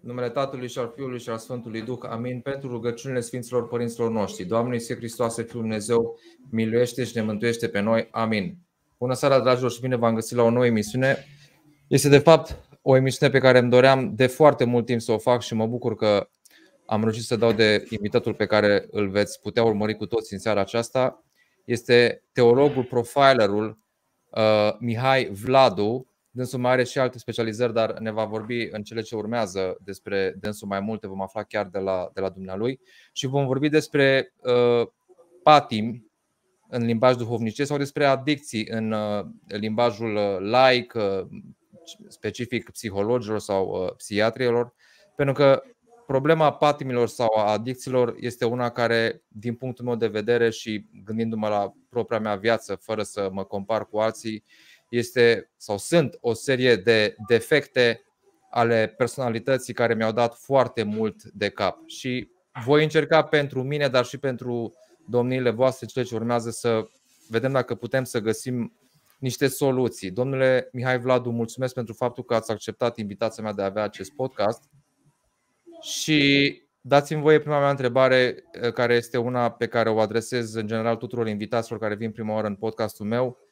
numele Tatălui și al Fiului și al Sfântului Duh. Amin. Pentru rugăciunile Sfinților Părinților noștri. Doamne Iisus Hristoase, Fiul Dumnezeu, miluiește și ne mântuiește pe noi. Amin. Bună seara, dragilor, și bine v-am găsit la o nouă emisiune. Este, de fapt, o emisiune pe care îmi doream de foarte mult timp să o fac și mă bucur că am reușit să dau de invitatul pe care îl veți putea urmări cu toți în seara aceasta. Este teologul, profilerul uh, Mihai Vladu, Dânsul mai are și alte specializări, dar ne va vorbi în cele ce urmează despre dânsul mai multe, vom afla chiar de la, de la dumnealui. Și vom vorbi despre uh, patimi în limbaj duhovnicesc sau despre adicții în uh, limbajul uh, laic, uh, specific psihologilor sau uh, psihiatrilor, pentru că problema patimilor sau a adicțiilor este una care, din punctul meu de vedere și gândindu-mă la propria mea viață, fără să mă compar cu alții, este sau sunt o serie de defecte ale personalității care mi-au dat foarte mult de cap. Și voi încerca pentru mine, dar și pentru domniile voastre, cele ce urmează, să vedem dacă putem să găsim niște soluții. Domnule Mihai Vladu, mulțumesc pentru faptul că ați acceptat invitația mea de a avea acest podcast. Și dați-mi voie prima mea întrebare, care este una pe care o adresez în general tuturor invitaților care vin prima oară în podcastul meu Uh,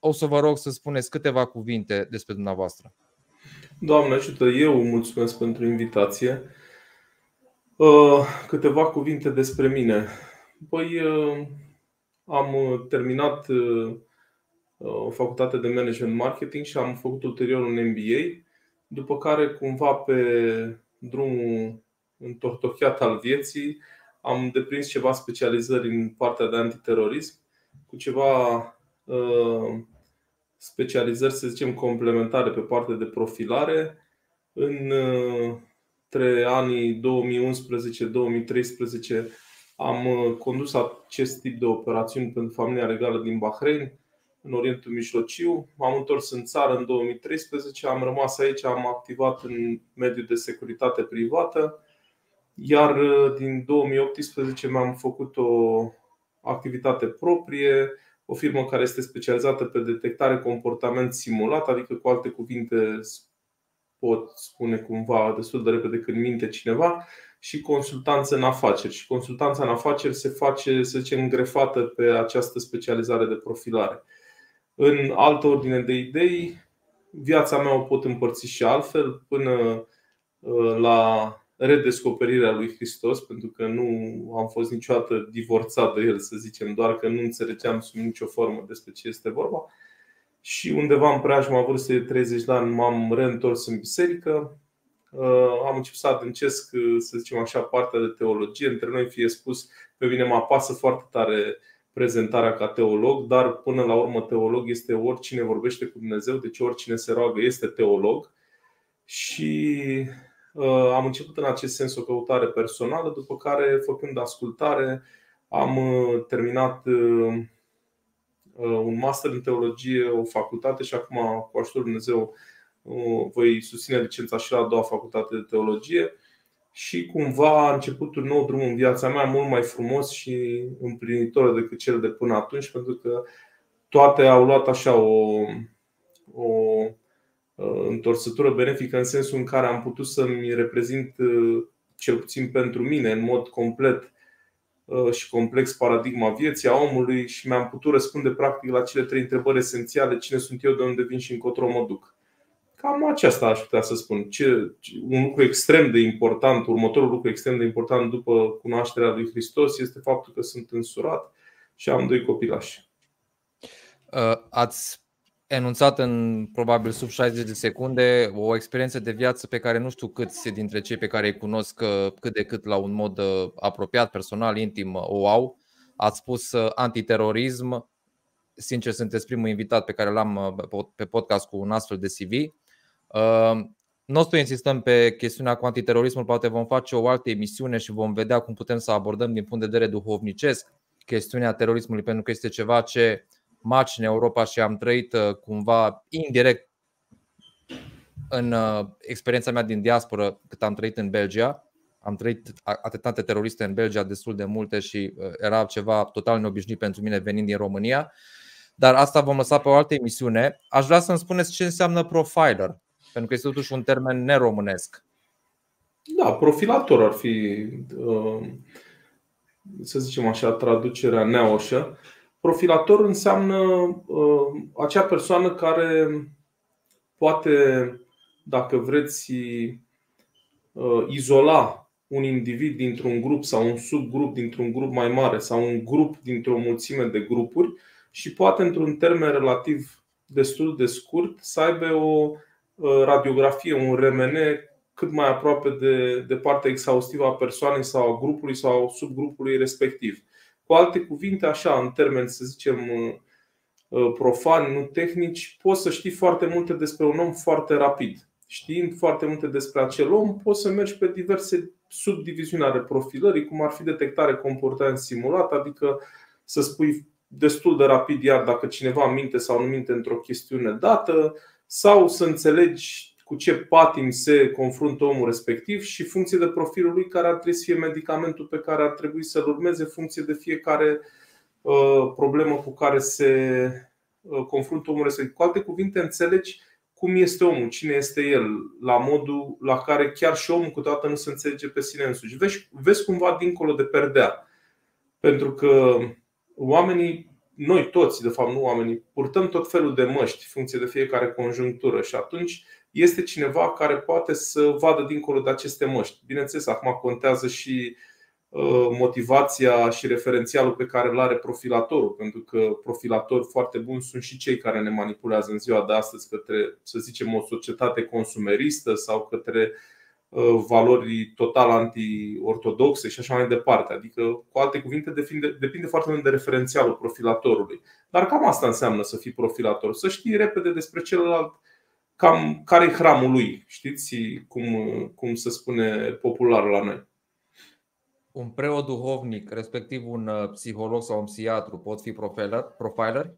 o să vă rog să spuneți câteva cuvinte despre dumneavoastră. Doamne ajută, eu mulțumesc pentru invitație. Uh, câteva cuvinte despre mine. Păi, uh, am terminat o facultate de management marketing și am făcut ulterior un MBA, după care cumva pe drumul întortocheat al vieții am deprins ceva specializări în partea de antiterorism cu ceva Uh, specializări, să zicem, complementare pe partea de profilare. Între anii 2011-2013 am uh, condus acest tip de operațiuni pentru familia regală din Bahrain, în Orientul Mijlociu. M-am întors în țară în 2013, am rămas aici, am activat în mediul de securitate privată, iar uh, din 2018 mi-am făcut o activitate proprie, o firmă care este specializată pe detectare comportament simulat, adică cu alte cuvinte pot spune cumva destul de repede când minte cineva, și consultanță în afaceri. Și consultanța în afaceri se face, să zicem, îngrefată pe această specializare de profilare. În altă ordine de idei, viața mea o pot împărți și altfel, până uh, la redescoperirea lui Hristos, pentru că nu am fost niciodată divorțat de el, să zicem, doar că nu înțelegeam sub nicio formă despre ce este vorba. Și undeva în preajma vârstei de 30 de ani m-am reîntors în biserică. Uh, am început să adâncesc, uh, să zicem așa, partea de teologie. Între noi fie spus, pe mine mă apasă foarte tare prezentarea ca teolog, dar până la urmă teolog este oricine vorbește cu Dumnezeu, deci oricine se roagă este teolog. Și Uh, am început în acest sens o căutare personală, după care, făcând ascultare, am uh, terminat uh, un master în teologie, o facultate și acum, cu ajutorul Dumnezeu, voi susține licența și la a doua facultate de teologie. Și cumva a început un nou drum în viața mea, mult mai frumos și împlinitor decât cel de până atunci, pentru că toate au luat așa o, o Uh, întorsătură benefică în sensul în care am putut să-mi reprezint, uh, cel puțin pentru mine, în mod complet uh, și complex paradigma vieții a omului și mi-am putut răspunde practic la cele trei întrebări esențiale: cine sunt eu, de unde vin și încotro mă duc. Cam aceasta aș putea să spun. Ce, un lucru extrem de important, următorul lucru extrem de important după cunoașterea lui Hristos este faptul că sunt însurat și am doi copilași. Ați enunțat în probabil sub 60 de secunde o experiență de viață pe care nu știu câți dintre cei pe care îi cunosc uh, cât de cât la un mod uh, apropiat, personal, intim uh, o au. Ați spus antiterorism. Sincer, sunteți primul invitat pe care l-am pe podcast cu un astfel de CV. Nu o să insistăm pe chestiunea cu antiterorismul, poate vom face o altă emisiune și vom vedea cum putem să abordăm din punct de vedere duhovnicesc chestiunea terorismului, pentru că este ceva ce match în Europa și am trăit uh, cumva indirect în uh, experiența mea din diaspora cât am trăit în Belgia. Am trăit atentate teroriste în Belgia destul de multe și uh, era ceva total neobișnuit pentru mine venind din România. Dar asta vom lăsa pe o altă emisiune. Aș vrea să-mi spuneți ce înseamnă profiler, pentru că este totuși un termen neromânesc. Da, profilator ar fi, uh, să zicem așa, traducerea neoșă. Profilator înseamnă uh, acea persoană care poate, dacă vreți, uh, izola un individ dintr-un grup sau un subgrup dintr-un grup mai mare sau un grup dintr-o mulțime de grupuri și poate, într-un termen relativ destul de scurt, să aibă o radiografie, un RMN cât mai aproape de, de partea exhaustivă a persoanei sau a grupului sau a subgrupului respectiv. Cu alte cuvinte, așa, în termeni, să zicem, uh, uh, profani, nu tehnici, poți să știi foarte multe despre un om foarte rapid. Știind foarte multe despre acel om, poți să mergi pe diverse subdiviziuni ale profilării, cum ar fi detectare comportament simulat, adică să spui destul de rapid iar dacă cineva minte sau nu minte într-o chestiune dată, sau să înțelegi cu ce patim se confruntă omul respectiv și funcție de profilul lui care ar trebui să fie medicamentul pe care ar trebui să-l urmeze, funcție de fiecare uh, problemă cu care se uh, confruntă omul respectiv. Cu alte cuvinte, înțelegi cum este omul, cine este el, la modul la care chiar și omul cu toată nu se înțelege pe sine însuși. Vezi, vezi cumva dincolo de perdea. Pentru că oamenii, noi toți, de fapt nu oamenii, purtăm tot felul de măști, funcție de fiecare conjunctură și atunci este cineva care poate să vadă dincolo de aceste măști. Bineînțeles, acum contează și uh, motivația și referențialul pe care îl are profilatorul, pentru că profilatori foarte buni sunt și cei care ne manipulează în ziua de astăzi către, să zicem, o societate consumeristă sau către uh, valori total anti-ortodoxe și așa mai departe. Adică, cu alte cuvinte, depinde, depinde foarte mult de referențialul profilatorului. Dar cam asta înseamnă să fii profilator, să știi repede despre celălalt cam care e hramul lui. Știți cum, cum se spune popular la noi. Un preot duhovnic, respectiv un uh, psiholog sau un psihiatru, pot fi profiler?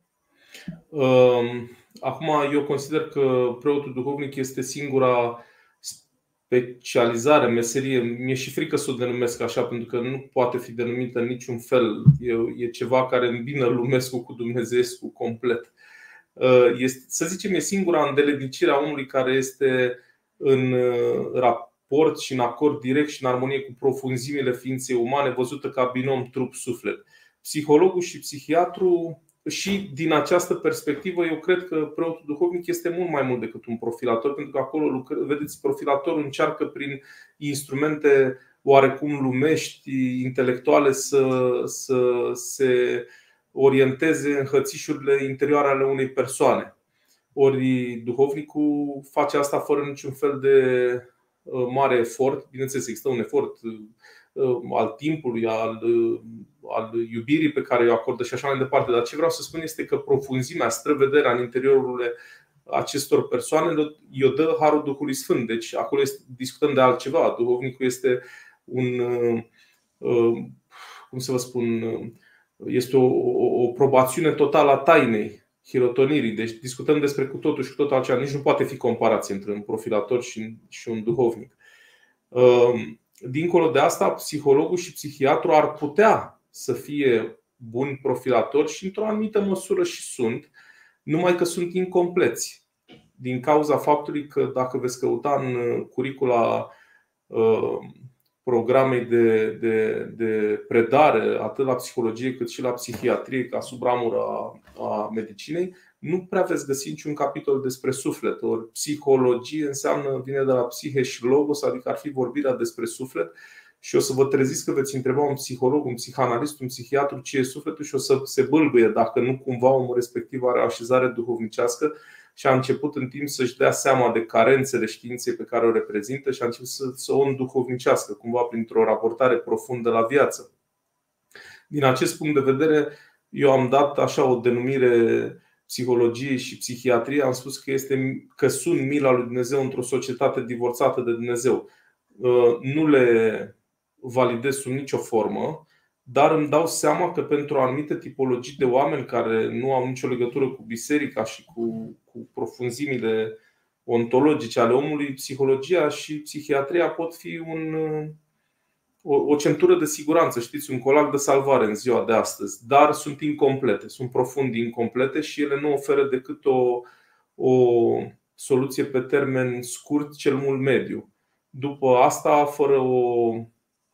Um, acum, eu consider că preotul duhovnic este singura specializare, meserie. Mi-e și frică să o denumesc așa, pentru că nu poate fi denumită în niciun fel. E, e ceva care îmbină lumescu cu Dumnezeescu complet. Uh, este, să zicem, e singura îndeletnicire a omului care este în uh, raport și în acord direct și în armonie cu profunzimile ființei umane, văzută ca binom trup-suflet. Psihologul și psihiatru și din această perspectivă, eu cred că preotul duhovnic este mult mai mult decât un profilator, pentru că acolo, vedeți, profilatorul încearcă prin instrumente oarecum lumești, intelectuale, să, să se orienteze în hățișurile interioare ale unei persoane. Ori duhovnicul face asta fără niciun fel de uh, mare efort. Bineînțeles, există un efort uh, al timpului, al, uh, al iubirii pe care o acordă și așa mai departe. Dar ce vreau să spun este că profunzimea, străvederea în interiorul acestor persoane i-o dă Harul Duhului Sfânt. Deci acolo este, discutăm de altceva. Duhovnicul este un, cum să vă spun, este o, o, o probațiune totală a tainei hirotonirii. Deci discutăm despre cu totul și cu totul altceva. Nici nu poate fi comparație între un profilator și, și un duhovnic. Ehm, dincolo de asta, psihologul și psihiatru ar putea să fie buni profilatori și într-o anumită măsură și sunt, numai că sunt incompleți. Din cauza faptului că dacă veți căuta în curicula ehm, programei de, de, de predare, atât la psihologie cât și la psihiatrie, ca subramură a, a medicinei, nu prea veți găsi niciun capitol despre suflet. Ori psihologie înseamnă, vine de la psihe și logos, adică ar fi vorbirea despre suflet. Și o să vă treziți că veți întreba un psiholog, un psihanalist, un psihiatru ce e sufletul și o să se bâlbâie dacă nu cumva omul respectiv are așezare duhovnicească și a început în timp să-și dea seama de carențele științei pe care o reprezintă și a început să, să o înduhovnicească, cumva printr-o raportare profundă la viață. Din acest punct de vedere, eu am dat așa o denumire psihologie și psihiatrie, am spus că, este, că sunt mila lui Dumnezeu într-o societate divorțată de Dumnezeu. Uh, nu le validez sub nicio formă, dar îmi dau seama că pentru o anumită tipologie de oameni care nu au nicio legătură cu biserica și cu, cu profunzimile ontologice ale omului, psihologia și psihiatria pot fi un, o, o centură de siguranță, știți, un colac de salvare în ziua de astăzi, dar sunt incomplete, sunt profund incomplete și ele nu oferă decât o, o soluție pe termen scurt, cel mult mediu. după asta, fără o,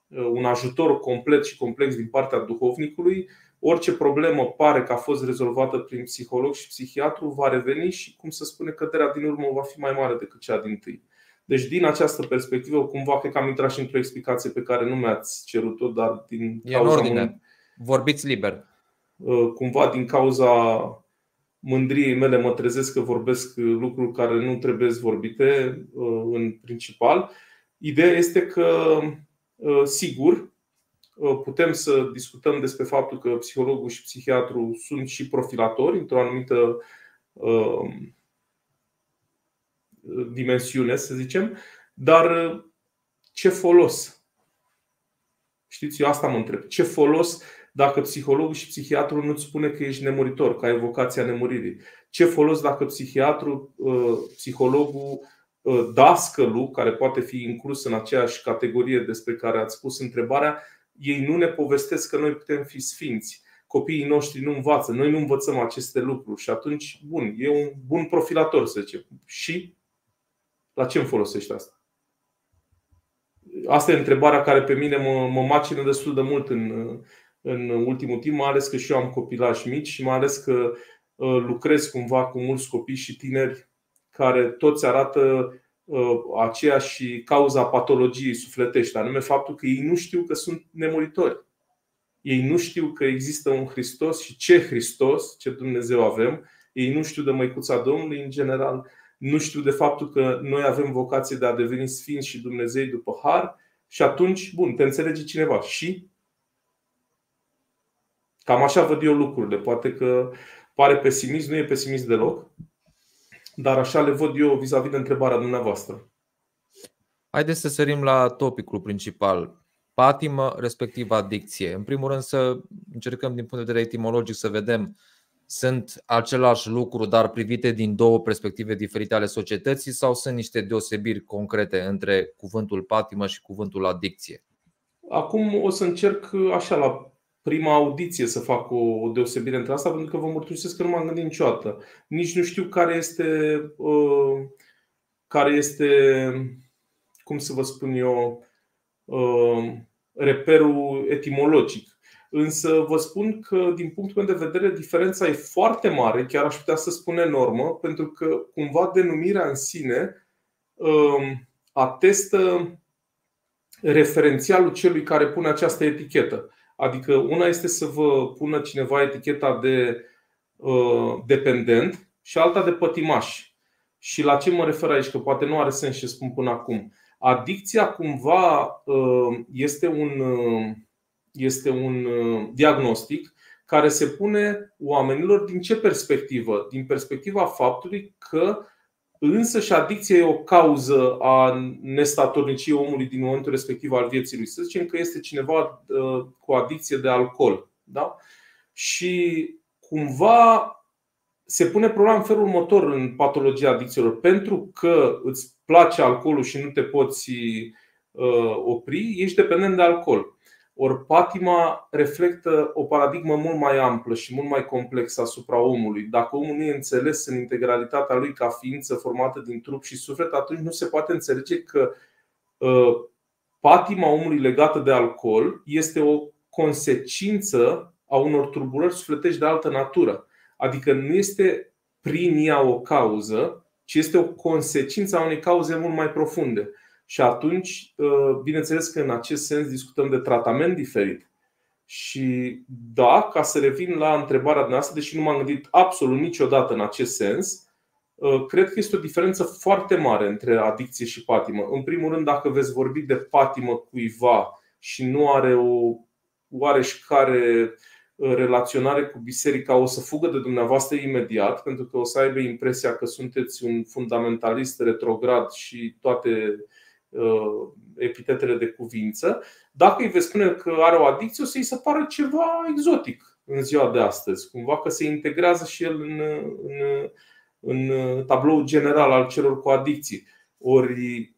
un ajutor complet și complex din partea duhovnicului, orice problemă pare că a fost rezolvată prin psiholog și psihiatru va reveni și, cum se spune, căderea din urmă va fi mai mare decât cea din tâi. Deci, din această perspectivă, cumva, cred că am intrat și într-o explicație pe care nu mi-ați cerut-o, dar din e cauza. În ordine. Vorbiți liber. Uh, cumva, din cauza mândriei mele, mă trezesc că vorbesc lucruri care nu trebuie vorbite uh, în principal. Ideea este că, uh, sigur, putem să discutăm despre faptul că psihologul și psihiatru sunt și profilatori într-o anumită dimensiune, să zicem, dar uh, ce folos? Știți, eu asta mă întreb. Ce folos dacă psihologul și psihiatrul nu-ți spune că ești nemuritor, că ai vocația nemuririi? Ce folos dacă psihiatrul, uh, psihologul, uh, dascălul, care poate fi inclus în aceeași categorie despre care ați spus întrebarea, ei nu ne povestesc că noi putem fi sfinți. Copiii noștri nu învață, noi nu învățăm aceste lucruri și atunci, bun, e un bun profilator, să zicem. Și la ce îmi folosește asta? Asta e întrebarea care pe mine mă, mă macină destul de mult în, în ultimul timp, mai ales că și eu am copilași mici și mai ales că uh, lucrez cumva cu mulți copii și tineri care toți arată uh, aceeași cauza patologiei sufletești, anume faptul că ei nu știu că sunt nemuritori. Ei nu știu că există un Hristos și ce Hristos, ce Dumnezeu avem. Ei nu știu de Măicuța Domnului în general nu știu de faptul că noi avem vocație de a deveni sfinți și Dumnezei după har și atunci, bun, te înțelege cineva. Și cam așa văd eu lucrurile. Poate că pare pesimist, nu e pesimist deloc, dar așa le văd eu vis-a-vis de întrebarea dumneavoastră. Haideți să sărim la topicul principal. Patimă, respectiv adicție. În primul rând să încercăm din punct de vedere etimologic să vedem sunt același lucru, dar privite din două perspective diferite ale societății sau sunt niște deosebiri concrete între cuvântul patimă și cuvântul adicție? Acum o să încerc așa la prima audiție să fac o deosebire între asta, pentru că vă mărturisesc că nu m-am gândit niciodată. Nici nu știu care este, uh, care este cum să vă spun eu, uh, reperul etimologic. Însă vă spun că, din punctul meu de vedere, diferența e foarte mare, chiar aș putea să spun enormă, pentru că cumva denumirea în sine um, atestă referențialul celui care pune această etichetă. Adică una este să vă pună cineva eticheta de uh, dependent și alta de pătimaș. Și la ce mă refer aici? Că poate nu are sens ce spun până acum. Adicția cumva uh, este un uh, este un uh, diagnostic care se pune oamenilor din ce perspectivă? Din perspectiva faptului că însă și adicția e o cauză a nestatorniciei omului din momentul respectiv al vieții lui. Să zicem că este cineva uh, cu adicție de alcool. Da? Și cumva se pune problema în felul următor în patologia adicțiilor. Pentru că îți place alcoolul și nu te poți uh, opri, ești dependent de alcool. Ori patima reflectă o paradigmă mult mai amplă și mult mai complexă asupra omului. Dacă omul nu e înțeles în integralitatea lui ca ființă formată din trup și suflet, atunci nu se poate înțelege că uh, patima omului legată de alcool este o consecință a unor tulburări sufletești de altă natură. Adică nu este prin ea o cauză, ci este o consecință a unei cauze mult mai profunde. Și atunci, uh, bineînțeles că în acest sens discutăm de tratament diferit. Și da, ca să revin la întrebarea noastră, deși nu m-am gândit absolut niciodată în acest sens, uh, cred că este o diferență foarte mare între adicție și patimă. În primul rând, dacă veți vorbi de patimă cuiva și nu are o oareșcare uh, relaționare cu biserica, o să fugă de dumneavoastră imediat, pentru că o să aibă impresia că sunteți un fundamentalist retrograd și toate Uh, epitetele de cuvință, dacă îi veți spune că are o adicție, o să-i se pară ceva exotic în ziua de astăzi. Cumva că se integrează și el în, în, în tabloul general al celor cu adicții. Ori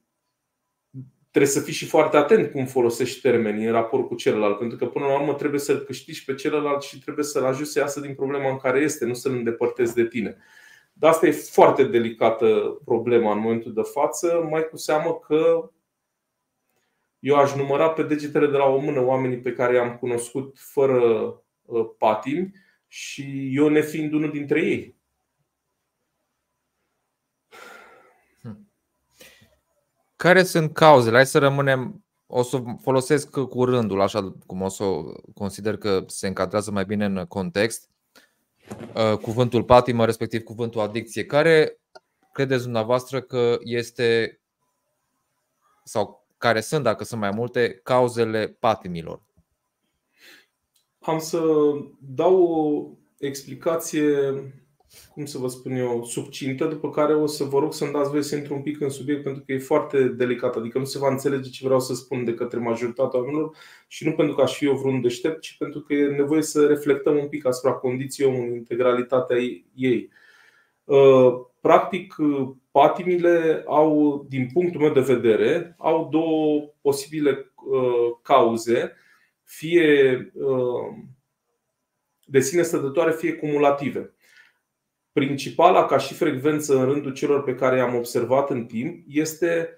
trebuie să fii și foarte atent cum folosești termenii în raport cu celălalt, pentru că până la urmă trebuie să-l câștigi pe celălalt și trebuie să-l ajuți să iasă din problema în care este, nu să-l îndepărtezi de tine. Dar asta e foarte delicată problema în momentul de față, mai cu seamă că Eu aș număra pe degetele de la o mână oamenii pe care i-am cunoscut fără uh, patimi și eu nefiind unul dintre ei. Care sunt cauzele? Hai să rămânem. O să folosesc curândul, așa cum o să consider că se încadrează mai bine în context. Uh, cuvântul patimă, respectiv cuvântul adicție. Care credeți dumneavoastră că este sau care sunt, dacă sunt mai multe, cauzele patimilor? Am să dau o explicație cum să vă spun eu, subcintă, după care o să vă rog să-mi dați voie să intru un pic în subiect pentru că e foarte delicat, adică nu se va înțelege ce vreau să spun de către majoritatea oamenilor și nu pentru că aș fi eu vreun deștept, ci pentru că e nevoie să reflectăm un pic asupra condiției omului, integralitatea ei. Uh, practic, patimile au, din punctul meu de vedere, au două posibile uh, cauze, fie uh, de sine stătătoare, fie cumulative principala ca și frecvență în rândul celor pe care i-am observat în timp este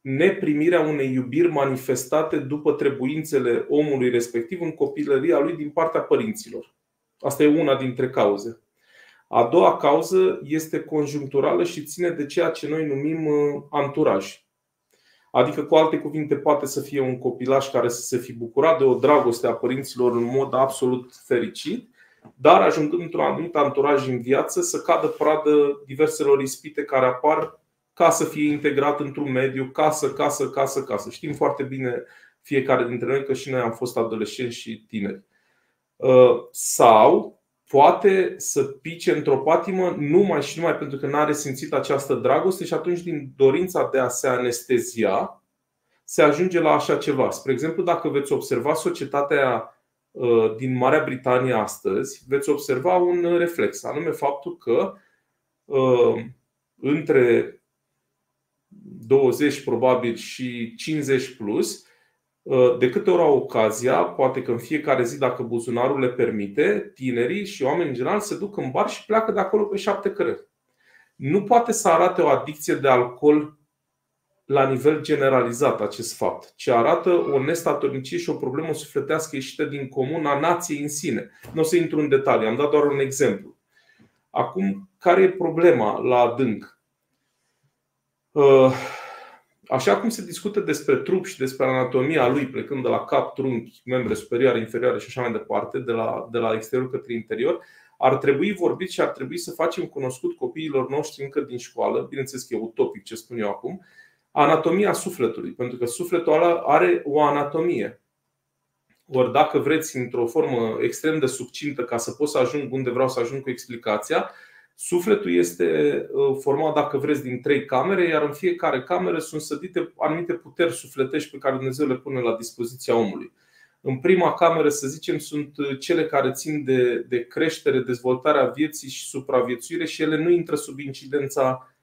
neprimirea unei iubiri manifestate după trebuințele omului respectiv în copilăria lui din partea părinților. Asta e una dintre cauze. A doua cauză este conjuncturală și ține de ceea ce noi numim uh, anturaj. Adică, cu alte cuvinte, poate să fie un copilaș care să se fi bucurat de o dragoste a părinților în mod absolut fericit, dar ajungând într-un anumit anturaj în viață să cadă pradă diverselor ispite care apar ca să fie integrat într-un mediu, casă, casă, casă, casă. Știm foarte bine fiecare dintre noi că și noi am fost adolescenți și tineri. Uh, sau poate să pice într-o patimă numai și numai pentru că nu are simțit această dragoste și atunci din dorința de a se anestezia se ajunge la așa ceva. Spre exemplu, dacă veți observa societatea Uh, din Marea Britanie astăzi, veți observa un reflex, anume faptul că uh, între 20 probabil și 50 plus, uh, de câte ori au ocazia, poate că în fiecare zi, dacă buzunarul le permite, tinerii și oamenii în general se duc în bar și pleacă de acolo pe șapte cărări. Nu poate să arate o adicție de alcool la nivel generalizat acest fapt, ci arată o nestatornicie și o problemă sufletească ieșită din comun a nației în sine. Nu o să intru în detalii, am dat doar un exemplu. Acum, care e problema la adânc? Uh, așa cum se discută despre trup și despre anatomia lui, plecând de la cap, trunchi, membre superioare, inferioare și așa mai departe, de la, de la exterior către interior, ar trebui vorbit și ar trebui să facem cunoscut copiilor noștri încă din școală, bineînțeles că e utopic ce spun eu acum, anatomia sufletului, pentru că sufletul are o anatomie. Ori dacă vreți într-o formă extrem de subcintă ca să pot să ajung unde vreau să ajung cu explicația, sufletul este uh, format, dacă vreți, din trei camere, iar în fiecare cameră sunt sădite anumite puteri sufletești pe care Dumnezeu le pune la dispoziția omului. În prima cameră, să zicem, sunt uh, cele care țin de, de creștere, dezvoltarea vieții și supraviețuire și ele nu intră sub incidența Uh,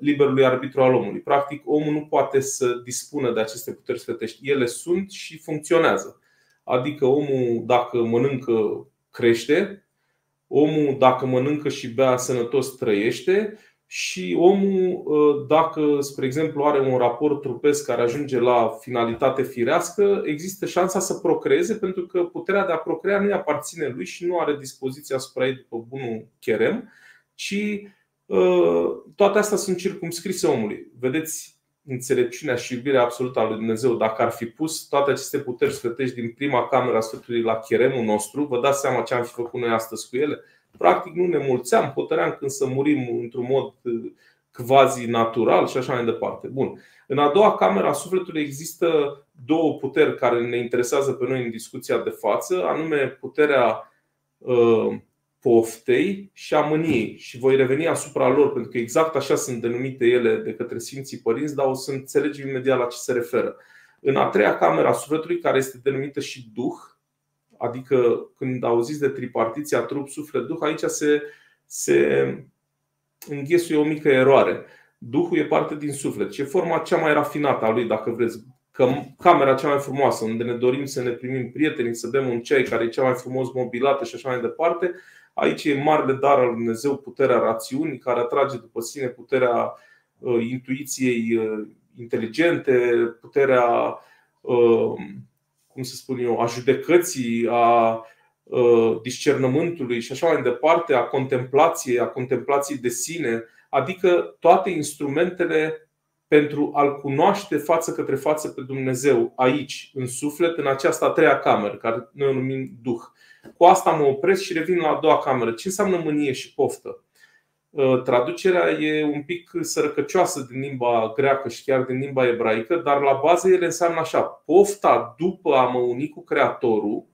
liberului arbitru al omului. Practic, omul nu poate să dispună de aceste puteri sfătești. Ele sunt și funcționează. Adică omul, dacă mănâncă, crește, omul, dacă mănâncă și bea sănătos, trăiește și omul, uh, dacă, spre exemplu, are un raport trupesc care ajunge la finalitate firească, există șansa să procreeze pentru că puterea de a procrea nu îi aparține lui și nu are dispoziția asupra ei după bunul cherem, ci Uh, toate astea sunt circumscrise omului. Vedeți înțelepciunea și iubirea absolută a lui Dumnezeu. Dacă ar fi pus toate aceste puteri sfătești din prima cameră a Sfântului la cheremul nostru, vă dați seama ce am fi făcut noi astăzi cu ele? Practic nu ne mulțeam, hotăream când să murim într-un mod uh, quasi natural și așa mai departe. Bun. În a doua cameră a sufletului există două puteri care ne interesează pe noi în discuția de față, anume puterea uh, poftei și a mâniei și voi reveni asupra lor pentru că exact așa sunt denumite ele de către Sfinții Părinți, dar o să înțelegem imediat la ce se referă. În a treia cameră a sufletului, care este denumită și Duh, adică când auziți de tripartiția trup, suflet, Duh, aici se, se înghesuie o mică eroare. Duhul e parte din suflet și e forma cea mai rafinată a lui, dacă vreți. Că camera cea mai frumoasă, unde ne dorim să ne primim prietenii, să bem un ceai care e cea mai frumos mobilată și așa mai departe, Aici e marele dar al lui Dumnezeu, puterea rațiunii, care atrage după sine puterea uh, intuiției uh, inteligente, puterea, cum să spun eu, a judecății, a discernământului și așa mai departe, a contemplației, a contemplației de sine, adică toate instrumentele pentru a-L cunoaște față către față pe Dumnezeu aici, în suflet, în această a treia cameră, care noi o numim Duh. Cu asta mă opresc și revin la a doua cameră. Ce înseamnă mânie și poftă? Uh, traducerea e un pic sărăcăcioasă din limba greacă și chiar din limba ebraică, dar la bază ele înseamnă așa: pofta după a mă uni cu Creatorul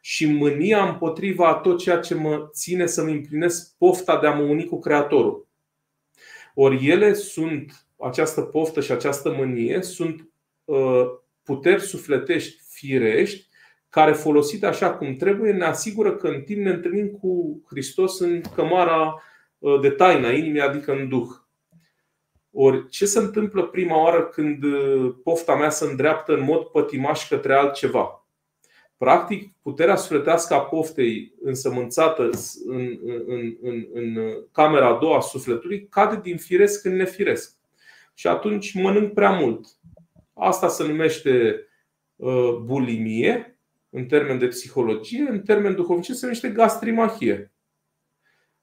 și mânia împotriva a tot ceea ce mă ține să-mi împlinesc pofta de a mă uni cu Creatorul. Ori ele sunt, această poftă și această mânie sunt uh, puteri sufletești firești care folosite așa cum trebuie ne asigură că în timp ne întâlnim cu Hristos în cămara uh, de taina inimii, adică în Duh. Ori ce se întâmplă prima oară când uh, pofta mea se îndreaptă în mod pătimaș către altceva? Practic, puterea sufletească a poftei însămânțată în, în, în, în camera a doua a sufletului cade din firesc în nefiresc. Și atunci mănânc prea mult. Asta se numește uh, bulimie în termen de psihologie, în termen duhovnicesc se numește gastrimahie.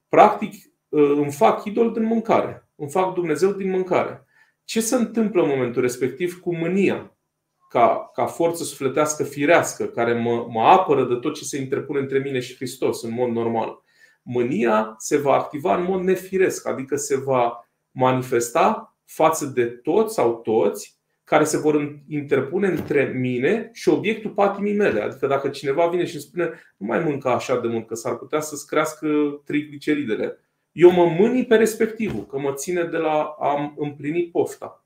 Practic, uh, îmi fac idol din mâncare, îmi fac Dumnezeu din mâncare. Ce se întâmplă în momentul respectiv cu mânia? Ca, ca forță sufletească firească, care mă, mă apără de tot ce se interpune între mine și Hristos în mod normal. Mânia se va activa în mod nefiresc, adică se va manifesta față de toți sau toți care se vor interpune între mine și obiectul patimii mele. Adică dacă cineva vine și îmi spune nu mai mânca așa de mult, că s-ar putea să-ți crească trigliceridele, eu mă mâni pe respectivul, că mă ține de la a împlini pofta.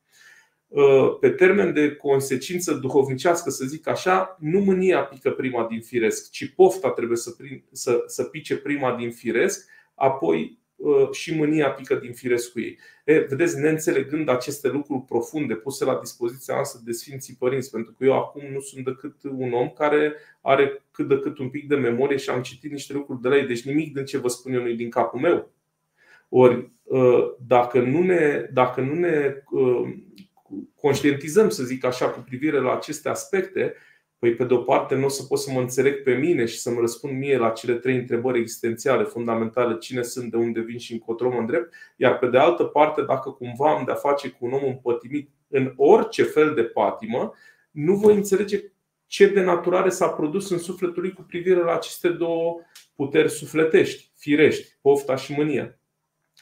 Ă, pe termen de consecință duhovnicească, să zic așa, nu mânia pică prima din firesc, ci pofta trebuie să, să, să pice prima din firesc, apoi Uh, și mânia pică din firescul ei. E, vedeți, neînțelegând aceste lucruri profunde puse la dispoziția noastră de Sfinții Părinți, pentru că eu acum nu sunt decât un om care are cât de cât un pic de memorie și am citit niște lucruri de la ei, deci nimic din ce vă spun eu nu din capul meu. Ori, uh, dacă nu ne, dacă nu ne uh, conștientizăm, să zic așa, cu privire la aceste aspecte, Păi, pe de o parte, nu o să pot să mă înțeleg pe mine și să-mi răspund mie la cele trei întrebări existențiale, fundamentale: cine sunt, de unde vin și încotro mă îndrept. Iar pe de altă parte, dacă cumva am de-a face cu un om împătimit în orice fel de patimă, nu voi înțelege ce denaturare s-a produs în sufletul lui cu privire la aceste două puteri sufletești, firești, pofta și mânia.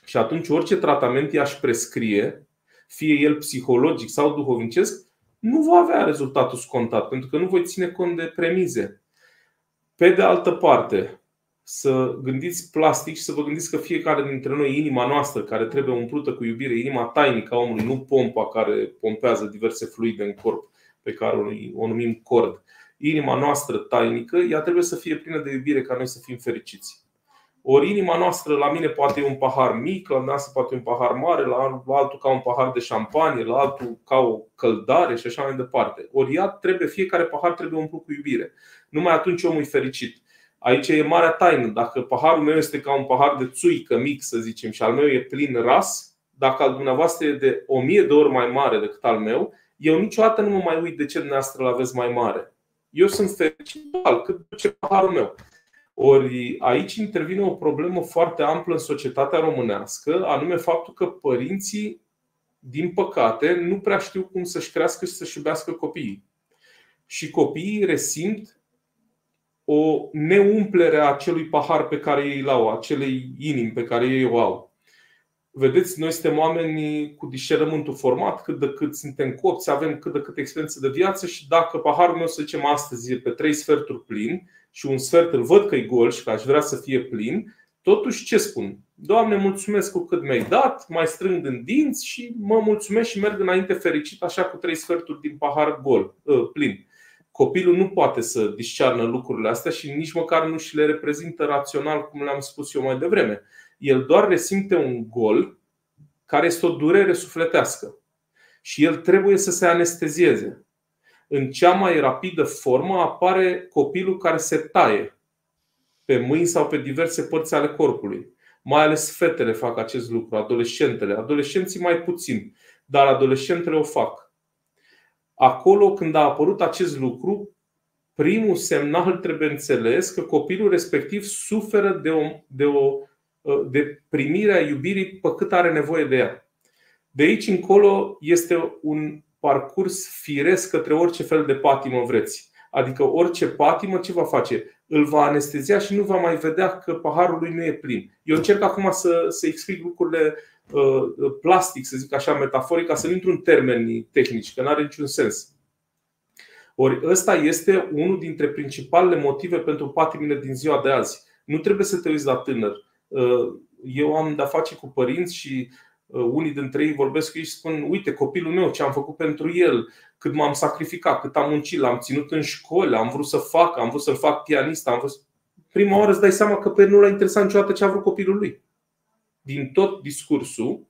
Și atunci orice tratament i-aș prescrie, fie el psihologic sau duhovnicesc, nu va avea rezultatul scontat, pentru că nu voi ține cont de premize. Pe de altă parte, să gândiți plastic și să vă gândiți că fiecare dintre noi, inima noastră care trebuie umplută cu iubire, inima tainică a omului, nu pompa care pompează diverse fluide în corp, pe care o numim cord. Inima noastră tainică, ea trebuie să fie plină de iubire ca noi să fim fericiți. Ori inima noastră la mine poate e un pahar mic, la noastră poate e un pahar mare, la altul ca un pahar de șampanie, la altul ca o căldare și așa mai departe. Ori ea trebuie, fiecare pahar trebuie umplut cu iubire. Numai atunci omul e fericit. Aici e marea taină. Dacă paharul meu este ca un pahar de țuică mic, să zicem, și al meu e plin ras, dacă al dumneavoastră e de o mie de ori mai mare decât al meu, eu niciodată nu mă mai uit de ce dumneavoastră îl aveți mai mare. Eu sunt fericit al cât duce paharul meu. Ori aici intervine o problemă foarte amplă în societatea românească, anume faptul că părinții, din păcate, nu prea știu cum să-și crească și să-și iubească copiii. Și copiii resimt o neumplere a acelui pahar pe care ei l-au, acelei inimi pe care ei o au. Vedeți, noi suntem oameni cu discernământul format, cât de cât suntem copți, avem cât de cât experiență de viață și dacă paharul meu, să zicem, astăzi e pe trei sferturi plin, și un sfert îl văd că e gol și că aș vrea să fie plin, totuși ce spun? Doamne, mulțumesc cu cât mi-ai dat, mai strâng în dinți și mă mulțumesc și merg înainte fericit așa cu trei sferturi din pahar gol, uh, plin. Copilul nu poate să discearnă lucrurile astea și nici măcar nu și le reprezintă rațional, cum le-am spus eu mai devreme. El doar resimte un gol care este o durere sufletească și el trebuie să se anestezieze în cea mai rapidă formă apare copilul care se taie pe mâini sau pe diverse părți ale corpului. Mai ales fetele fac acest lucru, adolescentele, adolescenții mai puțin. dar adolescentele o fac. Acolo, când a apărut acest lucru, primul semnal trebuie înțeles că copilul respectiv suferă de, o, de, o, de primirea iubirii pe cât are nevoie de ea. De aici încolo este un parcurs firesc către orice fel de patimă vreți. Adică orice patimă ce va face? Îl va anestezia și nu va mai vedea că paharul lui nu e plin. Eu încerc acum să, să explic lucrurile uh, plastic, să zic așa, metaforic, ca să nu intru în termeni tehnici, că nu are niciun sens. Ori ăsta este unul dintre principalele motive pentru patimile din ziua de azi. Nu trebuie să te uiți la tânăr. Uh, eu am de-a face cu părinți și Uh, unii dintre ei vorbesc cu ei și spun Uite, copilul meu, ce am făcut pentru el, cât m-am sacrificat, cât am muncit, l-am ținut în școală, am vrut să fac, am vrut să-l fac pianist, am vrut Prima oară îți dai seama că pe nu l-a interesat niciodată ce a vrut copilul lui. Din tot discursul,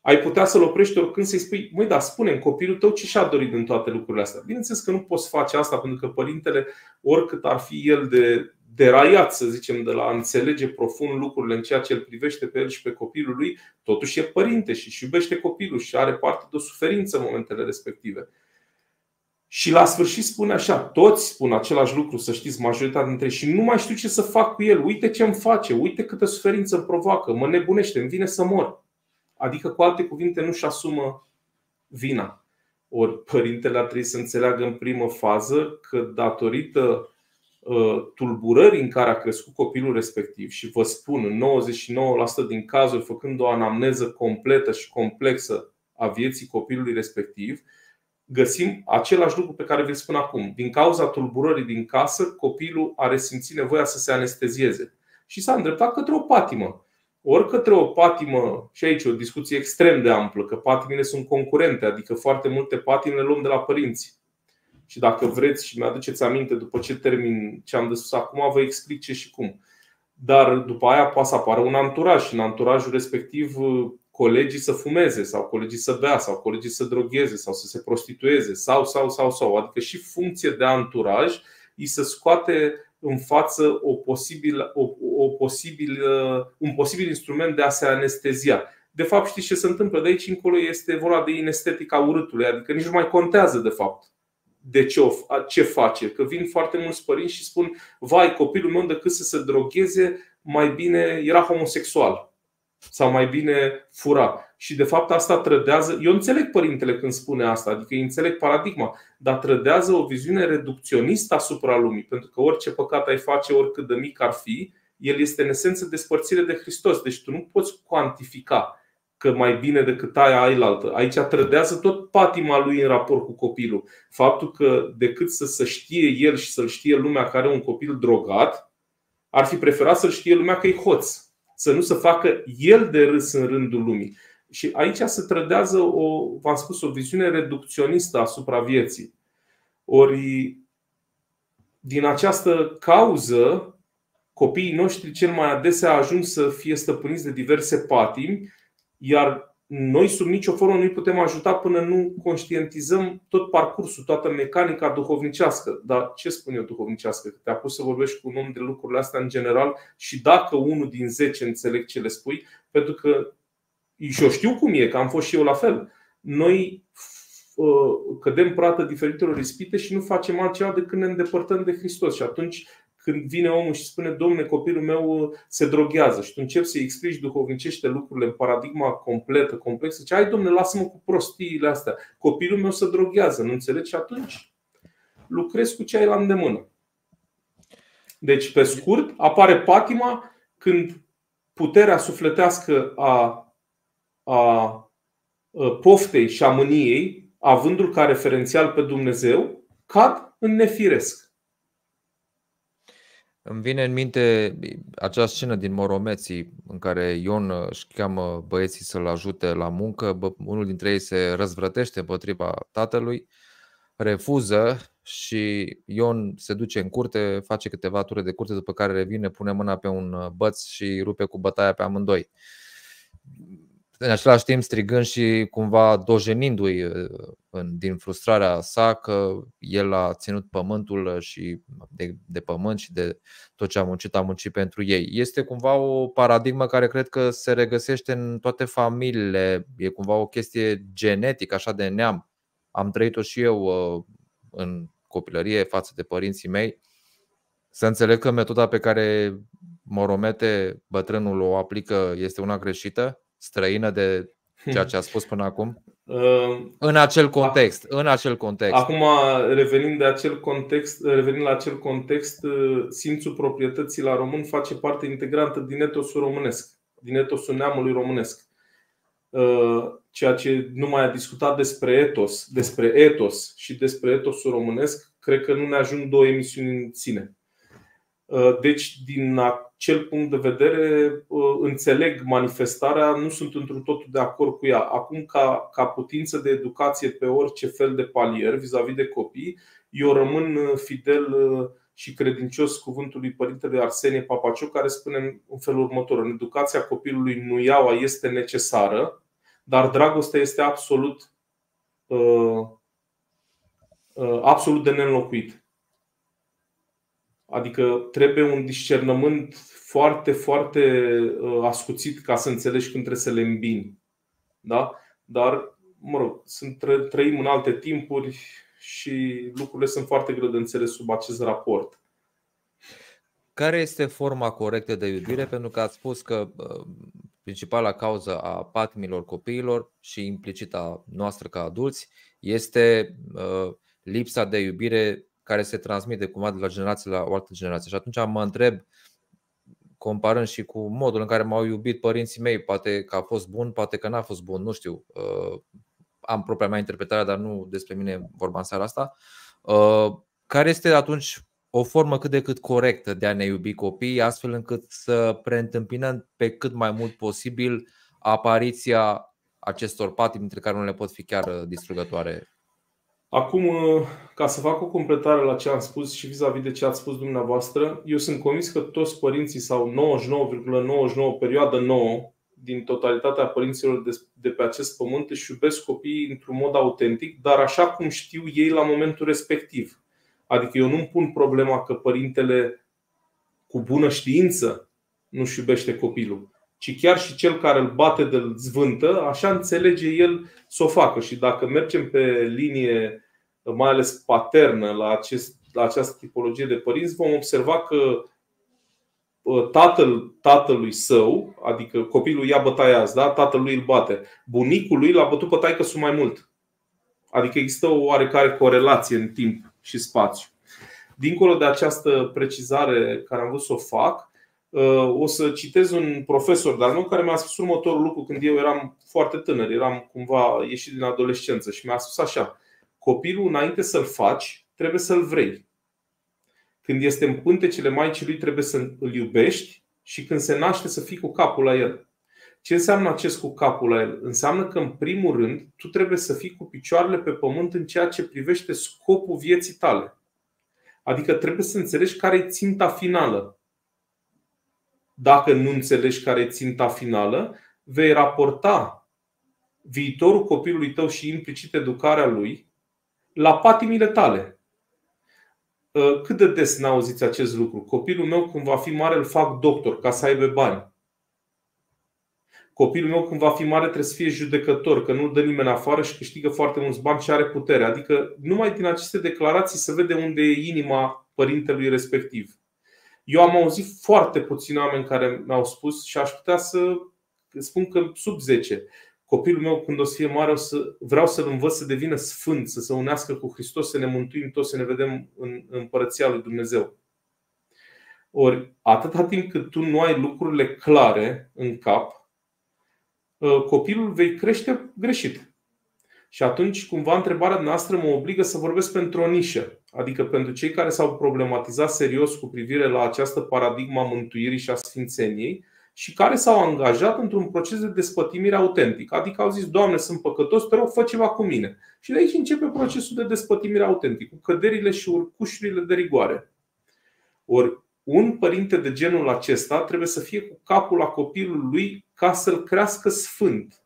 ai putea să-l oprești oricând să-i spui, măi, da, spune copilul tău ce și-a dorit din toate lucrurile astea. Bineînțeles că nu poți face asta pentru că părintele, oricât ar fi el de deraiat, să zicem, de la a înțelege profund lucrurile în ceea ce îl privește pe el și pe copilul lui, totuși e părinte și își iubește copilul și are parte de o suferință în momentele respective. Și la sfârșit spune așa, toți spun același lucru, să știți, majoritatea dintre ei, și nu mai știu ce să fac cu el, uite ce îmi face, uite câtă suferință îmi provoacă, mă nebunește, îmi vine să mor. Adică, cu alte cuvinte, nu-și asumă vina. Ori părintele a trebuit să înțeleagă în primă fază că datorită Uh, tulburării în care a crescut copilul respectiv și vă spun, în 99% din cazuri, făcând o anamneză completă și complexă a vieții copilului respectiv, găsim același lucru pe care vi-l spun acum. Din cauza tulburării din casă, copilul are simțit nevoia să se anestezieze și s-a îndreptat către o patimă. Ori către o patimă, și aici o discuție extrem de amplă, că patimile sunt concurente, adică foarte multe patime le luăm de la părinți și dacă vreți și mi-aduceți aminte după ce termin ce am de spus acum, vă explic ce și cum. Dar după aia poate să apară un anturaj și în anturajul respectiv colegii să fumeze sau colegii să bea sau colegii să drogheze sau să se prostitueze sau, sau, sau, sau. Adică și funcție de anturaj îi se scoate în față o posibil, o, o posibil, un posibil instrument de a se anestezia. De fapt, știți ce se întâmplă? De aici încolo este vorba de inestetica urâtului, adică nici nu mai contează de fapt de ce, o, ce face. Că vin foarte mulți părinți și spun Vai, copilul meu decât să se drogheze Mai bine era homosexual Sau mai bine fura Și de fapt asta trădează Eu înțeleg părintele când spune asta Adică înțeleg paradigma Dar trădează o viziune reducționistă asupra lumii Pentru că orice păcat ai face, oricât de mic ar fi El este în esență despărțire de Hristos Deci tu nu poți cuantifica că mai bine decât aia ai altă. Aici trădează tot patima lui în raport cu copilul. Faptul că decât să se știe el și să-l știe lumea care are un copil drogat, ar fi preferat să-l știe lumea că e hoț. Să nu se facă el de râs în rândul lumii. Și aici se trădează o, v-am spus, o viziune reducționistă asupra vieții. Ori din această cauză, copiii noștri cel mai adesea ajung să fie stăpâniți de diverse patimi iar noi sub nicio formă nu îi putem ajuta până nu conștientizăm tot parcursul, toată mecanica duhovnicească. Dar ce spun eu duhovnicească? Că te-a pus să vorbești cu un om de lucrurile astea în general și dacă unul din zece înțeleg ce le spui, pentru că și eu știu cum e, că am fost și eu la fel. Noi uh, cădem prată diferitelor ispite și nu facem altceva decât ne îndepărtăm de Hristos. Și atunci când vine omul și spune, domne, copilul meu se droghează și tu începi să-i explici duhovnicește lucrurile în paradigma completă, complexă, ce ai, domne, lasă-mă cu prostiile astea. Copilul meu se droghează, nu înțelegi? Și atunci lucrezi cu ce ai la îndemână. Deci, pe scurt, apare patima când puterea sufletească a, a poftei și a mâniei, avându-l ca referențial pe Dumnezeu, cad în nefiresc. Îmi vine în minte acea scenă din Moromeții în care Ion își cheamă băieții să-l ajute la muncă. Unul dintre ei se răzvrătește împotriva tatălui, refuză și Ion se duce în curte, face câteva ture de curte, după care revine, pune mâna pe un băț și rupe cu bătaia pe amândoi. În același timp strigând și cumva dojenindu-i uh, din frustrarea sa că el a ținut pământul și de, de pământ și de tot ce a muncit, a muncit pentru ei. Este cumva o paradigmă care cred că se regăsește în toate familiile, e cumva o chestie genetică, așa de neam. Am trăit-o și eu uh, în copilărie față de părinții mei. Să înțeleg că metoda pe care Moromete, bătrânul, o aplică este una greșită străină de ceea ce a spus până acum? Uh, în acel context, în acel context. Acum, revenind, de acel context, revenind la acel context, uh, simțul proprietății la român face parte integrantă din etosul românesc, din etosul neamului românesc. Uh, ceea ce nu mai a discutat despre etos, despre etos și despre etosul românesc, cred că nu ne ajung două emisiuni în sine. Deci, din acel punct de vedere uh, înțeleg manifestarea, nu sunt într totul de acord cu ea. Acum, ca, ca putință de educație pe orice fel de palier vis-a-vis de copii, eu rămân uh, fidel uh, și credincios cuvântului Părintele Arsenie Papaciu, care spune în felul următor: În educația copilului nuiaua este necesară, dar dragostea este absolut, absolut de neînlocuit. Adică trebuie un discernământ foarte, foarte uh, ascuțit ca să înțelegi când trebuie să le îmbini. Da? Dar, mă rog, sunt, trăim în alte timpuri și lucrurile sunt foarte greu de înțeles sub acest raport. Care este forma corectă de iubire? Pentru că ați spus că uh, principala cauză a patimilor copiilor și implicita noastră ca adulți este uh, lipsa de iubire care se transmite cumva de la generație la o altă generație. Și atunci mă întreb, comparând și cu modul în care m-au iubit părinții mei, poate că a fost bun, poate că n-a fost bun, nu știu. Uh, am propria mea interpretare, dar nu despre mine vorba în seara asta. Uh, care este atunci o formă cât de cât corectă de a ne iubi copiii, astfel încât să preîntâmpinăm pe cât mai mult posibil apariția acestor patimi, dintre care nu le pot fi chiar distrugătoare Acum, uh, ca să fac o completare la ce am spus și vis-a-vis de ce ați spus dumneavoastră, eu sunt convins că toți părinții sau 99,99 perioadă nouă din totalitatea părinților de, de pe acest pământ își iubesc copiii într-un mod autentic, dar așa cum știu ei la momentul respectiv. Adică eu nu-mi pun problema că părintele cu bună știință nu-și iubește copilul ci chiar și cel care îl bate de zvântă, așa înțelege el să o facă. Și dacă mergem pe linie mai ales paternă la, acest, la această tipologie de părinți, vom observa că ă, tatăl tatălui său, adică copilul ia bătaia azi, da? tatăl lui îl bate. Bunicul lui l-a bătut pe taică mai mult. Adică există o oarecare corelație în timp și spațiu. Dincolo de această precizare care am vrut să o fac, o să citez un profesor dar nu care mi-a spus următorul lucru când eu eram foarte tânăr, eram cumva ieșit din adolescență și mi-a spus așa: Copilul, înainte să-l faci, trebuie să-l vrei. Când este în pântecele maicii lui, trebuie să îl iubești și când se naște să fii cu capul la el. Ce înseamnă acest cu capul la el? Înseamnă că, în primul rând, tu trebuie să fii cu picioarele pe pământ în ceea ce privește scopul vieții tale. Adică trebuie să înțelegi care e ținta finală dacă nu înțelegi care e ținta finală, vei raporta viitorul copilului tău și implicit educarea lui la patimile tale. Ă, cât de des n-auziți acest lucru? Copilul meu când va fi mare îl fac doctor ca să aibă bani. Copilul meu când va fi mare trebuie să fie judecător, că nu-l dă nimeni afară și câștigă foarte mulți bani și are putere. Adică numai din aceste declarații se vede unde e inima părintelui respectiv. Eu am auzit foarte puțini oameni care mi-au spus și aș putea să spun că sub 10. Copilul meu, când o să fie mare, o să, vreau să-l învăț să devină sfânt, să se unească cu Hristos, să ne mântuim toți, să ne vedem în împărăția lui Dumnezeu. Ori, atâta timp cât tu nu ai lucrurile clare în cap, ă, copilul vei crește greșit. Și atunci, cumva, întrebarea noastră mă obligă să vorbesc pentru o nișă. Adică pentru cei care s-au problematizat serios cu privire la această paradigma mântuirii și a sfințeniei și care s-au angajat într-un proces de despătimire autentic. Adică au zis, Doamne, sunt păcătos, te rog, fă ceva cu mine. Și de aici începe procesul de despătimire autentic, cu căderile și urcușurile de rigoare. Ori un părinte de genul acesta trebuie să fie cu capul la copilul lui ca să-l crească sfânt,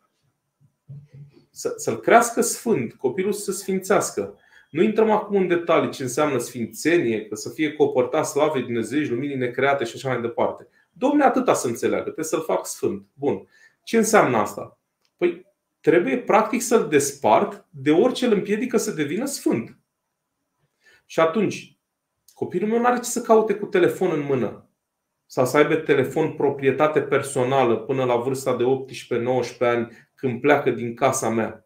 să-l crească sfânt, copilul să sfințească. Nu intrăm acum în detalii ce înseamnă sfințenie, că să fie copărtat slavei Dumnezeu, luminii necreate și așa mai departe. Domnule, atâta să înțeleagă, trebuie să-l fac sfânt. Bun. Ce înseamnă asta? Păi trebuie practic să-l despart de orice îl împiedică să devină sfânt. Și atunci, copilul meu nu are ce să caute cu telefon în mână sau să aibă telefon proprietate personală până la vârsta de 18-19 ani când pleacă din casa mea.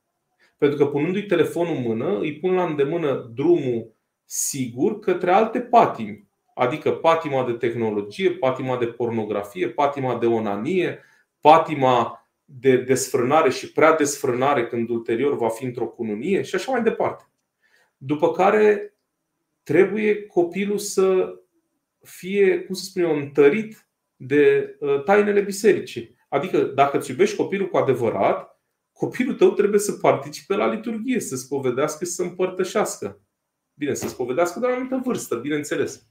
Pentru că punându-i telefonul în mână, îi pun la îndemână drumul sigur către alte patimi. Adică patima de tehnologie, patima de pornografie, patima de onanie, patima de desfrânare și prea desfrânare când ulterior va fi într-o cununie și așa mai departe. După care trebuie copilul să fie, cum să spun eu, întărit de uh, tainele bisericii. Adică dacă îți iubești copilul cu adevărat, copilul tău trebuie să participe la liturghie, să spovedească și să împărtășească. Bine, să spovedească de la o anumită vârstă, bineînțeles.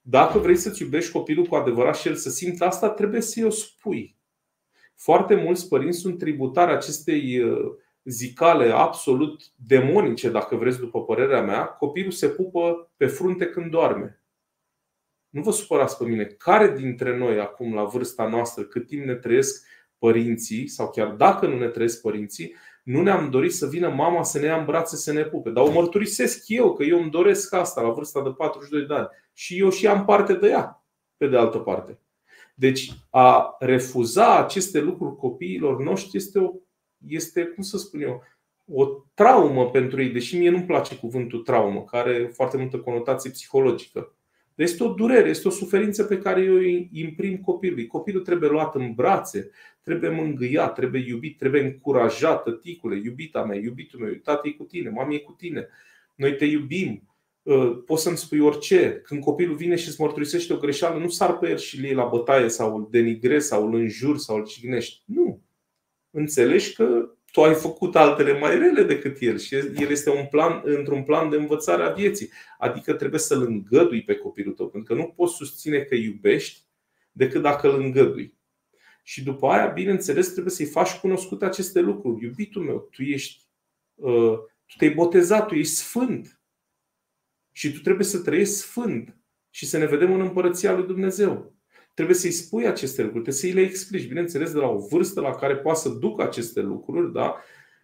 Dacă vrei să-ți iubești copilul cu adevărat și el să simtă asta, trebuie să-i o spui. Foarte mulți părinți sunt tributari acestei uh, zicale absolut demonice, dacă vreți, după părerea mea. Copilul se pupă pe frunte când doarme. Nu vă supărați pe mine. Care dintre noi, acum, la vârsta noastră, cât timp ne trăiesc părinții, sau chiar dacă nu ne trăiesc părinții, nu ne-am dorit să vină mama să ne ia în brațe să ne pupe. Dar o mărturisesc eu că eu îmi doresc asta la vârsta de 42 de ani. Și eu și am parte de ea, pe de altă parte. Deci a refuza aceste lucruri copiilor noștri este, o, este cum să spun eu, o traumă pentru ei, deși mie nu-mi place cuvântul traumă, care are foarte multă conotație psihologică. Este o durere, este o suferință pe care eu îi imprim copilului. Copilul trebuie luat în brațe, trebuie mângâiat, trebuie iubit, trebuie încurajat, tăticule, iubita mea, iubitul meu, tati e cu tine, mami e cu tine. Noi te iubim, Uh, poți să-mi spui orice. Când copilul vine și îți mărturisește o greșeală, nu sar pe el și îl la bătaie sau îl denigrezi sau îl înjuri sau îl cignești. Nu. Înțelegi că tu ai făcut altele mai rele decât el și el este un plan, într-un plan de învățare a vieții. Adică trebuie să-l îngădui pe copilul tău, pentru că nu poți susține că iubești decât dacă îl îngădui. Și după aia, bineînțeles, trebuie să-i faci cunoscute aceste lucruri. Iubitul meu, tu ești, uh, tu te-ai botezat, tu ești sfânt și tu trebuie să trăiești sfânt și să ne vedem în împărăția lui Dumnezeu. Trebuie să-i spui aceste lucruri, trebuie să-i le explici, bineînțeles, de la o vârstă la care poate să ducă aceste lucruri, da?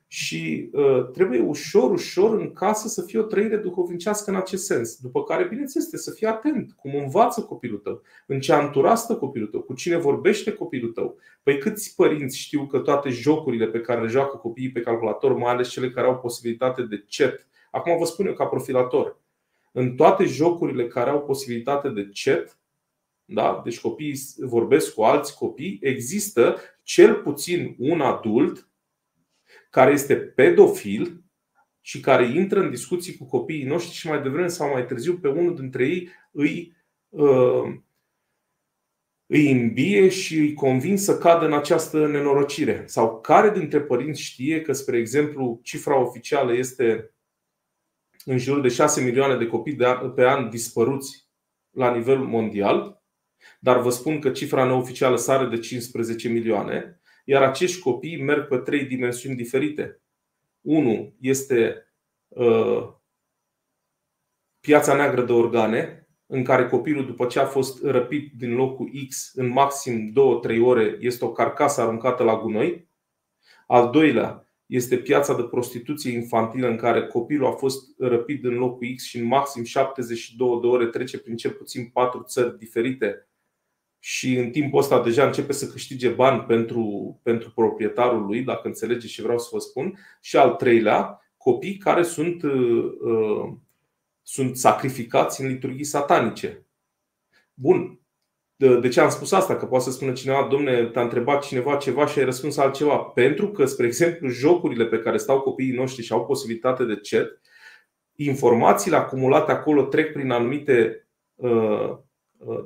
Și uh, trebuie ușor, ușor în casă să fie o trăire duhovnicească în acest sens. După care, bineînțeles, trebuie să fii atent cum învață copilul tău, în ce antură stă copilul tău, cu cine vorbește copilul tău. Păi câți părinți știu că toate jocurile pe care le joacă copiii pe calculator, mai ales cele care au posibilitate de chat, acum vă spun eu ca profilator, în toate jocurile care au posibilitate de chat, da? deci copiii vorbesc cu alți copii, există cel puțin un adult care este pedofil și care intră în discuții cu copiii noștri și mai devreme sau mai târziu pe unul dintre ei îi, uh, îi îmbie și îi convin să cadă în această nenorocire. Sau care dintre părinți știe că, spre exemplu, cifra oficială este în jur de 6 milioane de copii pe an dispăruți la nivel mondial, dar vă spun că cifra neoficială sare de 15 milioane, iar acești copii merg pe trei dimensiuni diferite. Unu este uh, piața neagră de organe, în care copilul, după ce a fost răpit din locul X, în maxim 2-3 ore, este o carcasă aruncată la gunoi. Al doilea este piața de prostituție infantilă în care copilul a fost răpit în locul X și în maxim 72 de ore trece prin cel puțin patru țări diferite și în timpul ăsta deja începe să câștige bani pentru, pentru proprietarul lui, dacă înțelegeți ce vreau să vă spun. Și al treilea, copii care sunt, uh, uh sunt sacrificați în liturghii satanice. Bun, de ce am spus asta? Că poate să spună cineva, domne, te-a întrebat cineva ceva și ai răspuns altceva. Pentru că, spre exemplu, jocurile pe care stau copiii noștri și au posibilitate de chat, informațiile acumulate acolo trec prin anumite uh, uh,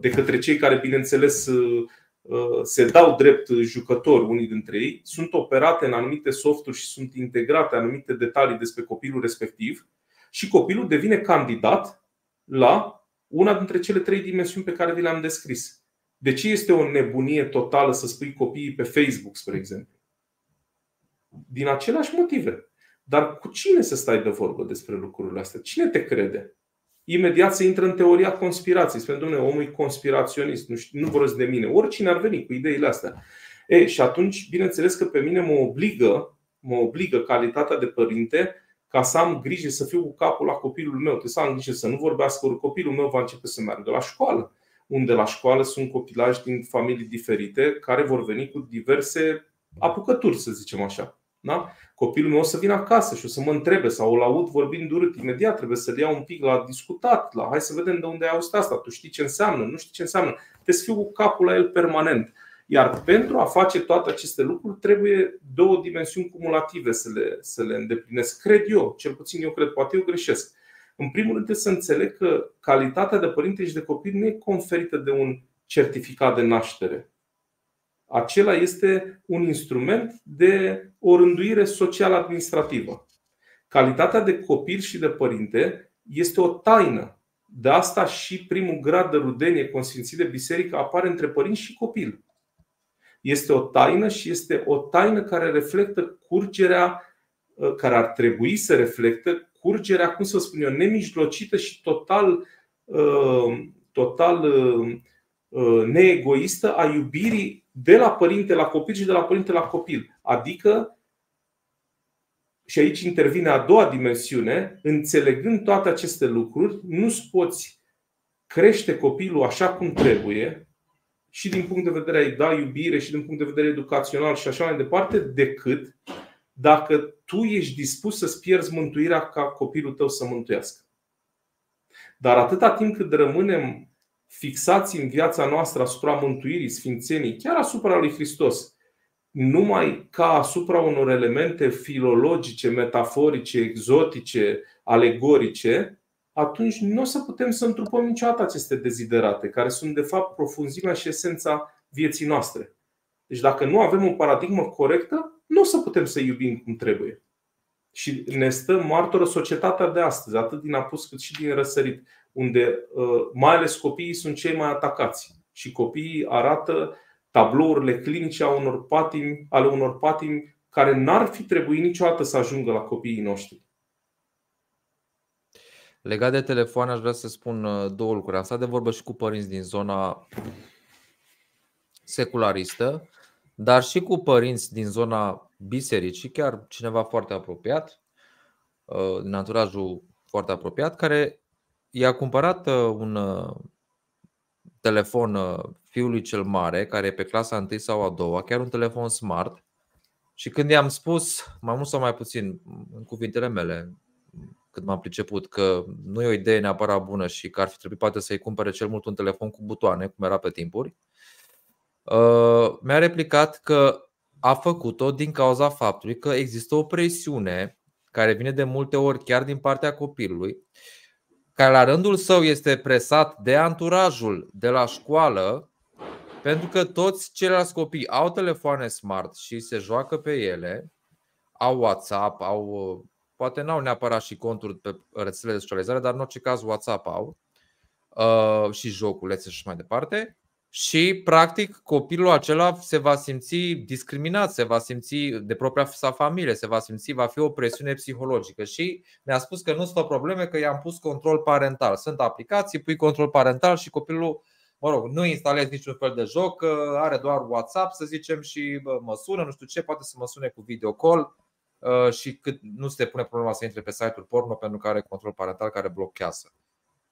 de către cei care, bineînțeles, uh, se dau drept jucători unii dintre ei, sunt operate în anumite softuri și sunt integrate anumite detalii despre copilul respectiv și copilul devine candidat la una dintre cele trei dimensiuni pe care vi le-am descris. De ce este o nebunie totală să spui copiii pe Facebook, spre exemplu? din aceleași motive. Dar cu cine să stai de vorbă despre lucrurile astea? Cine te crede? Imediat se intră în teoria conspirației. Spune, domnule, omul e conspiraționist, nu, știu, nu vorbesc de mine. Oricine ar veni cu ideile astea. E, și atunci, bineînțeles că pe mine mă obligă, mă obligă calitatea de părinte ca să am grijă să fiu cu capul la copilul meu. Trebuie să am grijă să nu vorbească, ori copilul meu va începe să meargă la școală. Unde la școală sunt copilași din familii diferite care vor veni cu diverse apucături, să zicem așa. Da? Copilul meu o să vină acasă și o să mă întrebe sau îl aud vorbind urât imediat, trebuie să-l iau un pic la discutat, la hai să vedem de unde ai auzit asta, tu știi ce înseamnă, nu știi ce înseamnă. Trebuie să fiu cu capul la el permanent. Iar pentru a face toate aceste lucruri trebuie două dimensiuni cumulative să le, să le îndeplinesc. Cred eu, cel puțin eu cred, poate eu greșesc. În primul rând trebuie să înțeleg că calitatea de părinte și de copil nu e conferită de un certificat de naștere acela este un instrument de o rânduire social administrativă. Calitatea de copil și de părinte este o taină. De asta și primul grad de rudenie consfințit de biserică apare între părinți și copil. Este o taină și este o taină care reflectă curgerea, ă, care ar trebui să reflectă curgerea, cum să spun eu, nemijlocită și total, ă, total ă, neegoistă a iubirii de la părinte la copil și de la părinte la copil. Adică, și aici intervine a doua dimensiune, înțelegând toate aceste lucruri, nu-ți poți crește copilul așa cum trebuie, și din punct de vedere a da iubire, și din punct de vedere educațional și așa mai departe, decât dacă tu ești dispus să-ți pierzi mântuirea ca copilul tău să mântuiască. Dar atâta timp cât rămânem fixați în viața noastră asupra mântuirii, sfințenii, chiar asupra lui Hristos, numai ca asupra unor elemente filologice, metaforice, exotice, alegorice, atunci nu o să putem să întrupăm niciodată aceste deziderate, care sunt de fapt profunzimea și esența vieții noastre. Deci dacă nu avem o paradigmă corectă, nu o să putem să iubim cum trebuie. Și ne stă martoră societatea de astăzi, atât din apus cât și din răsărit unde uh, mai ales copiii sunt cei mai atacați și copiii arată tablourile clinice a unor patimi, ale unor patimi care n-ar fi trebuit niciodată să ajungă la copiii noștri. Legat de telefon, aș vrea să spun uh, două lucruri. Am stat de vorbă și cu părinți din zona secularistă, dar și cu părinți din zona bisericii, chiar cineva foarte apropiat, uh, din anturajul foarte apropiat, care i-a cumpărat uh, un uh, telefon uh, fiului cel mare, care e pe clasa 1 sau a doua, chiar un telefon smart. Și când i-am spus, mai mult sau mai puțin, în cuvintele mele, cât m-am priceput, că nu e o idee neapărat bună și că ar fi trebuit poate să-i cumpere cel mult un telefon cu butoane, cum era pe timpuri, mi-a replicat că a făcut-o din cauza faptului că există o presiune care vine de multe ori chiar din partea copilului care la rândul său este presat de anturajul de la școală, pentru că toți ceilalți copii au telefoane smart și se joacă pe ele, au WhatsApp, au poate n-au neapărat și conturi pe rețele de socializare, dar în orice caz WhatsApp au uh, și joculețe și mai departe și, practic, copilul acela se va simți discriminat, se va simți de propria sa familie, se va simți, va fi o presiune psihologică. Și ne-a spus că nu sunt probleme, că i-am pus control parental. Sunt aplicații, pui control parental și copilul, mă rog, nu instalezi niciun fel de joc, are doar WhatsApp, să zicem, și mă sună, nu știu ce, poate să mă sune cu video call uh, și cât nu se pune problema să intre pe site-uri porno pentru că are control parental care blochează.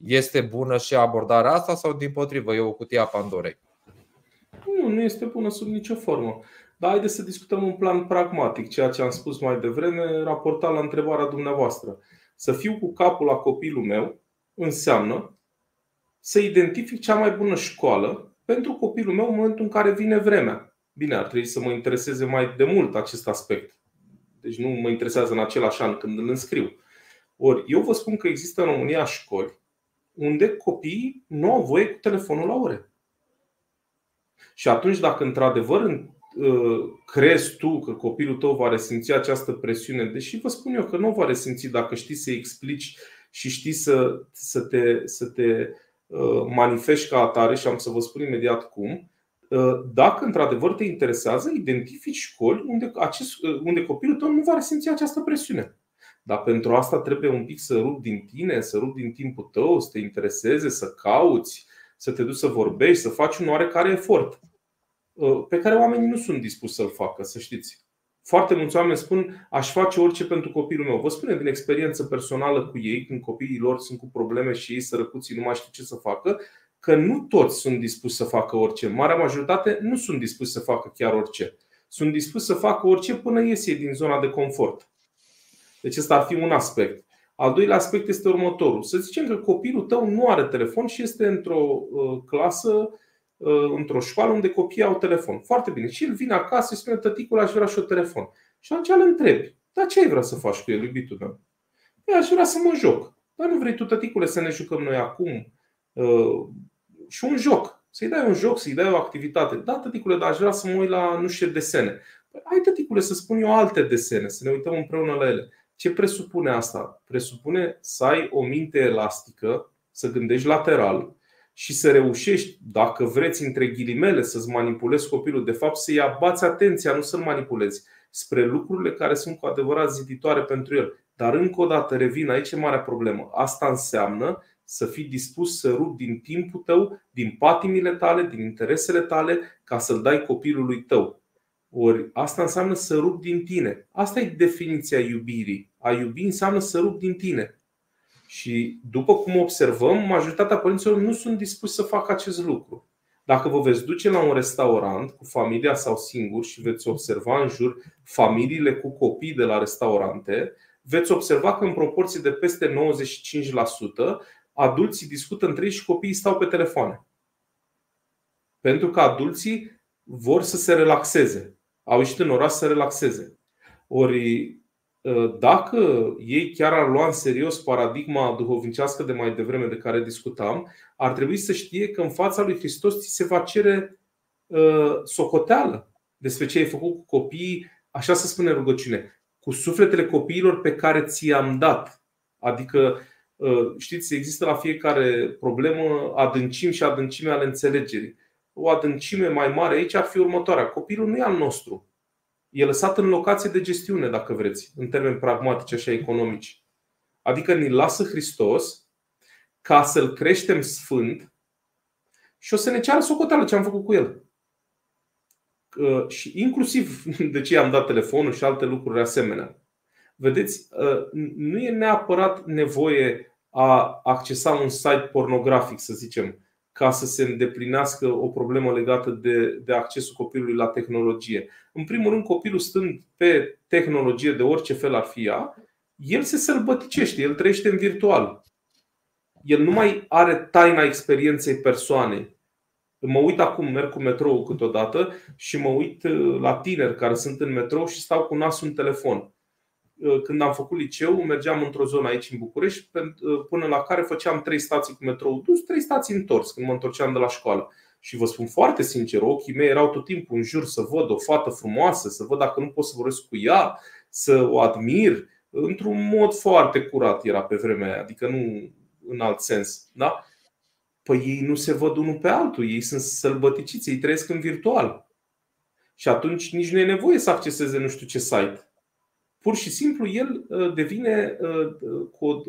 Este bună și abordarea asta sau din potrivă e o cutie a Pandorei? Nu, nu este bună sub nicio formă. Dar haideți să discutăm un plan pragmatic, ceea ce am spus mai devreme, raportat la întrebarea dumneavoastră. Să fiu cu capul la copilul meu înseamnă să identific cea mai bună școală pentru copilul meu în momentul în care vine vremea. Bine, ar trebui să mă intereseze mai de mult acest aspect. Deci nu mă interesează în același an când îl înscriu. Ori eu vă spun că există în România școli unde copiii nu au voie cu telefonul la ore. Și atunci, dacă într-adevăr uh, crezi tu că copilul tău va resimți această presiune, deși vă spun eu că nu va resimți dacă știi să explici și știi să, să te, să te uh, manifesti ca atare, și am să vă spun imediat cum, dacă într-adevăr te interesează, identifici școli unde, acest, unde copilul tău nu va resimți această presiune. Dar pentru asta trebuie un pic să rup din tine, să rup din timpul tău, să te intereseze, să cauți, să te duci să vorbești, să faci un oarecare efort pe care oamenii nu sunt dispuși să-l facă, să știți. Foarte mulți oameni spun, aș face orice pentru copilul meu. Vă spune din experiență personală cu ei, când copiii lor sunt cu probleme și ei sărăcuții nu mai știu ce să facă, că nu toți sunt dispuși să facă orice. Marea majoritate nu sunt dispuși să facă chiar orice. Sunt dispuși să facă orice până iese din zona de confort. Deci ăsta ar fi un aspect. Al doilea aspect este următorul. Să zicem că copilul tău nu are telefon și este într-o uh, clasă, uh, într-o școală unde copiii au telefon. Foarte bine. Și el vine acasă și spune, tăticul, aș vrea și o telefon. Și atunci îl întrebi, dar ce ai vrea să faci cu el, iubitul meu? Păi aș vrea să mă joc. Dar nu vrei tu, tăticule, să ne jucăm noi acum? Uh, și un joc. Să-i dai un joc, să-i dai o activitate. Da, tăticule, dar aș vrea să mă uit la nu știu ce desene. Păi, hai, tăticule, să spun eu alte desene, să ne uităm împreună la ele. Ce presupune asta? Presupune să ai o minte elastică, să gândești lateral și să reușești, dacă vreți, între ghilimele, să-ți manipulezi copilul, de fapt să-i abați atenția, nu să-l manipulezi, spre lucrurile care sunt cu adevărat ziditoare pentru el. Dar încă o dată revin, aici e marea problemă. Asta înseamnă să fii dispus să rupi din timpul tău, din patimile tale, din interesele tale, ca să-l dai copilului tău. Ori asta înseamnă să rup din tine. Asta e definiția iubirii. A iubi înseamnă să rup din tine. Și după cum observăm, majoritatea părinților nu sunt dispuși să facă acest lucru. Dacă vă veți duce la un restaurant cu familia sau singur și veți observa în jur familiile cu copii de la restaurante, veți observa că în proporție de peste 95% adulții discută între ei și copiii stau pe telefoane. Pentru că adulții vor să se relaxeze au ieșit în oraș să relaxeze. Ori ă, dacă ei chiar ar lua în serios paradigma duhovnicească de mai devreme de care discutam, ar trebui să știe că în fața lui Hristos ți se va cere uh, socoteală despre ce ai făcut cu copiii, așa să spune rugăciune, cu sufletele copiilor pe care ți-am dat. Adică, uh, știți, există la fiecare problemă adâncim și adâncime ale înțelegerii o adâncime mai mare aici ar fi următoarea. Copilul nu e al nostru. E lăsat în locație de gestiune, dacă vreți, în termeni pragmatici și economici. Adică ne lasă Hristos ca să-l creștem sfânt și o să ne ceară socoteală ce am făcut cu el. Și inclusiv de ce am dat telefonul și alte lucruri asemenea. Vedeți, nu e neapărat nevoie a accesa un site pornografic, să zicem, ca să se îndeplinească o problemă legată de, de accesul copilului la tehnologie. În primul rând, copilul stând pe tehnologie de orice fel ar fi ea, el se sălbăticește, el trăiește în virtual. El nu mai are taina experienței persoanei. Mă uit acum, merg cu metrou câteodată și mă uit uh, la tineri care sunt în metrou și stau cu nasul în telefon. Uh, când am făcut liceu, mergeam într-o zonă aici în București, uh, până la care făceam trei stații cu metrou dus, trei stații întors când mă întorceam de la școală. Și vă spun foarte sincer, ochii mei erau tot timpul în jur să văd o fată frumoasă, să văd dacă nu pot să vorbesc cu ea, să o admir, într-un mod foarte curat era pe vremea aia, adică nu în alt sens. Da? Păi ei nu se văd unul pe altul, ei sunt sălbăticiți, ei trăiesc în virtual. Și atunci nici nu e nevoie să acceseze nu știu ce site pur și simplu el uh, devine uh,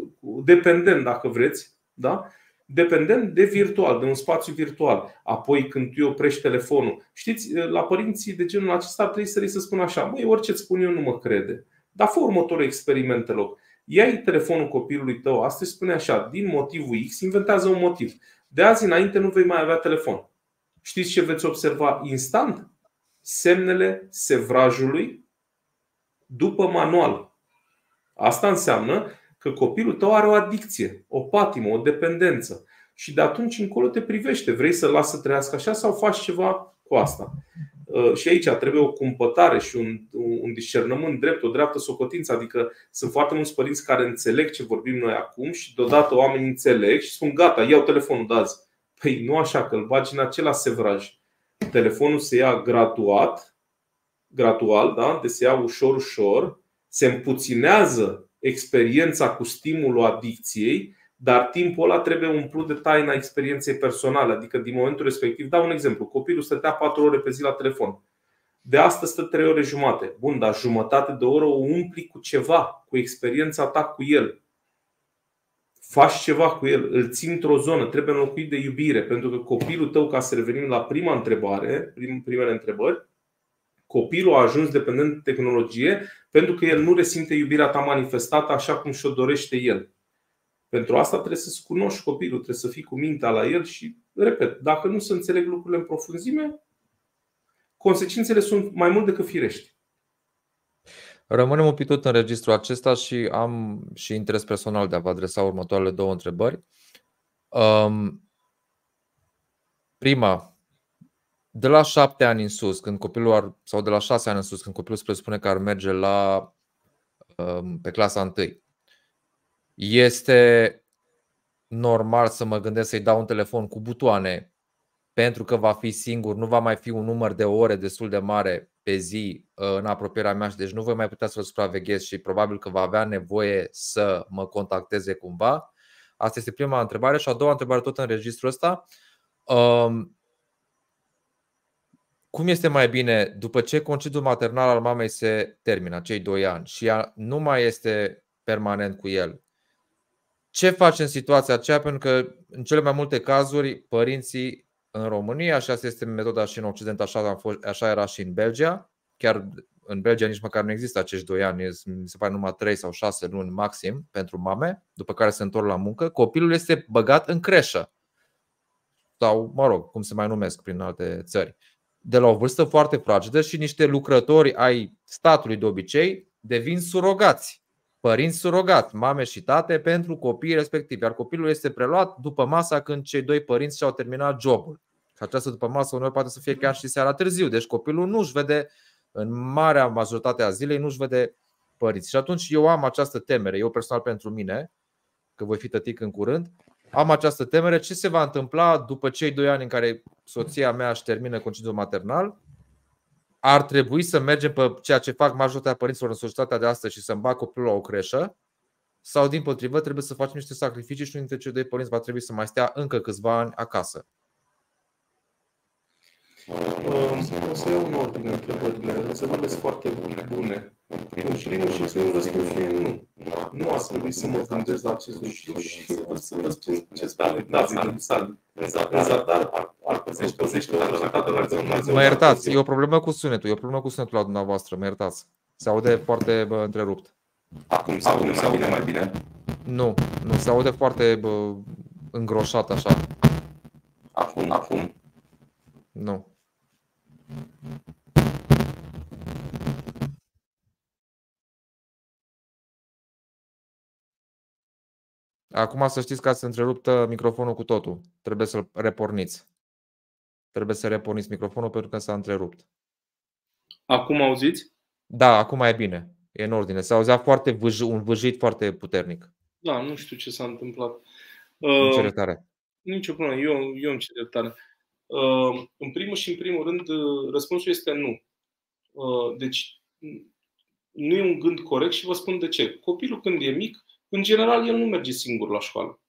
dependent, dacă vreți, da? dependent de virtual, de un spațiu virtual. Apoi, când tu îi oprești telefonul, știți, uh, la părinții de genul acesta trebuie să să spun așa: Măi, orice îți spun eu nu mă crede. Dar fă următorul experiment, te rog. Ia-i telefonul copilului tău astăzi, spune așa, din motivul X, inventează un motiv. De azi înainte nu vei mai avea telefon. Știți ce veți observa instant? Semnele sevrajului după manual. Asta înseamnă că copilul tău are o adicție, o patimă, o dependență. Și de atunci încolo te privește. Vrei să lasă să trăiască așa sau faci ceva cu asta? Uh, și aici trebuie o cumpătare și un, un discernământ drept, o dreaptă socotință. Adică sunt foarte mulți părinți care înțeleg ce vorbim noi acum și deodată oamenii înțeleg și spun gata, iau telefonul de azi. Păi nu așa, că îl bagi în același sevraj. Telefonul se ia graduat gradual, da? de se ia ușor, ușor, se împuținează experiența cu stimulul adicției Dar timpul ăla trebuie umplut de taina experienței personale. Adică din momentul respectiv, dau un exemplu, copilul stătea 4 ore pe zi la telefon. De astăzi stă 3 ore jumate. Bun, dar jumătate de oră o umpli cu ceva, cu experiența ta cu el. Faci ceva cu el, îl ții într-o zonă, trebuie înlocuit de iubire. Pentru că copilul tău, ca să revenim la prima întrebare, primele întrebări, copilul a ajuns dependent de tehnologie pentru că el nu resimte iubirea ta manifestată așa cum și-o dorește el. Pentru asta trebuie să-ți cunoști copilul, trebuie să fii cu mintea la el și, repet, dacă nu se înțeleg lucrurile în profunzime, consecințele sunt mai mult decât firești. Rămânem un pic tot în registrul acesta și am și interes personal de a vă adresa următoarele două întrebări. Um, prima, de la șapte ani în sus, când copilul ar, sau de la șase ani în sus, când copilul se presupune că ar merge la, um, pe clasa întâi, este normal să mă gândesc să-i dau un telefon cu butoane pentru că va fi singur, nu va mai fi un număr de ore destul de mare pe zi uh, în apropierea mea și deci nu voi mai putea să-l supraveghez și probabil că va avea nevoie să mă contacteze cumva. Asta este prima întrebare și a doua întrebare tot în registrul ăsta. Um, cum este mai bine după ce concediul maternal al mamei se termină, cei doi ani, și ea nu mai este permanent cu el? Ce face în situația aceea? Pentru că în cele mai multe cazuri părinții în România și asta este metoda și în Occident, așa, am fost, așa era și în Belgia. Chiar în Belgia nici măcar nu există acești doi ani, mi se pare numai 3 sau 6 luni maxim pentru mame, după care se întorc la muncă. Copilul este băgat în creșă sau, mă rog, cum se mai numesc prin alte țări, de la o vârstă foarte fragedă și niște lucrători ai statului de obicei devin surogați părinți surogat, mame și tate, pentru copiii respectivi. Iar copilul este preluat după masa când cei doi părinți și-au terminat jobul. Și această după masă uneori poate să fie chiar și seara târziu. Deci copilul nu își vede, în marea majoritate a zilei, nu își vede părinți. Și atunci eu am această temere, eu personal pentru mine, că voi fi tătic în curând, am această temere. Ce se va întâmpla după cei doi ani în care soția mea își termină concediul maternal? Ar trebui să mergem pe ceea ce fac majoritatea părinților în societatea de astăzi și să-mi bag copilul la o creșă? Sau din potrivă trebuie să facem niște sacrificii și unul dintre cei doi părinți va trebui să mai stea încă câțiva ani acasă. O să iau în ordine întrebările. Întrebările sunt foarte bune. În primul și primul răspunsul e nu. Nu ar trebui să mă gândesc la acest lucru și să vă spun ce spune David în sală. În zadar ar păzește la rezultatul la Dumnezeu. Mă iertați, e o problemă cu sunetul. E o problemă cu sunetul la dumneavoastră. Mă iertați. Se aude foarte bă, întrerupt. Acum se aude mai bine, mai bine? Nu, nu se aude foarte bă, îngroșat așa. Acum, acum? Nu. Acum să știți că ați întrerupt uh, microfonul cu totul. Trebuie să-l reporniți. Trebuie să reporniți microfonul pentru că s-a întrerupt. Acum auziți? Da, acum e bine. E în ordine. S-a auzit foarte vâj, un vâjit foarte puternic. Da, nu știu ce s-a întâmplat. Uh, ce iertare. Nicio problemă. Eu, eu îmi cer iertare. Uh, în primul și în primul rând, uh, răspunsul este nu. Uh, deci, nu e un gând corect și vă spun de ce. Copilul când e mic, în general, el nu merge singur la școală.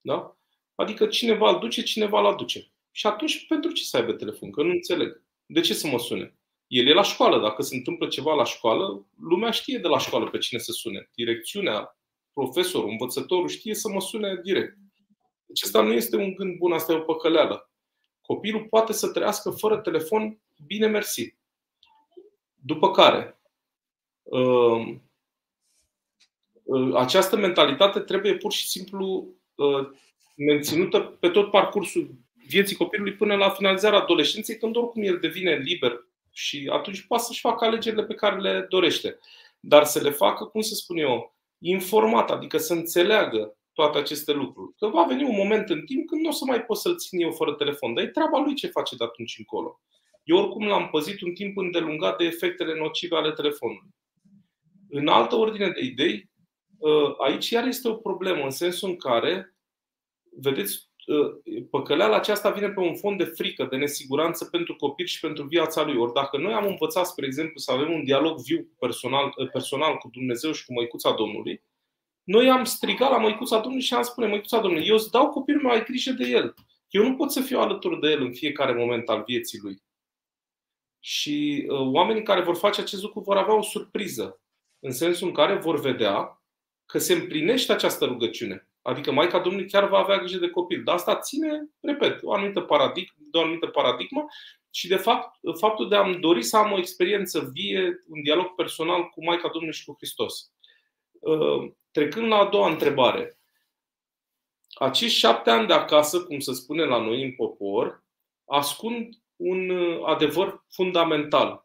Da? Adică cineva îl duce, cineva îl aduce. Și atunci, pentru ce să aibă telefon? Că nu înțeleg. De ce să mă sune? El e la școală. Dacă se întâmplă ceva la școală, lumea știe de la școală pe cine să sune. Direcțiunea, profesorul, învățătorul știe să mă sune direct. Deci asta nu este un gând bun, asta e o păcăleală. Copilul poate să trăiască fără telefon, bine mersi. După care, uh, uh, această mentalitate trebuie pur și simplu uh, menținută pe tot parcursul vieții copilului până la finalizarea adolescenței, când oricum el devine liber și atunci poate să-și facă alegerile pe care le dorește. Dar să le facă, cum să spun eu, informat, adică să înțeleagă toate aceste lucruri. Că va veni un moment în timp când nu o să mai pot să-l țin eu fără telefon, dar e treaba lui ce face de atunci încolo. Eu oricum l-am păzit un timp îndelungat de efectele nocive ale telefonului. În altă ordine de idei, ă, aici iar este o problemă, în sensul în care, vedeți, ă, păcăleala aceasta vine pe un fond de frică, de nesiguranță pentru copil și pentru viața lui. Ori dacă noi am învățat, spre exemplu, să avem un dialog viu personal, personal cu Dumnezeu și cu Măicuța Domnului, noi am strigat la măicuța Domnului și am spune, măicuța Domnului, eu îți dau copilul meu, ai grijă de el. Eu nu pot să fiu alături de el în fiecare moment al vieții lui. Și uh, oamenii care vor face acest lucru vor avea o surpriză, în sensul în care vor vedea că se împlinește această rugăciune. Adică Maica Domnului chiar va avea grijă de copil. Dar asta ține, repet, o anumită paradigmă, de o anumită paradigmă și de fapt faptul de a-mi dori să am o experiență vie, un dialog personal cu Maica Domnului și cu Hristos. Uh, trecând la a doua întrebare. Acești șapte ani de acasă, cum se spune la noi în popor, ascund un uh, adevăr fundamental.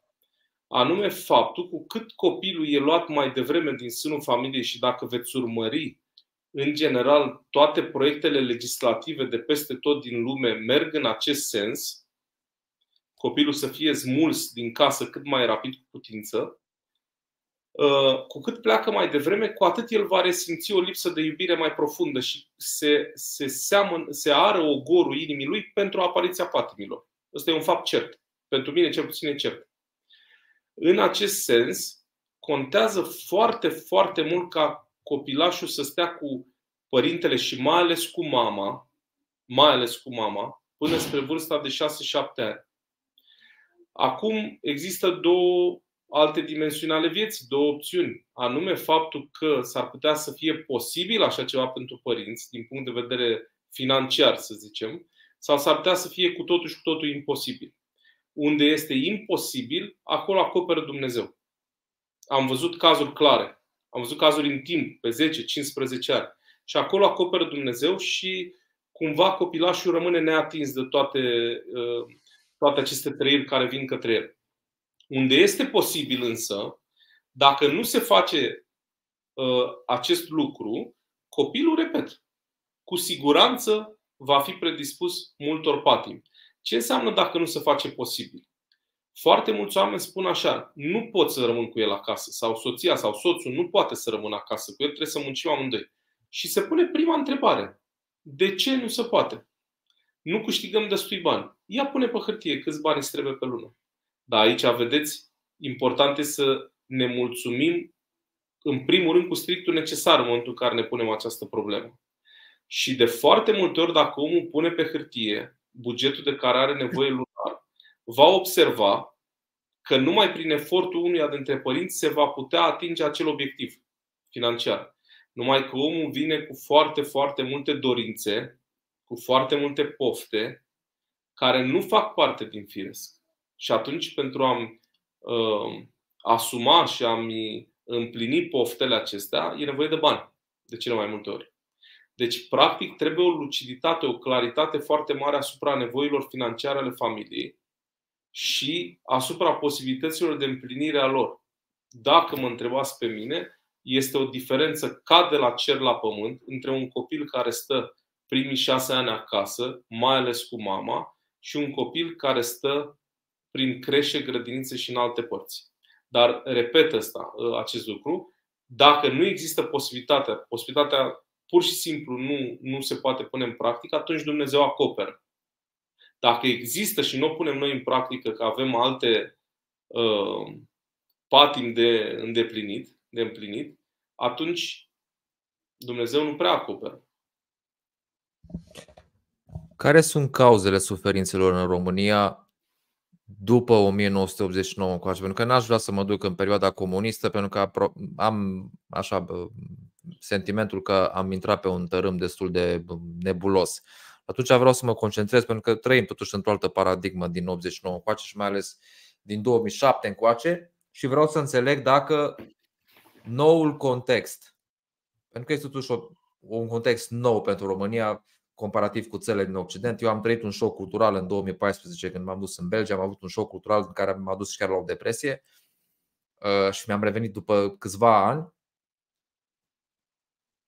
Anume faptul cu cât copilul e luat mai devreme din sânul familiei și dacă veți urmări în general toate proiectele legislative de peste tot din lume merg în acest sens, copilul să fie smuls din casă cât mai rapid cu putință, uh, cu cât pleacă mai devreme, cu atât el va resimți o lipsă de iubire mai profundă și se, se, seamăn, se ară ogorul inimii lui pentru apariția patimilor. Ăsta e un fapt cert. Pentru mine, cel puțin, e cert. În acest sens, contează foarte, foarte mult ca copilașul să stea cu părintele și mai ales cu mama, mai ales cu mama, până spre vârsta de 6-7 ani. Acum există două alte dimensiuni ale vieții, două opțiuni. Anume faptul că s-ar putea să fie posibil așa ceva pentru părinți, din punct de vedere financiar, să zicem, sau s-ar putea să fie cu totul și cu totul imposibil. Unde este imposibil, acolo acoperă Dumnezeu. Am văzut cazuri clare. Am văzut cazuri în timp, pe 10-15 ani. Și acolo acoperă Dumnezeu și cumva copilașul rămâne neatins de toate, uh, toate aceste trăiri care vin către el. Unde este posibil însă, dacă nu se face uh, acest lucru, copilul, repet, cu siguranță va fi predispus multor patimi. Ce înseamnă dacă nu se face posibil? Foarte mulți oameni spun așa, nu pot să rămân cu el acasă, sau soția sau soțul nu poate să rămână acasă cu el, trebuie să muncim amândoi. Și se pune prima întrebare. De ce nu se poate? Nu câștigăm destui bani. Ia pune pe hârtie câți bani îți trebuie pe lună. Dar aici, vedeți, important este să ne mulțumim în primul rând cu strictul necesar în momentul în care ne punem această problemă. Și de foarte multe ori, dacă omul pune pe hârtie bugetul de care are nevoie lunar, va observa că numai prin efortul unuia dintre părinți se va putea atinge acel obiectiv financiar. Numai că omul vine cu foarte, foarte multe dorințe, cu foarte multe pofte, care nu fac parte din firesc. Și atunci, pentru a-mi uh, asuma și a-mi împlini poftele acestea, e nevoie de bani, de cele mai multe ori. Deci, practic, trebuie o luciditate, o claritate foarte mare asupra nevoilor financiare ale familiei și asupra posibilităților de împlinire a lor. Dacă mă întrebați pe mine, este o diferență ca de la cer la pământ între un copil care stă primii șase ani acasă, mai ales cu mama, și un copil care stă prin creșe, grădinițe și în alte părți. Dar repet asta, acest lucru, dacă nu există posibilitatea, posibilitatea pur și simplu nu, nu se poate pune în practică, atunci Dumnezeu acoperă. Dacă există și nu o punem noi în practică, că avem alte uh, patim de îndeplinit, de împlinit, atunci Dumnezeu nu prea acoperă. Care sunt cauzele suferințelor în România după 1989 încoace? Pentru că n-aș vrea să mă duc în perioada comunistă, pentru că am așa sentimentul că am intrat pe un tărâm destul de nebulos. Atunci vreau să mă concentrez pentru că trăim totuși într-o altă paradigmă din 89 încoace și mai ales din 2007 încoace și vreau să înțeleg dacă noul context, pentru că este totuși un context nou pentru România comparativ cu țările din Occident. Eu am trăit un șoc cultural în 2014 când m-am dus în Belgia, am avut un șoc cultural în care m-a dus chiar la o depresie uh, și mi-am revenit după câțiva ani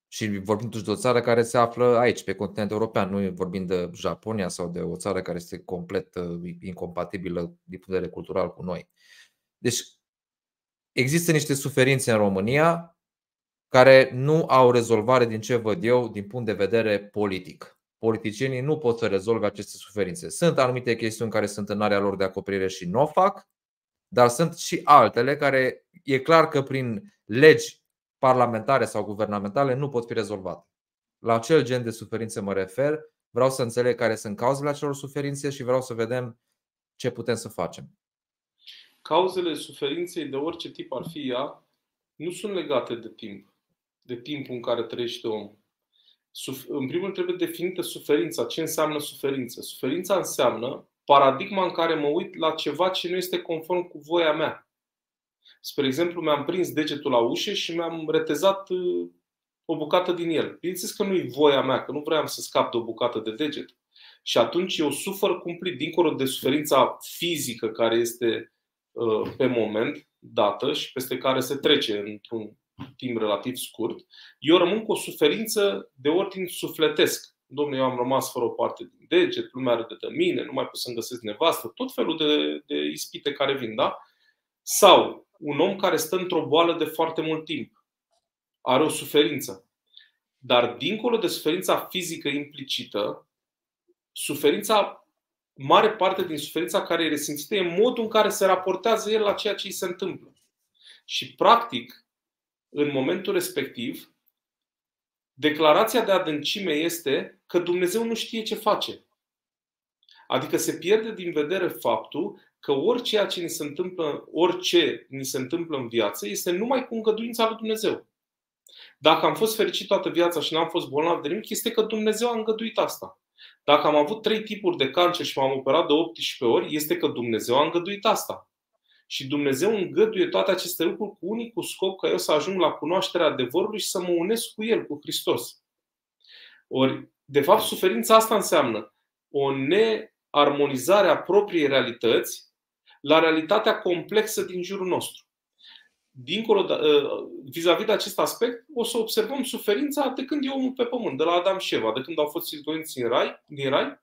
și vorbim totuși de o țară care se află aici, pe continentul european, nu vorbim de Japonia sau de o țară care este complet uh, incompatibilă din punct de vedere cultural cu noi. Deci există niște suferințe în România care nu au rezolvare din ce văd eu din punct de vedere politic. Politicienii nu pot să rezolve aceste suferințe. Sunt anumite chestiuni care sunt în area lor de acoperire și nu o fac, dar sunt și altele care e clar că prin legi parlamentare sau guvernamentale nu pot fi rezolvate. La acel gen de suferințe mă refer, vreau să înțeleg care sunt cauzele acelor suferințe și vreau să vedem ce putem să facem. Cauzele suferinței de orice tip ar fi ea nu sunt legate de timp, de timpul în care trăiește omul. În primul rând trebuie definită suferința. Ce înseamnă suferință? Suferința înseamnă paradigma în care mă uit la ceva ce nu este conform cu voia mea. Spre exemplu, mi-am prins degetul la ușă și mi-am retezat uh, o bucată din el. Bineînțeles că nu-i voia mea, că nu vreau să scap de o bucată de deget. Și atunci eu sufăr cumplit, dincolo de suferința fizică care este uh, pe moment dată și peste care se trece într-un timp relativ scurt, eu rămân cu o suferință de ordin sufletesc. Domnule, eu am rămas fără o parte din deget, lumea râde de mine, nu mai pot să-mi găsesc nevastă, tot felul de, de ispite care vin, da? Sau un om care stă într-o boală de foarte mult timp, are o suferință. Dar dincolo de suferința fizică implicită, suferința, mare parte din suferința care e resimțită e modul în care se raportează el la ceea ce îi se întâmplă. Și practic, în momentul respectiv, declarația de adâncime este că Dumnezeu nu știe ce face. Adică se pierde din vedere faptul că orice ce ni se întâmplă, orice ni se întâmplă în viață este numai cu îngăduința lui Dumnezeu. Dacă am fost fericit toată viața și n-am fost bolnav de nimic, este că Dumnezeu a îngăduit asta. Dacă am avut trei tipuri de cancer și m-am operat de 18 ori, este că Dumnezeu a îngăduit asta. Și Dumnezeu îngăduie toate aceste lucruri cu unicul scop ca eu să ajung la cunoașterea adevărului și să mă unesc cu El, cu Hristos. Ori, de fapt, suferința asta înseamnă o nearmonizare a propriei realități la realitatea complexă din jurul nostru. Dincolo, de, ă, vis-a-vis de acest aspect, o să observăm suferința de când e omul pe pământ, de la Adam și Eva, de când au fost situați în rai, din rai,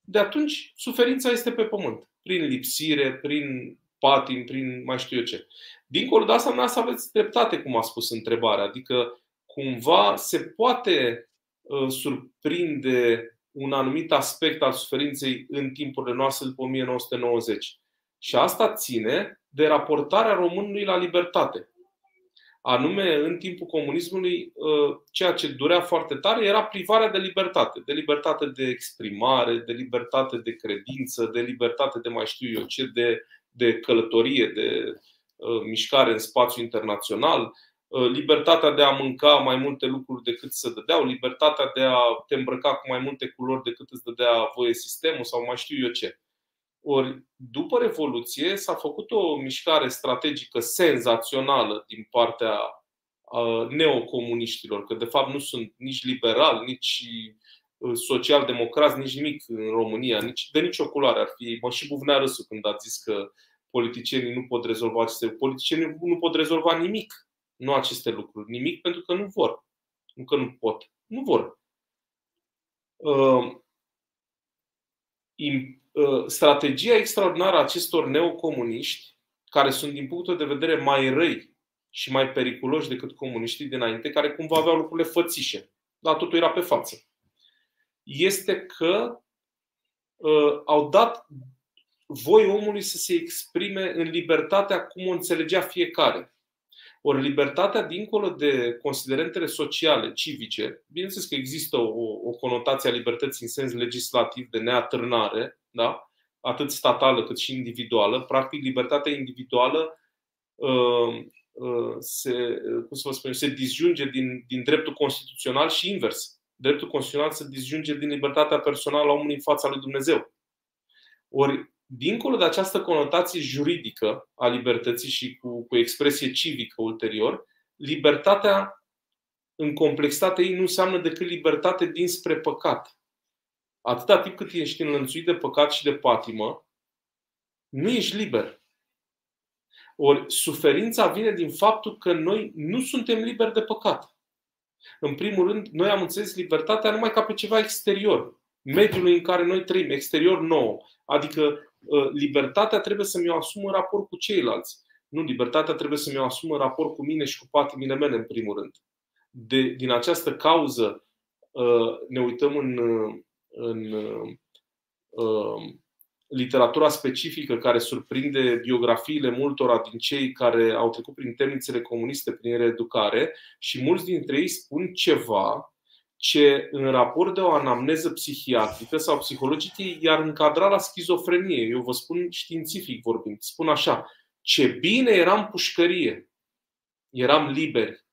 de atunci suferința este pe pământ, prin lipsire, prin patim, prin mai știu eu ce. Dincolo de asta, să aveți dreptate, cum a spus întrebarea. Adică, cumva se poate uh, surprinde un anumit aspect al suferinței în timpurile noastre după 1990. Și asta ține de raportarea românului la libertate. Anume, în timpul comunismului, uh, ceea ce durea foarte tare era privarea de libertate. De libertate de exprimare, de libertate de credință, de libertate de mai știu eu ce, de de călătorie, de uh, mișcare în spațiu internațional, uh, libertatea de a mânca mai multe lucruri decât să dădeau, libertatea de a te îmbrăca cu mai multe culori decât îți dădea voie sistemul sau mai știu eu ce. Ori, după Revoluție, s-a făcut o mișcare strategică senzațională din partea uh, neocomuniștilor, că de fapt nu sunt nici liberali, nici social-democrați, nici nimic în România, nici, de nicio culoare ar fi. Mă și buvnea râsul când a zis că politicienii nu pot rezolva aceste Politicienii nu pot rezolva nimic, nu aceste lucruri. Nimic pentru că nu vor. Nu că nu pot. Nu vor. Uh, uh, strategia extraordinară a acestor neocomuniști, care sunt din punctul de vedere mai răi și mai periculoși decât comuniștii dinainte, care cumva aveau lucrurile fățișe. Dar totul era pe față este că uh, au dat voi omului să se exprime în libertatea cum o înțelegea fiecare. Ori libertatea, dincolo de considerentele sociale, civice, bineînțeles că există o, o conotație a libertății în sens legislativ de neatârnare, da? atât statală cât și individuală. Practic, libertatea individuală uh, uh, se, cum să vă spun, se disjunge din, din dreptul constituțional și invers dreptul constituțional să disjunge din libertatea personală a omului în fața lui Dumnezeu. Ori, dincolo de această conotație juridică a libertății și cu, cu expresie civică ulterior, libertatea în complexitatea ei nu înseamnă decât libertate dinspre păcat. Atâta timp cât ești înlănțuit de păcat și de patimă, nu ești liber. Ori suferința vine din faptul că noi nu suntem liberi de păcat. În primul rând, noi am înțeles libertatea numai ca pe ceva exterior, mediului în care noi trăim, exterior nou. Adică ă, libertatea trebuie să mi-o asum în raport cu ceilalți. Nu, libertatea trebuie să mi-o asum în raport cu mine și cu patimile mele, în primul rând. De, din această cauză ă, ne uităm în, în ă, literatura specifică care surprinde biografiile multora din cei care au trecut prin temnițele comuniste, prin reeducare și mulți dintre ei spun ceva ce în raport de o anamneză psihiatrică sau psihologică i-ar încadra la schizofrenie. Eu vă spun științific vorbind. Spun așa, ce bine eram pușcărie, eram liberi.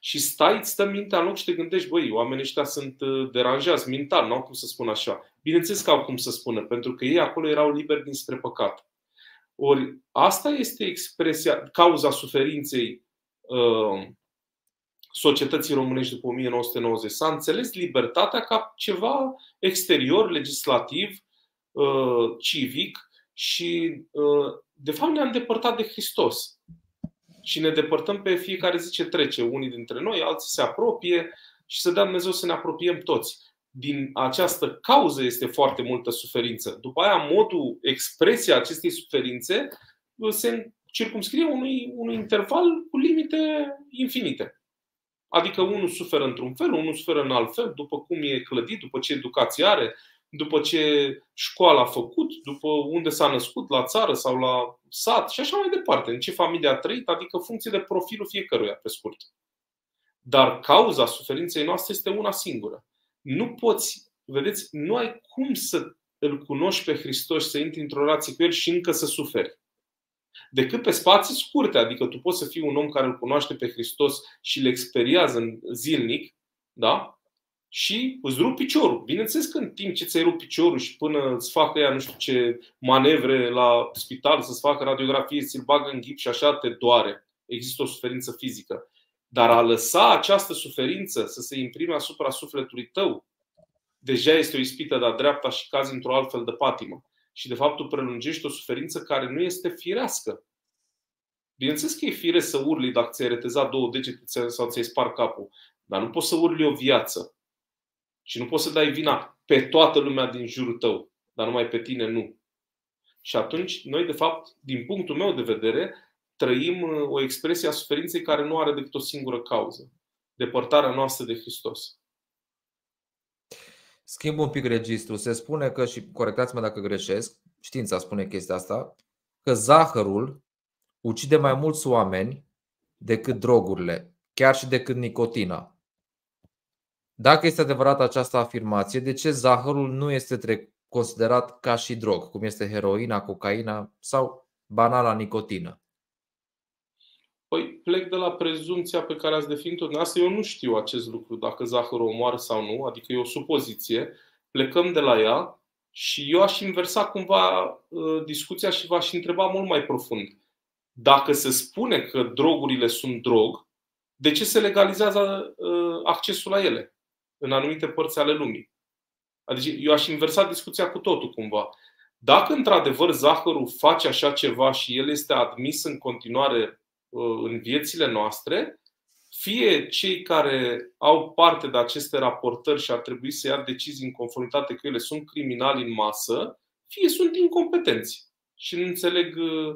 Și stai, îți stă mintea în loc și te gândești, băi, oamenii ăștia sunt uh, deranjați mental, nu au cum să spun așa. Bineînțeles că au cum să spună, pentru că ei acolo erau liberi dinspre păcat. Ori asta este expresia, cauza suferinței uh, societății românești după 1990. S-a înțeles libertatea ca ceva exterior, legislativ, uh, civic și, uh, de fapt, ne-a îndepărtat de Hristos. Și ne depărtăm pe fiecare zi ce trece. Unii dintre noi, alții se apropie și să dea Dumnezeu să ne apropiem toți. Din această cauză este foarte multă suferință. După aia, modul, expresia acestei suferințe se circumscrie unui, unui interval cu limite infinite. Adică unul suferă într-un fel, unul suferă în alt fel, după cum e clădit, după ce educație are, după ce școală a făcut, după unde s-a născut, la țară sau la sat și așa mai departe, în ce familie a trăit, adică funcție de profilul fiecăruia, pe scurt. Dar cauza suferinței noastre este una singură. Nu poți, vedeți, nu ai cum să îl cunoști pe Hristos, să intri într-o relație cu El și încă să suferi decât pe spații scurte. Adică tu poți să fii un om care îl cunoaște pe Hristos și îl experiază zilnic, da? și îți rup piciorul. Bineînțeles că în timp ce ți-ai rupt piciorul și până îți facă ea nu știu ce manevre la spital, să-ți facă radiografie, ți-l bagă în ghip și așa te doare. Există o suferință fizică. Dar a lăsa această suferință să se imprime asupra sufletului tău, deja este o ispită de-a dreapta și cazi într-o altfel de patimă și de fapt tu prelungești o suferință care nu este firească. Bineînțeles că e fire să urli dacă ți-ai retezat două degete sau ți-ai spart capul, dar nu poți să urli o viață. Și nu poți să dai vina pe toată lumea din jurul tău, dar numai pe tine nu. Și atunci, noi, de fapt, din punctul meu de vedere, trăim uh, o expresie a suferinței care nu are decât o singură cauză. Depărtarea noastră de Hristos. Schimb un pic registrul. Se spune că, și corectați-mă dacă greșesc, știința spune chestia asta, că zahărul ucide mai mulți oameni decât drogurile, chiar și decât nicotina. Dacă este adevărată această afirmație, de ce zahărul nu este considerat ca și drog, cum este heroina, cocaina sau banala nicotină? Păi plec de la prezumția pe care ați definit-o dumneavoastră. Eu nu știu acest lucru, dacă zahărul omoară sau nu, adică e o supoziție. Plecăm de la ea și eu aș inversa cumva uh, discuția și v-aș întreba mult mai profund. Dacă se spune că drogurile sunt drog, de ce se legalizează uh, accesul la ele în anumite părți ale lumii? Adică eu aș inversa discuția cu totul cumva. Dacă într-adevăr zahărul face așa ceva și el este admis în continuare Uh, în viețile noastre, fie cei care au parte de aceste raportări și ar trebui să ia decizii în conformitate cu ele sunt criminali în masă, fie sunt incompetenți și nu înțeleg, uh,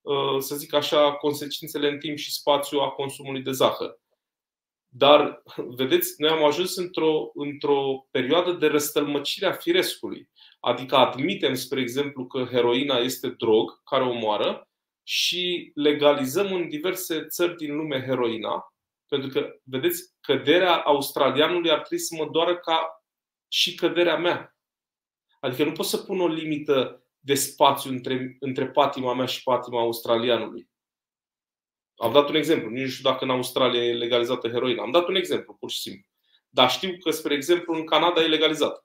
uh, să zic așa, consecințele în timp și spațiu a consumului de zahăr. Dar, vedeți, noi am ajuns într-o, într-o perioadă de răstălmăcire a firescului. Adică admitem, spre exemplu, că heroina este drog care omoară, și legalizăm în diverse țări din lume heroina, pentru că, vedeți, căderea australianului ar trebui să mă doară ca și căderea mea. Adică nu pot să pun o limită de spațiu între, între patima mea și patima australianului. Am dat un exemplu. Nu știu dacă în Australia e legalizată heroina. Am dat un exemplu, pur și simplu. Dar știu că, spre exemplu, în Canada e legalizată.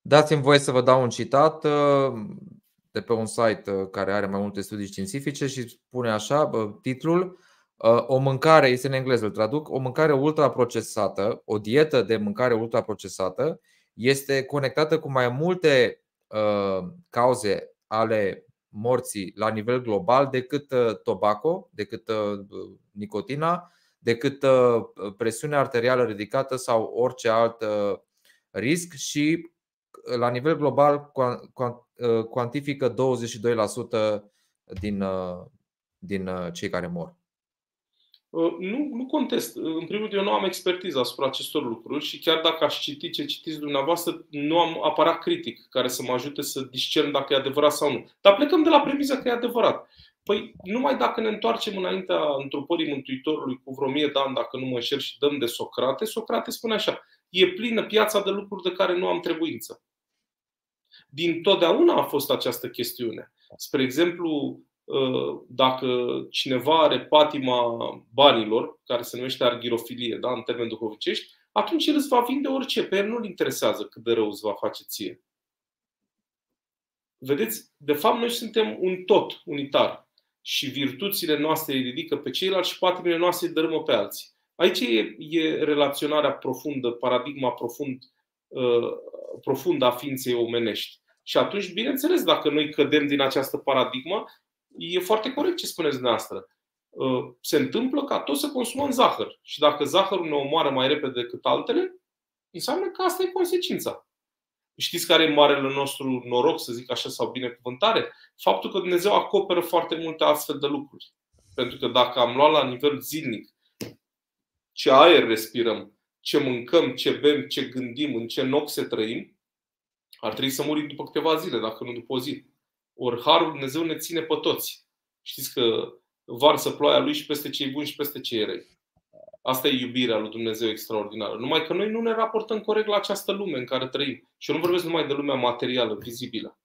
Dați-mi voie să vă dau un citat de pe un site uh, care are mai multe studii științifice și spune așa titlul uh, o mâncare, este în engleză, îl traduc, o mâncare ultraprocesată, o dietă de mâncare ultraprocesată este conectată cu mai multe uh, cauze ale morții la nivel global decât tobacco, decât nicotina, decât presiunea arterială ridicată sau orice alt risc și la nivel global Uh, cuantifică 22% din, uh, din uh, cei care mor. Uh, nu, nu contest. În primul rând, eu nu am expertiză asupra acestor lucruri și chiar dacă aș citi ce citiți dumneavoastră, nu am aparat critic care să mă ajute să discern dacă e adevărat sau nu. Dar plecăm de la premiza că e adevărat. Păi numai dacă ne întoarcem înaintea întrupării Mântuitorului cu vreo mie de ani, dacă nu mă înșel și dăm de Socrate, Socrate spune așa, e plină piața de lucruri de care nu am trebuință. Din totdeauna a fost această chestiune. Spre exemplu, ă, dacă cineva are patima banilor, care se numește argirofilie, da, în termeni duhovicești, atunci el îți va vinde orice. Pe el nu-l interesează cât de rău îți va face ție. Vedeți, de fapt, noi suntem un tot unitar și virtuțile noastre îi ridică pe ceilalți și patimile noastre îi dărâmă pe alții. Aici e, e relaționarea profundă, paradigma profund, uh, profundă a ființei omenești. Și atunci, bineînțeles, dacă noi cădem din această paradigmă, e foarte corect ce spuneți dumneavoastră. Uh, se întâmplă ca toți să consumăm zahăr. Și dacă zahărul ne omoară mai repede decât altele, înseamnă că asta e consecința. Știți care e marele nostru noroc, să zic așa, sau binecuvântare? Faptul că Dumnezeu acoperă foarte multe astfel de lucruri. Pentru că dacă am luat la nivel zilnic ce aer respirăm, ce mâncăm, ce bem, ce gândim, în ce noxe trăim, ar trebui să murim după câteva zile, dacă nu după o zi. Ori Harul Dumnezeu ne ține pe toți. Știți că varsă ploaia lui și peste cei buni și peste cei răi. Asta e iubirea lui Dumnezeu extraordinară. Numai că noi nu ne raportăm corect la această lume în care trăim. Și eu nu vorbesc numai de lumea materială, vizibilă.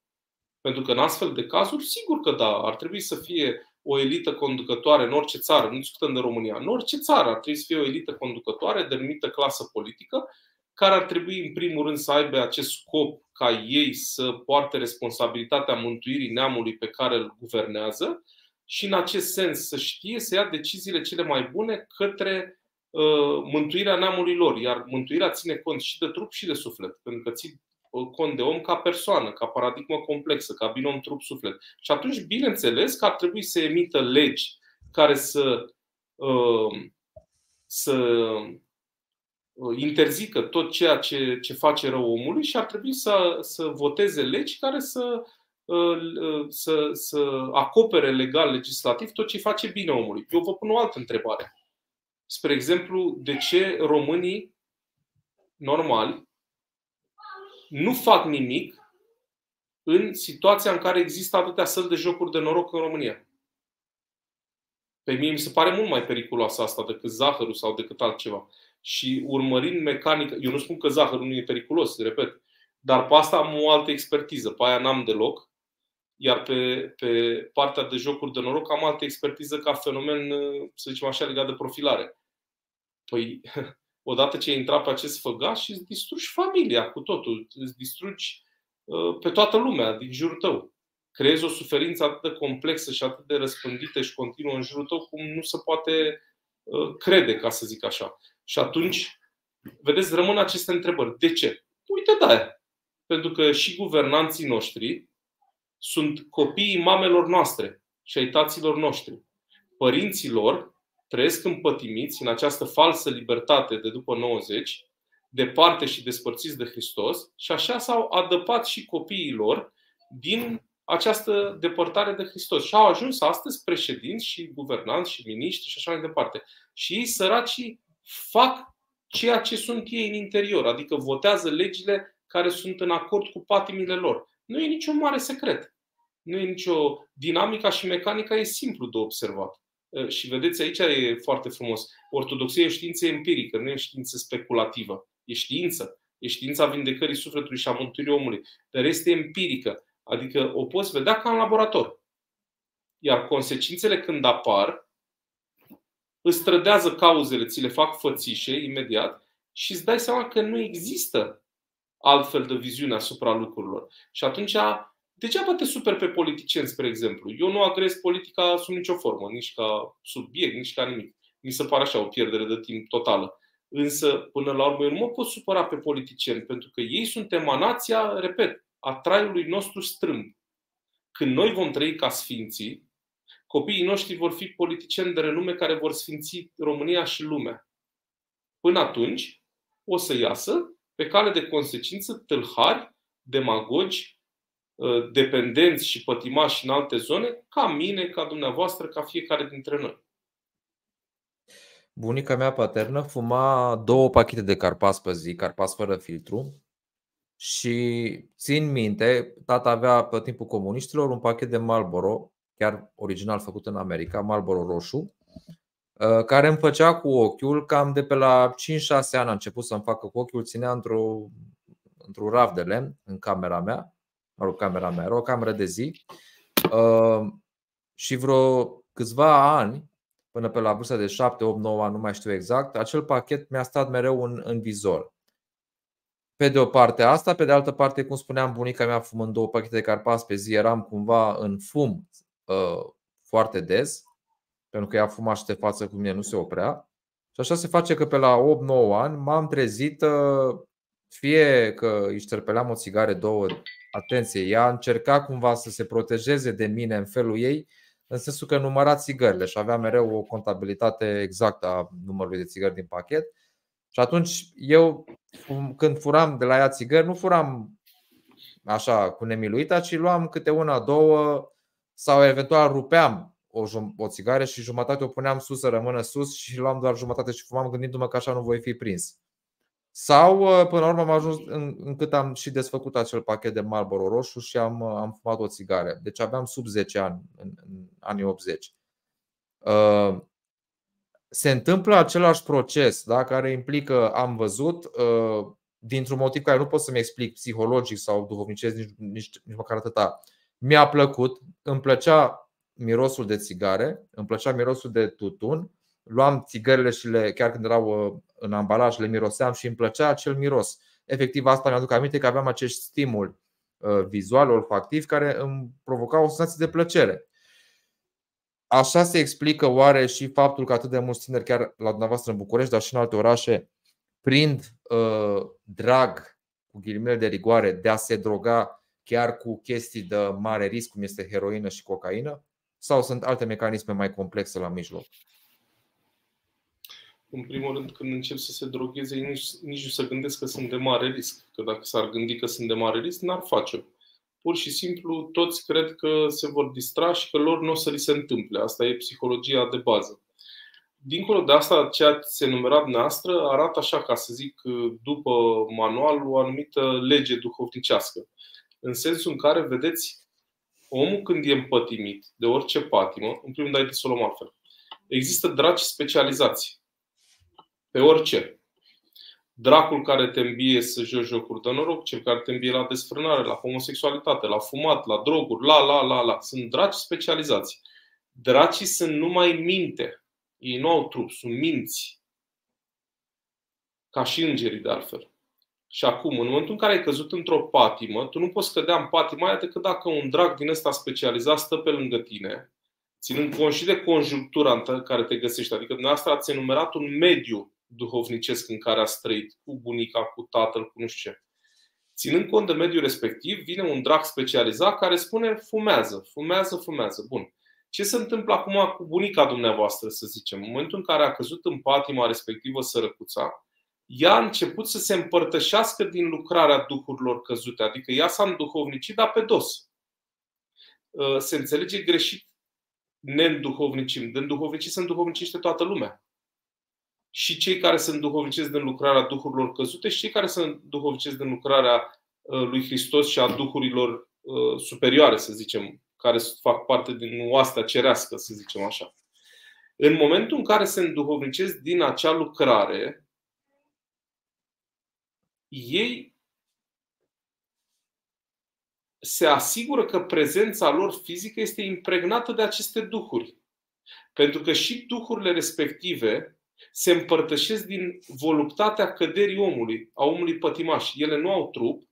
Pentru că în astfel de cazuri, sigur că da, ar trebui să fie o elită conducătoare în orice țară, nu discutăm de România, în orice țară ar trebui să fie o elită conducătoare de anumită clasă politică, care ar trebui în primul rând să aibă acest scop ca ei să poarte responsabilitatea mântuirii neamului pe care îl guvernează și în acest sens să știe să ia deciziile cele mai bune către Uh, mântuirea neamului lor, iar mântuirea ține cont și de trup și de suflet, pentru că țin uh, cont de om ca persoană, ca paradigmă complexă, ca binom trup-suflet. Și atunci, bineînțeles, că ar trebui să emită legi care să, uh, să interzică tot ceea ce, ce face rău omului și ar trebui să, să voteze legi care să, să, să acopere legal, legislativ, tot ce face bine omului. Eu vă pun o altă întrebare spre exemplu, de ce românii normali nu fac nimic în situația în care există atâtea săli de jocuri de noroc în România. Pe mine mi se pare mult mai periculoasă asta decât zahărul sau decât altceva. Și urmărind mecanică, eu nu spun că zahărul nu e periculos, repet, dar pe asta am o altă expertiză, pe aia n-am deloc. Iar pe, pe partea de jocuri de noroc am altă expertiză ca fenomen, să zicem așa, legat de profilare. Păi, odată ce ai intrat pe acest făgaș, îți distrugi familia cu totul, îți distrugi uh, pe toată lumea din jurul tău. Creezi o suferință atât de complexă și atât de răspândită și continuă în jurul tău cum nu se poate uh, crede, ca să zic așa. Și atunci, vedeți, rămân aceste întrebări. De ce? Uite, da, pentru că și guvernanții noștri sunt copiii mamelor noastre și ai taților noștri. Părinții lor trăiesc împătimiți în această falsă libertate de după 90, departe și despărțiți de Hristos, și așa s-au adăpat și copiii lor din această depărtare de Hristos. Și au ajuns astăzi președinți și guvernanți și miniștri și așa mai departe. Și ei, săracii, fac ceea ce sunt ei în interior, adică votează legile care sunt în acord cu patimile lor. Nu e niciun mare secret. Nu e nicio dinamica și mecanica e simplu de observat. Ă, și vedeți, aici e foarte frumos. Ortodoxia e o știință empirică, nu e o știință speculativă. E știință. E știința vindecării sufletului și a mântuirii omului. Dar este empirică. Adică o poți vedea ca în laborator. Iar consecințele când apar, îți trădează cauzele, ți le fac fățișe imediat și îți dai seama că nu există altfel de viziune asupra lucrurilor. Și atunci Degeaba te super pe politicieni, spre exemplu. Eu nu agrez politica sub nicio formă, nici ca subiect, nici ca nimic. Mi se pare așa o pierdere de timp totală. Însă, până la urmă, eu nu mă pot supăra pe politicieni, pentru că ei sunt emanația, repet, a traiului nostru strâmb. Când noi vom trăi ca sfinții, copiii noștri vor fi politicieni de renume care vor sfinți România și lumea. Până atunci, o să iasă pe cale de consecință tâlhari, demagogi, Uh, dependenți și pătimași în alte zone, ca mine, ca dumneavoastră, ca fiecare dintre noi. bunica mea paternă fuma două pachete de carpas pe zi, carpas fără filtru. Și țin minte, tata avea pe timpul comuniștilor un pachet de Marlboro, chiar original făcut în America, Marlboro roșu, uh, care îmi făcea cu ochiul cam de pe la 5-6 ani a început să-mi facă cu ochiul, ținea într-o, într-un raf de lemn în camera mea, mă rog, camera mea, era o cameră de zi uh, și vreo câțiva ani, până pe la vârsta de 7, 8, 9 ani, nu mai știu exact, acel pachet mi-a stat mereu în, în vizor. Pe de o parte asta, pe de altă parte, cum spuneam, bunica mea fumând două pachete de carpați pe zi, eram cumva în fum uh, foarte des, pentru că ea fuma și de față cu mine nu se oprea. Și așa se face că pe la 8-9 ani m-am trezit, uh, fie că își șterpeleam o țigare, două, atenție, ea încerca cumva să se protejeze de mine în felul ei, în sensul că număra țigările și avea mereu o contabilitate exactă a numărului de țigări din pachet. Și atunci eu, când furam de la ea țigări, nu furam așa cu nemiluita, ci luam câte una, două sau eventual rupeam o, o țigară și jumătate o puneam sus să rămână sus și luam doar jumătate și fumam gândindu-mă că așa nu voi fi prins. Sau uh, până la urmă am ajuns în, încât am și desfăcut acel pachet de Marlboro roșu și am, uh, am fumat o țigară. Deci aveam sub 10 ani, în, în anii 80. Uh, se întâmplă același proces da, care implică, am văzut, uh, dintr-un motiv care nu pot să-mi explic psihologic sau duhovnicesc, nici, nici, nici măcar atâta. Mi-a plăcut, îmi plăcea mirosul de țigare, îmi plăcea mirosul de tutun, luam țigările și le, chiar când erau uh, în ambalaj, le miroseam și îmi plăcea acel miros. Efectiv, asta mi-aduc aminte că aveam acest stimul uh, vizual, olfactiv, care îmi provoca o senzație de plăcere. Așa se explică oare și faptul că atât de mulți tineri, chiar la dumneavoastră în București, dar și în alte orașe, prind uh, drag, cu ghilimele de rigoare, de a se droga chiar cu chestii de mare risc, cum este heroină și cocaină? Sau sunt alte mecanisme mai complexe la mijloc? În primul rând, când încep să se drogheze, nici, nici nu se gândesc că sunt de mare risc. Că dacă s-ar gândi că sunt de mare risc, n-ar face pur și simplu toți cred că se vor distra și că lor nu o să li se întâmple. Asta e psihologia de bază. Dincolo de asta, ceea ce se numera dumneavoastră arată așa, ca să zic, după manual, o anumită lege duhovnicească. În sensul în care, vedeți, omul când e împătimit de orice patimă, în primul rând, să o luăm altfel. Există dragi specializați pe orice dracul care te îmbie să joci jocuri de noroc, cel care te îmbie la desfrânare, la homosexualitate, la fumat, la droguri, la, la, la, la. Sunt draci specializați. Dracii sunt numai minte. Ei nu au trup, sunt minți. Ca și îngerii, de altfel. Și acum, în momentul în care ai căzut într-o patimă, tu nu poți cădea în patima aia decât dacă un drag din ăsta specializat stă pe lângă tine, ținând cont și de conjunctura în care te găsești. Adică dumneavoastră ați enumerat un mediu duhovnicesc în care a trăit, cu bunica, cu tatăl, cu nu știu ce. Ținând cont de mediul respectiv, vine un drac specializat care spune fumează, fumează, fumează. Bun. Ce se întâmplă acum cu bunica dumneavoastră, să zicem? În momentul în care a căzut în patima respectivă sărăcuța, ea a început să se împărtășească din lucrarea duhurilor căzute. Adică ea s-a înduhovnicit, dar pe dos. Uh, se înțelege greșit ne înduhovnicim. De înduhovnicit se înduhovnicește toată lumea și cei care sunt duhovnicesc din lucrarea duhurilor căzute și cei care sunt duhovnicesc din lucrarea uh, lui Hristos și a duhurilor uh, superioare, să zicem, care fac parte din oastea cerească, să zicem așa. În momentul în care se înduhovnicesc din acea lucrare, ei se asigură că prezența lor fizică este impregnată de aceste duhuri. Pentru că și duhurile respective se împărtășesc din voluptatea căderii omului, a omului pătimaș. Ele nu au trup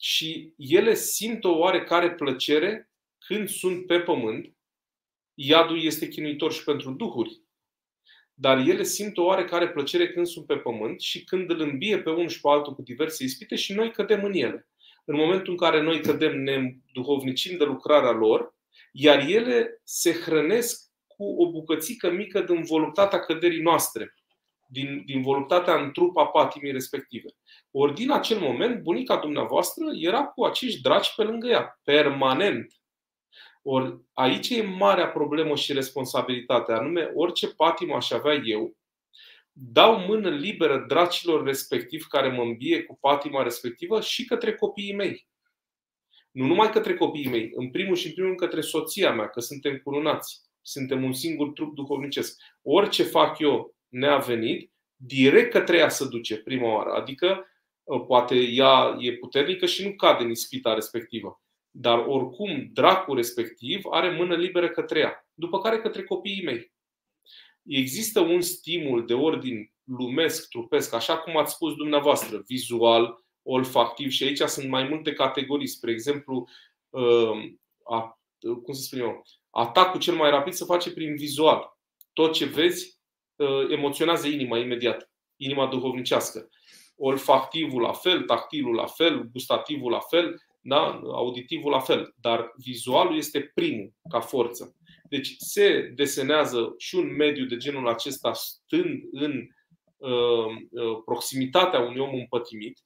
și ele simt o oarecare plăcere când sunt pe pământ. Iadul este chinuitor și pentru duhuri. Dar ele simt o oarecare plăcere când sunt pe pământ și când îl îmbie pe unul și pe altul cu diverse ispite și noi cădem în ele. În momentul în care noi cădem, ne duhovnicim de lucrarea lor, iar ele se hrănesc cu o bucățică mică din voluptatea căderii noastre, din, din voluptatea în trup a patimii respective. Ori din acel moment, bunica dumneavoastră era cu acești draci pe lângă ea, permanent. Ori aici e marea problemă și responsabilitate, anume orice patimă aș avea eu, dau mână liberă dracilor respectiv care mă îmbie cu patima respectivă și către copiii mei. Nu numai către copiii mei, în primul și în primul rând către soția mea, că suntem curunați. Suntem un singur trup duhovnicesc. Orice fac eu neavenit, direct către ea se duce prima oară. Adică uh, poate ea e puternică și nu cade în ispita respectivă. Dar oricum, dracul respectiv are mână liberă către ea, după care către copiii mei. Există un stimul de ordin lumesc, trupesc, așa cum ați spus dumneavoastră, vizual, olfactiv și aici sunt mai multe categorii. Spre exemplu, uh, cum să spun eu, atacul cel mai rapid se face prin vizual. Tot ce vezi uh, emoționează inima imediat, inima duhovnicească. Olfactivul la fel, tactilul la fel, gustativul la fel, da? auditivul la fel. Dar vizualul este primul ca forță. Deci se desenează și un mediu de genul acesta stând în uh, uh proximitatea unui om împătimit.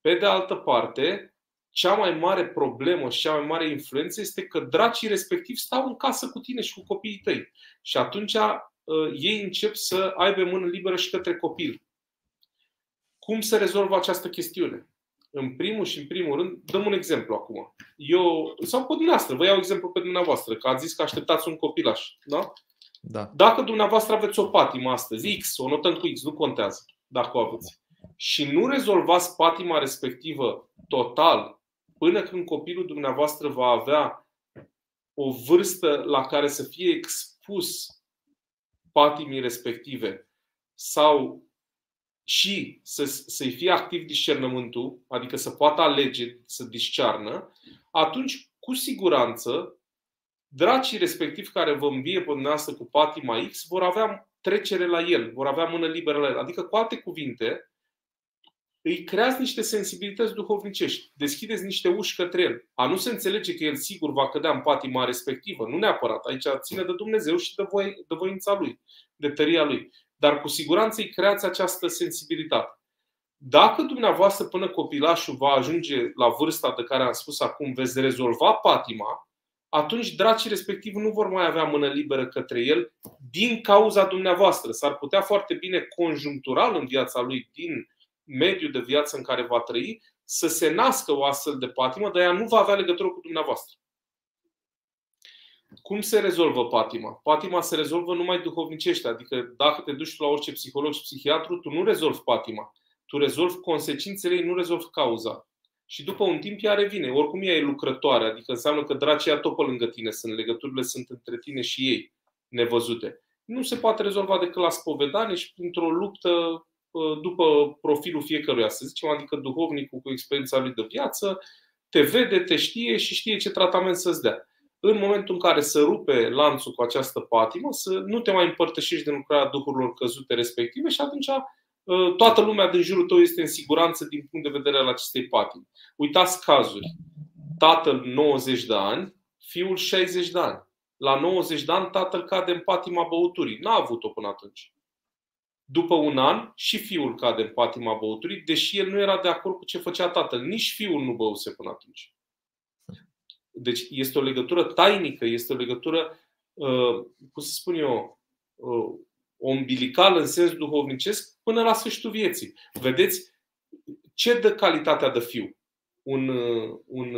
Pe de altă parte, cea mai mare problemă și cea mai mare influență este că dracii respectiv stau în casă cu tine și cu copiii tăi. Și atunci uh, ei încep să aibă mână liberă și către copil. Cum se rezolvă această chestiune? În primul și în primul rând, dăm un exemplu acum. Eu, sau pe dumneavoastră, vă iau exemplu pe dumneavoastră, că ați zis că așteptați un copilaș. Da? Da. Dacă dumneavoastră aveți o patimă astăzi, X, o notăm cu X, nu contează dacă o aveți, și nu rezolvați patima respectivă total până când copilul dumneavoastră va avea o vârstă la care să fie expus patimii respective sau și să, să-i fie activ discernământul, adică să poată alege, să discearnă, atunci, cu siguranță, dracii respectiv care vă îmbie pe dumneavoastră cu patima X vor avea trecere la el, vor avea mână liberă la el. Adică, cu alte cuvinte, îi creați niște sensibilități duhovnicești, deschideți niște uși către el. A nu se înțelege că el sigur va cădea în patima respectivă, nu neapărat. Aici ține de Dumnezeu și de, voi, de voința lui, de tăria lui. Dar cu siguranță îi creați această sensibilitate. Dacă dumneavoastră până copilașul va ajunge la vârsta de care am spus acum, veți rezolva patima, atunci dracii respectiv nu vor mai avea mână liberă către el din cauza dumneavoastră. S-ar putea foarte bine conjunctural în viața lui, din mediul de viață în care va trăi, să se nască o astfel de patimă, dar ea nu va avea legătură cu dumneavoastră. Cum se rezolvă patima? Patima se rezolvă numai duhovnicește, adică dacă te duci la orice psiholog și psihiatru, tu nu rezolvi patima. Tu rezolvi consecințele ei, nu rezolvi cauza. Și după un timp ea revine. Oricum ea e lucrătoare, adică înseamnă că dracii ea tot pe lângă tine sunt, legăturile sunt între tine și ei, nevăzute. Nu se poate rezolva decât la spovedanie și printr-o luptă Uh, după profilul fiecăruia, să zicem, adică duhovnicul cu experiența lui de viață, te vede, te știe și știe ce tratament să-ți dea. În momentul în care se rupe lanțul cu această patimă, să nu te mai împărtășești din lucrarea duhurilor căzute respective și atunci uh, toată lumea din jurul tău este în siguranță din punct de vedere al acestei patimi. Uitați cazuri. Tatăl 90 de ani, fiul 60 de ani. La 90 de ani tatăl cade în patima băuturii. N-a avut-o până atunci. După un an, și fiul cade în patima băuturii, deși el nu era de acord cu ce făcea tatăl. Nici fiul nu băuse până atunci. Deci este o legătură tainică, este o legătură, uh, cum să spun eu, uh, umbilicală în sens duhovnicesc până la sfârșitul vieții. Vedeți ce dă calitatea de fiu? Un, uh, un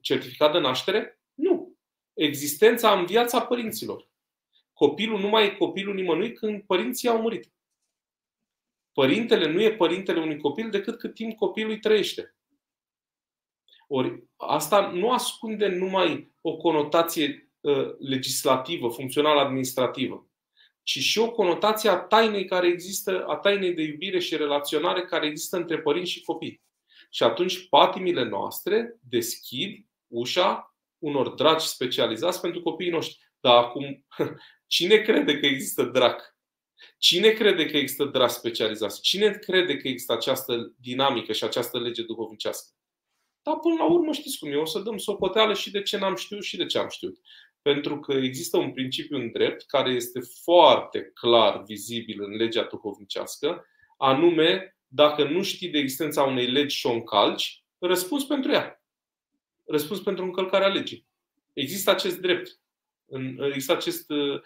certificat de naștere? Nu. Existența în viața părinților. Copilul nu mai e copilul nimănui când părinții au murit. Părintele nu e părintele unui copil decât cât timp copilul trăiește. Ori asta nu ascunde numai o conotație uh, legislativă, funcțională administrativă, ci și o conotație a tainei care există, a tainei de iubire și relaționare care există între părinți și copii. Și atunci patimile noastre deschid ușa unor dragi specializați pentru copiii noștri. Dar acum, cine crede că există drac Cine crede că există dragi specializați? Cine crede că există această dinamică și această lege duhovnicească? Dar până la urmă știți cum e, o să dăm socoteală și de ce n-am știut și de ce am știut. Pentru că există un principiu în drept care este foarte clar vizibil în legea duhovnicească, anume, dacă nu știi de existența unei legi și o încalci, răspuns pentru ea. Răspuns pentru încălcarea legii. Există acest drept. Există acest, uh,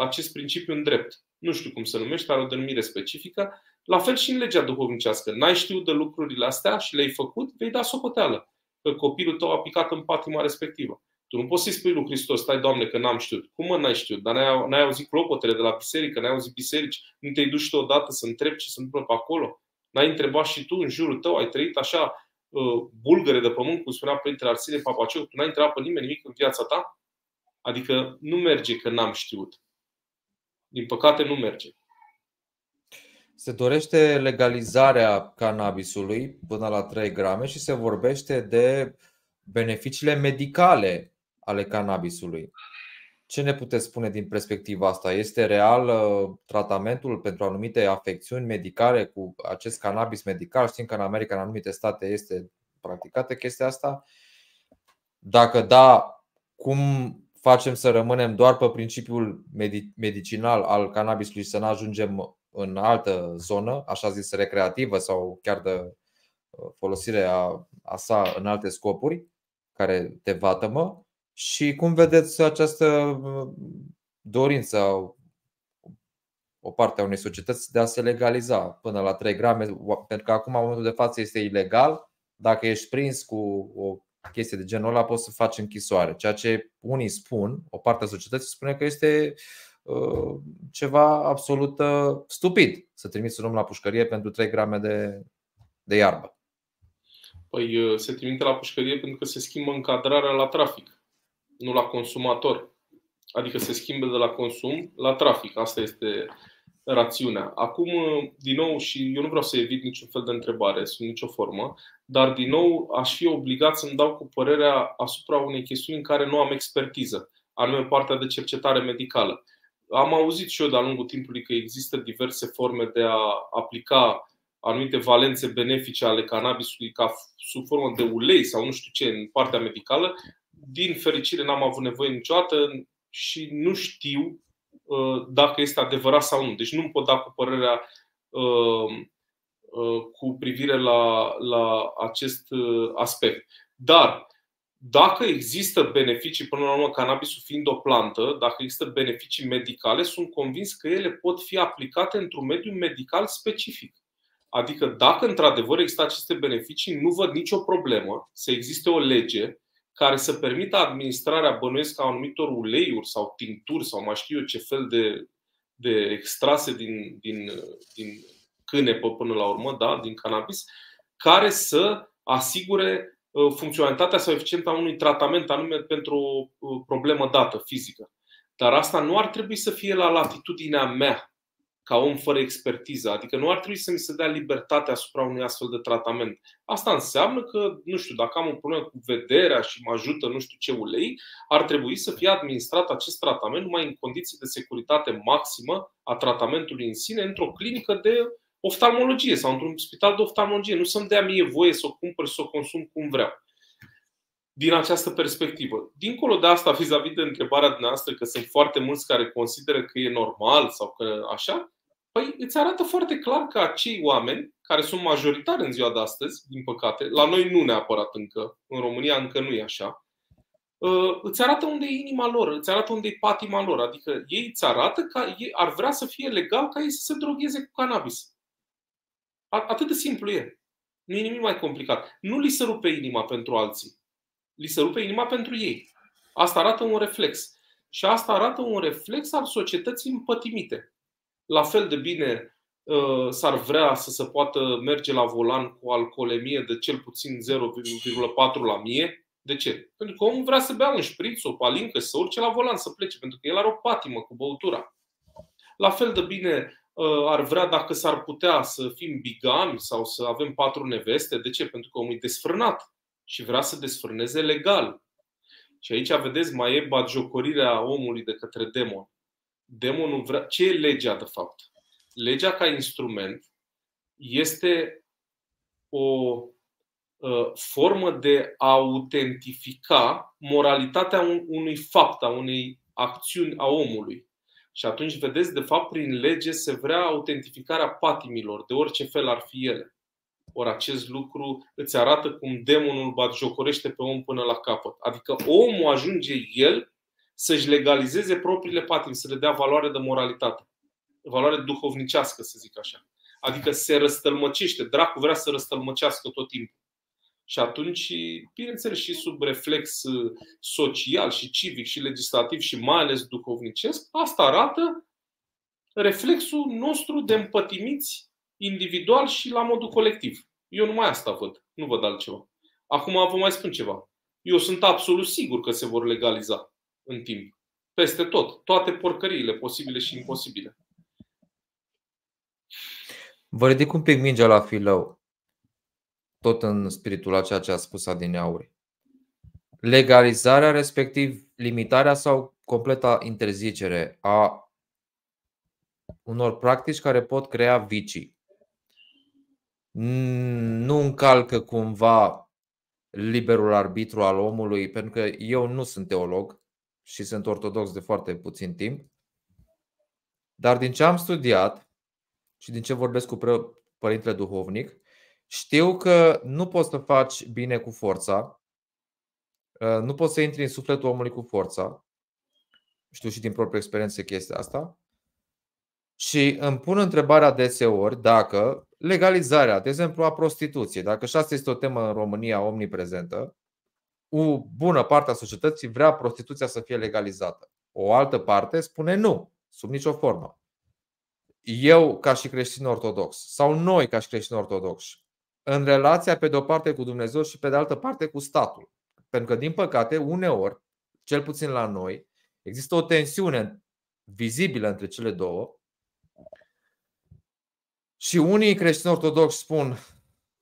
acest principiu în drept. Nu știu cum se numește, are o denumire specifică. La fel și în legea duhovnicească. N-ai știut de lucrurile astea și le-ai făcut, vei da socoteală. Că copilul tău a picat în patima respectivă. Tu nu poți să-i spui lui Hristos, stai, Doamne, că n-am știut. Cum mă n-ai știut? Dar n-ai, n-ai auzit clopotele de la biserică, n-ai auzit biserici, nu te-ai dus și tu odată să întrebi ce se întâmplă pe acolo? N-ai întrebat și tu în jurul tău, ai trăit așa uh, bulgăre de pământ, cum spunea Părintele Arsenie Papaceu, tu n-ai întrebat pe nimeni nimic în viața ta? Adică nu merge că n-am știut. Din păcate nu merge. Se dorește legalizarea cannabisului până la 3 grame și se vorbește de beneficiile medicale ale cannabisului. Ce ne puteți spune din perspectiva asta? Este real uh, tratamentul pentru anumite afecțiuni medicale cu acest cannabis medical? Știm că în America, în anumite state, este practicată chestia asta. Dacă da, cum facem să rămânem doar pe principiul medicinal al cannabisului și să nu ajungem în altă zonă, așa zis recreativă sau chiar de uh, folosire a, a sa în alte scopuri care te vatămă și cum vedeți această uh, dorință o parte a unei societăți de a se legaliza până la 3 grame, pentru că acum, în momentul de față, este ilegal. Dacă ești prins cu o chestie de genul ăla, poți să faci închisoare. Ceea ce unii spun, o parte a societății spune că este uh, ceva absolut uh, stupid să trimiți un om la pușcărie pentru 3 grame de, de iarbă. Păi se trimite la pușcărie pentru că se schimbă încadrarea la trafic nu la consumator. Adică se schimbă de la consum la trafic. Asta este rațiunea. Acum, din nou, și eu nu vreau să evit niciun fel de întrebare, sub nicio formă, dar din nou aș fi obligat să-mi dau cu părerea asupra unei chestiuni în care nu am expertiză, anume partea de cercetare medicală. Am auzit și eu de-a lungul timpului că există diverse forme de a aplica anumite valențe benefice ale cannabisului ca sub formă de ulei sau nu știu ce în partea medicală, din fericire n-am avut nevoie niciodată și nu știu uh, dacă este adevărat sau nu. Deci nu pot da cu părerea uh, uh, cu privire la, la acest aspect. Dar dacă există beneficii, până la urmă, cannabisul fiind o plantă, dacă există beneficii medicale, sunt convins că ele pot fi aplicate într-un mediu medical specific. Adică, dacă într-adevăr există aceste beneficii, nu văd nicio problemă să existe o lege care să permită administrarea bănuiesc a anumitor uleiuri sau tincturi sau mai știu eu ce fel de, de extrase din, din, din cânepă până la urmă, da, din cannabis, care să asigure uh, funcționalitatea sau eficiența unui tratament anume pentru o uh, problemă dată, fizică. Dar asta nu ar trebui să fie la latitudinea mea ca om fără expertiză. Adică nu ar trebui să mi se dea libertate asupra unui astfel de tratament. Asta înseamnă că, nu știu, dacă am o problemă cu vederea și mă ajută nu știu ce ulei, ar trebui să fie administrat acest tratament numai în condiții de securitate maximă a tratamentului în sine într-o clinică de oftalmologie sau într-un spital de oftalmologie. Nu să-mi dea mie voie să o cumpăr și să o consum cum vreau din această perspectivă. Dincolo de asta, vis-a-vis de întrebarea dumneavoastră, că sunt foarte mulți care consideră că e normal sau că așa, Păi îți arată foarte clar că acei oameni, care sunt majoritari în ziua de astăzi, din păcate, la noi nu neapărat încă, în România încă nu e așa, uh, îți arată unde e inima lor, îți arată unde e patima lor. Adică ei îți arată că ei ar vrea să fie legal ca ei să se drogheze cu cannabis. Atât de simplu e. Nu e nimic mai complicat. Nu li se rupe inima pentru alții. Li se rupe inima pentru ei. Asta arată un reflex. Și asta arată un reflex al societății împătimite. La fel de bine uh, s-ar vrea să se poată merge la volan cu alcoolemie de cel puțin 0,4 la mie. De ce? Pentru că omul vrea să bea un șpriț, o palincă, să urce la volan, să plece, pentru că el are o patimă cu băutura. La fel de bine uh, ar vrea dacă s-ar putea să fim bigami sau să avem patru neveste. De ce? Pentru că omul e desfrânat și vrea să desfrâneze legal. Și aici, vedeți, mai e bagiocorirea omului de către demon demonul vrea. Ce e legea, de fapt? Legea ca instrument este o uh, formă de a autentifica moralitatea unui fapt, a unei acțiuni a omului. Și atunci, vedeți, de fapt, prin lege se vrea autentificarea patimilor, de orice fel ar fi ele. Ori acest lucru îți arată cum demonul batjocorește pe om până la capăt. Adică omul ajunge el să-și legalizeze propriile patimi, să le dea valoare de moralitate. valoare duhovnicească, să zic așa. Adică se răstălmăcește, dracu vrea să răstălmăcească tot timpul. Și atunci, bineînțeles, și sub reflex social și civic și legislativ și mai ales duhovnicesc, asta arată reflexul nostru de împătimiți individual și la modul colectiv. Eu numai asta văd, nu văd altceva. Acum vă mai spun ceva. Eu sunt absolut sigur că se vor legaliza în timp. Peste tot. Toate porcăriile posibile și imposibile. Vă ridic un pic mingea la filău, tot în spiritul a ceea ce a spus Adineauri. Legalizarea, respectiv limitarea sau completa interzicere a unor practici care pot crea vicii. Nu încalcă cumva liberul arbitru al omului, pentru că eu nu sunt teolog și sunt ortodox de foarte puțin timp. Dar din ce am studiat și din ce vorbesc cu părintele duhovnic, știu că nu poți să faci bine cu forța, uh, nu poți să intri în sufletul omului cu forța. Știu și din proprie experiență chestia asta. Și îmi pun întrebarea deseori dacă legalizarea, de exemplu, a prostituției, dacă și asta este o temă în România omniprezentă, o bună parte a societății vrea prostituția să fie legalizată. O altă parte spune nu, sub nicio formă. Eu, ca și creștin ortodox, sau noi, ca și creștini ortodoxi, în relația pe de o parte cu Dumnezeu și pe de altă parte cu statul. Pentru că, din păcate, uneori, cel puțin la noi, există o tensiune vizibilă între cele două și unii creștini ortodoxi spun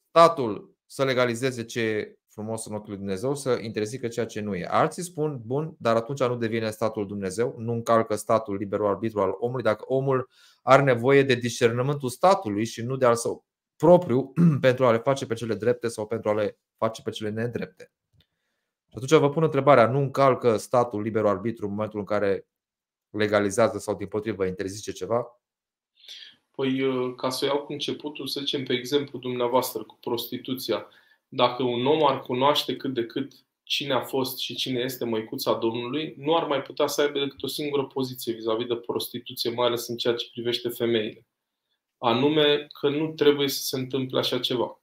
statul să legalizeze ce e frumos în ochiul lui Dumnezeu, să interzică ceea ce nu e. Alții spun, bun, dar atunci nu devine statul Dumnezeu, nu încalcă statul liberul arbitru al omului, dacă omul are nevoie de discernământul statului și nu de al său propriu pentru a le face pe cele drepte sau pentru a le face pe cele nedrepte. Și atunci vă pun întrebarea, nu încalcă statul liberul arbitru în momentul în care legalizează sau din potrivă interzice ceva? Păi, uh, ca să iau cu începutul, să zicem pe exemplu dumneavoastră cu prostituția. Dacă un om ar cunoaște cât de cât cine a fost și cine este măicuța Domnului, nu ar mai putea să aibă decât o singură poziție vis-a-vis de prostituție, mai ales în ceea ce privește femeile. Anume că nu trebuie să se întâmple așa ceva.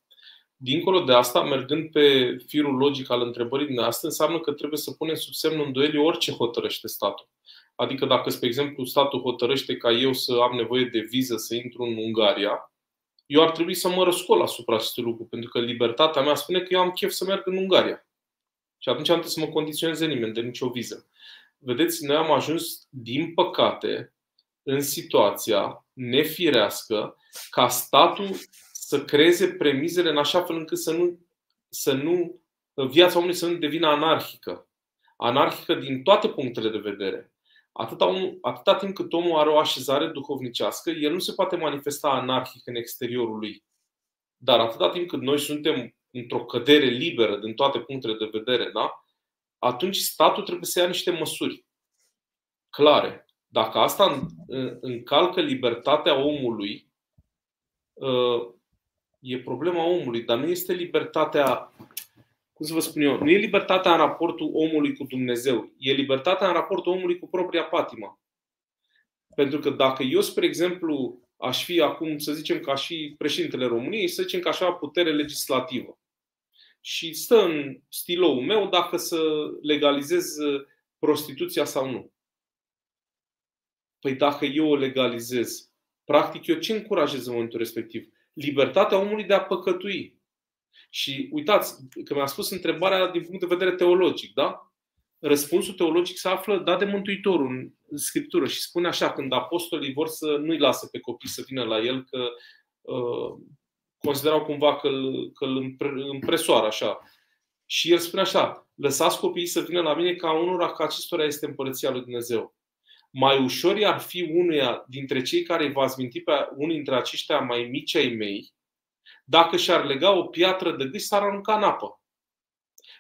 Dincolo de asta, mergând pe firul logic al întrebării dumneavoastră, înseamnă că trebuie să punem sub semnul îndoielii orice hotărăște statul. Adică dacă, spre exemplu, statul hotărăște ca eu să am nevoie de viză să intru în Ungaria, eu ar trebui să mă răscol asupra acestui lucru, pentru că libertatea mea spune că eu am chef să merg în Ungaria. Și atunci am să mă condiționeze nimeni de nicio viză. Vedeți, noi am ajuns, din păcate, în situația nefirească ca statul să creeze premizele în așa fel încât să nu, să nu viața omului să nu devină anarhică. Anarhică din toate punctele de vedere atâta, om, atâta timp cât omul are o așezare duhovnicească, el nu se poate manifesta anarhic în exteriorul lui. Dar atâta timp cât noi suntem într-o cădere liberă din toate punctele de vedere, da? atunci statul trebuie să ia niște măsuri clare. Dacă asta încalcă libertatea omului, ă, e problema omului, dar nu este libertatea cum să vă spun eu, nu e libertatea în raportul omului cu Dumnezeu, e libertatea în raportul omului cu propria patimă. Pentru că dacă eu, spre exemplu, aș fi acum, să zicem, ca și președintele României, să zicem că așa putere legislativă. Și stă în stilou meu dacă să legalizez prostituția sau nu. Păi dacă eu o legalizez, practic eu ce încurajez în momentul respectiv? Libertatea omului de a păcătui. Și uitați că mi-a spus întrebarea din punct de vedere teologic, da? Răspunsul teologic se află dat de Mântuitorul în Scriptură și spune așa, când apostolii vor să nu-i lasă pe copii să vină la el, că uh, considerau cumva că îl, că îl împresoară așa. Și el spune așa, lăsați copiii să vină la mine ca unora ca acestora este împărăția lui Dumnezeu. Mai ușor ar fi unuia dintre cei care va minti pe unul dintre aceștia mai mici ai mei, dacă și-ar lega o piatră de gâși, s-ar arunca în apă.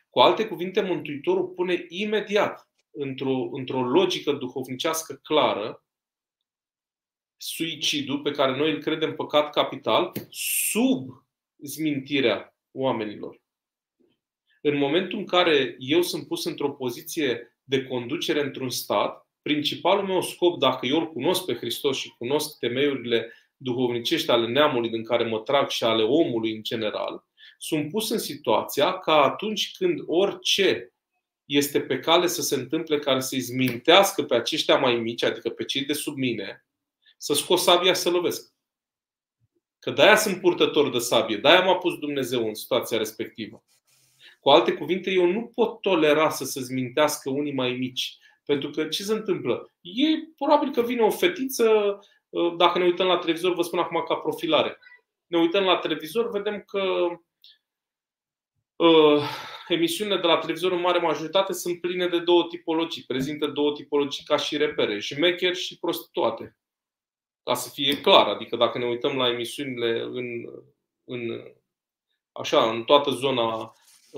Cu alte cuvinte, Mântuitorul pune imediat, într-o, într-o logică duhovnicească clară, suicidul, pe care noi îl credem păcat capital, sub zmintirea oamenilor. În momentul în care eu sunt pus într-o poziție de conducere într-un stat, principalul meu scop, dacă eu îl cunosc pe Hristos și cunosc temeiurile duhovnicești ale neamului din care mă trag și ale omului în general, sunt pus în situația ca atunci când orice este pe cale să se întâmple care să-i zmintească pe aceștia mai mici, adică pe cei de sub mine, să scos sabia să lovesc. Că de-aia sunt purtător de sabie, de-aia m-a pus Dumnezeu în situația respectivă. Cu alte cuvinte, eu nu pot tolera să se zmintească unii mai mici. Pentru că ce se întâmplă? E probabil că vine o fetiță, dacă ne uităm la televizor, vă spun acum ca profilare. Ne uităm la televizor, vedem că uh, emisiunile de la televizor în mare majoritate sunt pline de două tipologii. Prezintă două tipologii ca și repere, șmecheri și prostituate. Ca să fie clar, adică dacă ne uităm la emisiunile în, în, așa, în toată zona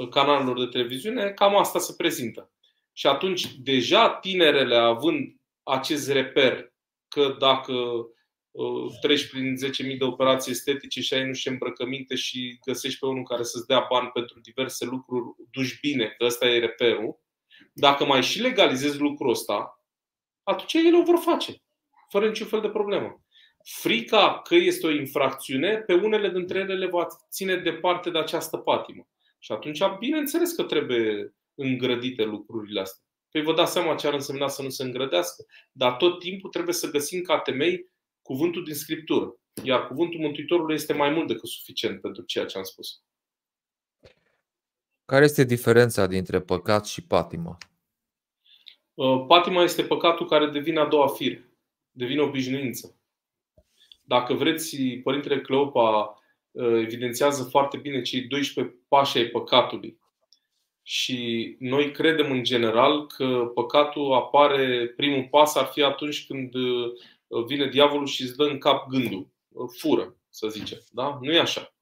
canalelor de televiziune, cam asta se prezintă. Și atunci, deja tinerele având acest reper că dacă uh, treci prin 10.000 de operații estetice și ai nu îmbrăcăminte și găsești pe unul care să-ți dea bani pentru diverse lucruri, duci bine, că ăsta e reperul, dacă mai și legalizezi lucrul ăsta, atunci ele o vor face, fără niciun fel de problemă. Frica că este o infracțiune, pe unele dintre ele le va ține departe de această patimă. Și atunci, bineînțeles că trebuie îngrădite lucrurile astea. Păi vă dați seama ce ar însemna să nu se îngrădească. Dar tot timpul trebuie să găsim ca temei cuvântul din Scriptură. Iar cuvântul Mântuitorului este mai mult decât suficient pentru ceea ce am spus. Care este diferența dintre păcat și patimă? Uh, patima este păcatul care devine a doua fire, devine obișnuință. Dacă vreți, Părintele Cleopa uh, evidențiază foarte bine cei 12 pași ai păcatului. Și noi credem în general că păcatul apare, primul pas ar fi atunci când uh, vine diavolul și îți dă în cap gândul, uh, fură, să zicem. Da? Nu e așa.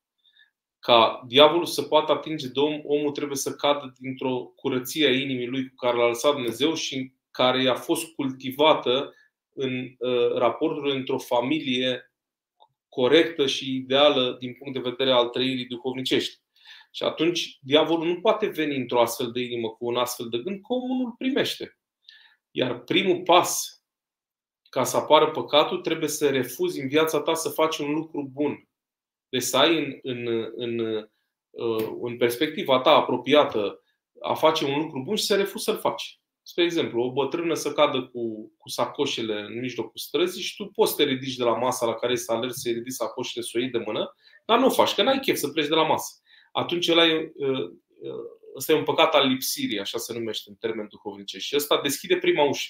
Ca diavolul să poată atinge de om, omul trebuie să cadă dintr-o curăție a inimii lui cu care l-a lăsat Dumnezeu și care i-a fost cultivată în uh, raportul într-o familie corectă și ideală din punct de vedere al trăirii duhovnicești. Și atunci diavolul nu poate veni într-o astfel de inimă cu un astfel de gând, că omul nu-l primește. Iar primul pas ca să apară păcatul, trebuie să refuzi în viața ta să faci un lucru bun. Deci să ai în, în, în, uh, în perspectiva ta apropiată a face un lucru bun și să refuzi să-l faci. Spre exemplu, o bătrână să cadă cu, cu sacoșele în mijlocul străzii și tu poți să te ridici de la masa la care să alergi să ridici sacoșele, să o iei de mână, dar nu o faci, că n-ai chef să pleci de la masă atunci ăla e, ăsta e un păcat al lipsirii, așa se numește în termen duhovnice. Și ăsta deschide prima ușă.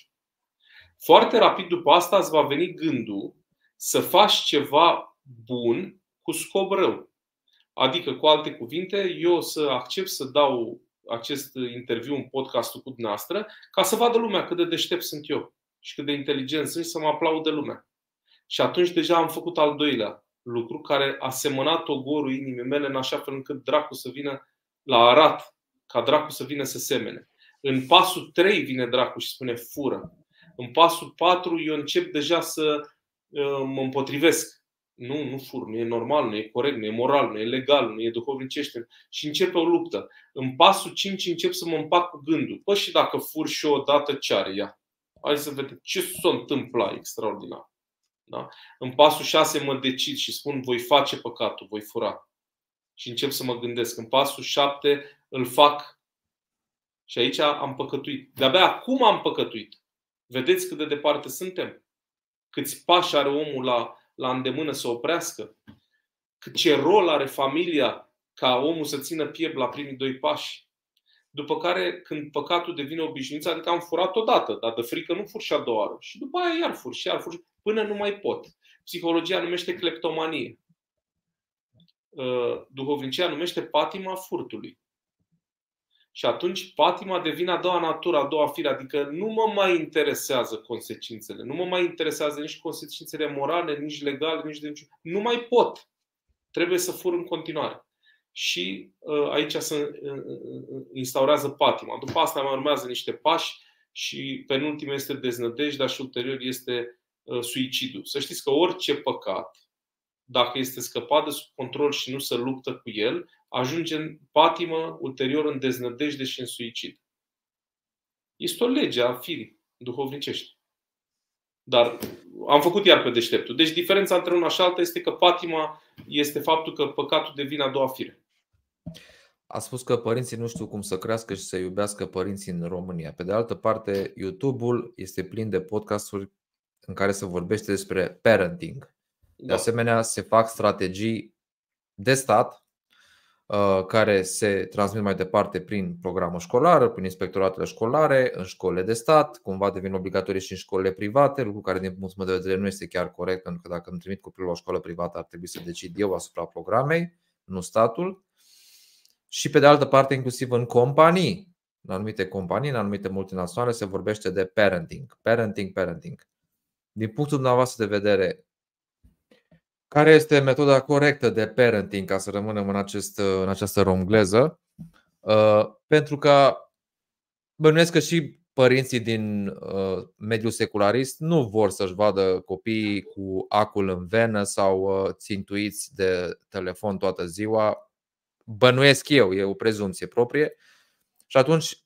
Foarte rapid după asta îți va veni gândul să faci ceva bun cu scop rău. Adică, cu alte cuvinte, eu să accept să dau acest interviu în podcastul cu dumneavoastră ca să vadă lumea cât de deștept sunt eu și cât de inteligent sunt și să mă aplaude lumea. Și atunci deja am făcut al doilea lucru care a semănat ogorul inimii mele în așa fel încât dracu să vină la arat, ca dracu să vină să semene. În pasul 3 vine dracu și spune fură. În pasul 4 eu încep deja să uh, mă împotrivesc. Nu, nu fur, nu e normal, nu e corect, nu e moral, nu e legal, nu e duhovnicește. Și începe o luptă. În pasul 5 încep să mă împac cu gândul. Păi și dacă fur și o dată ce are ea? Hai să vedem ce s-a întâmplat extraordinar. Da? În pasul 6 mă decid și spun voi face păcatul, voi fura. Și încep să mă gândesc. În pasul 7 îl fac. Și aici am păcătuit. De-abia acum am păcătuit. Vedeți cât de departe suntem? Câți pași are omul la, la îndemână să oprească? Ce rol are familia ca omul să țină piept la primii doi pași? După care, când păcatul devine obișnuință, adică am furat odată, dar de frică nu fur și a doua oară. Și după aia iar fur și iar fur, până nu mai pot. Psihologia numește cleptomanie. Uh, duhovnicia numește patima furtului. Și atunci patima devine a doua natură, a doua fire, adică nu mă mai interesează consecințele, nu mă mai interesează nici consecințele morale, nici legale, nici de niciun. Nu mai pot. Trebuie să fur în continuare și uh, aici se uh, uh, instaurează patima. După asta mai urmează niște pași și penultimul este deznădejdea și ulterior este suicidul. Să știți că orice păcat, dacă este scăpat de sub control și nu se luptă cu el, ajunge în patimă, ulterior în deznădejde și în suicid. Este o lege a firii duhovnicești. Dar am făcut iar pe deșteptul. Deci diferența între una și alta este că patima este faptul că păcatul devine a doua fire. A spus că părinții nu știu cum să crească și să iubească părinții în România. Pe de altă parte, YouTube-ul este plin de podcasturi în care se vorbește despre parenting. De da. asemenea, se fac strategii de stat Uh, care se transmit mai departe prin programul școlară, prin inspectoratele școlare, în școlile de stat, cumva devin obligatorii și în școlile private, lucru care din punctul meu de vedere nu este chiar corect, pentru că dacă îmi trimit copilul la o școală privată ar trebui să decid eu asupra programei, nu statul. Și pe de altă parte, inclusiv în companii, în anumite companii, în anumite multinaționale, se vorbește de parenting. Parenting, parenting. Din punctul dumneavoastră de vedere, care este metoda corectă de parenting, ca să rămânem în, acest, în această romgleză? Uh, pentru că bănuiesc că și părinții din uh, mediul secularist nu vor să-și vadă copiii cu acul în venă sau uh, țintuiți de telefon toată ziua. Bănuiesc eu, e o prezumție proprie. Și atunci,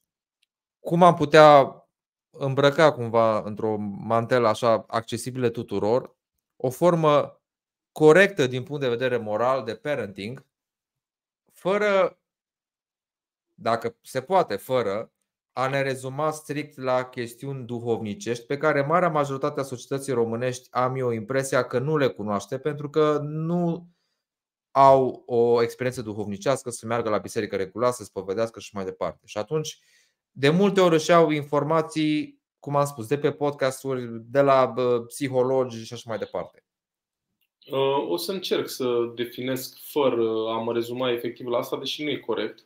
cum am putea îmbrăca cumva într-o mantelă așa accesibilă tuturor o formă corectă din punct de vedere moral de parenting, fără, dacă se poate, fără a ne rezuma strict la chestiuni duhovnicești pe care marea majoritate a societății românești am eu impresia că nu le cunoaște pentru că nu au o experiență duhovnicească să meargă la biserică regulat, să spovedească și mai departe. Și atunci, de multe ori își au informații, cum am spus, de pe podcasturi, de la psihologi și așa mai departe. Uh, o să încerc să definesc fără a mă rezuma efectiv la asta, deși nu e corect.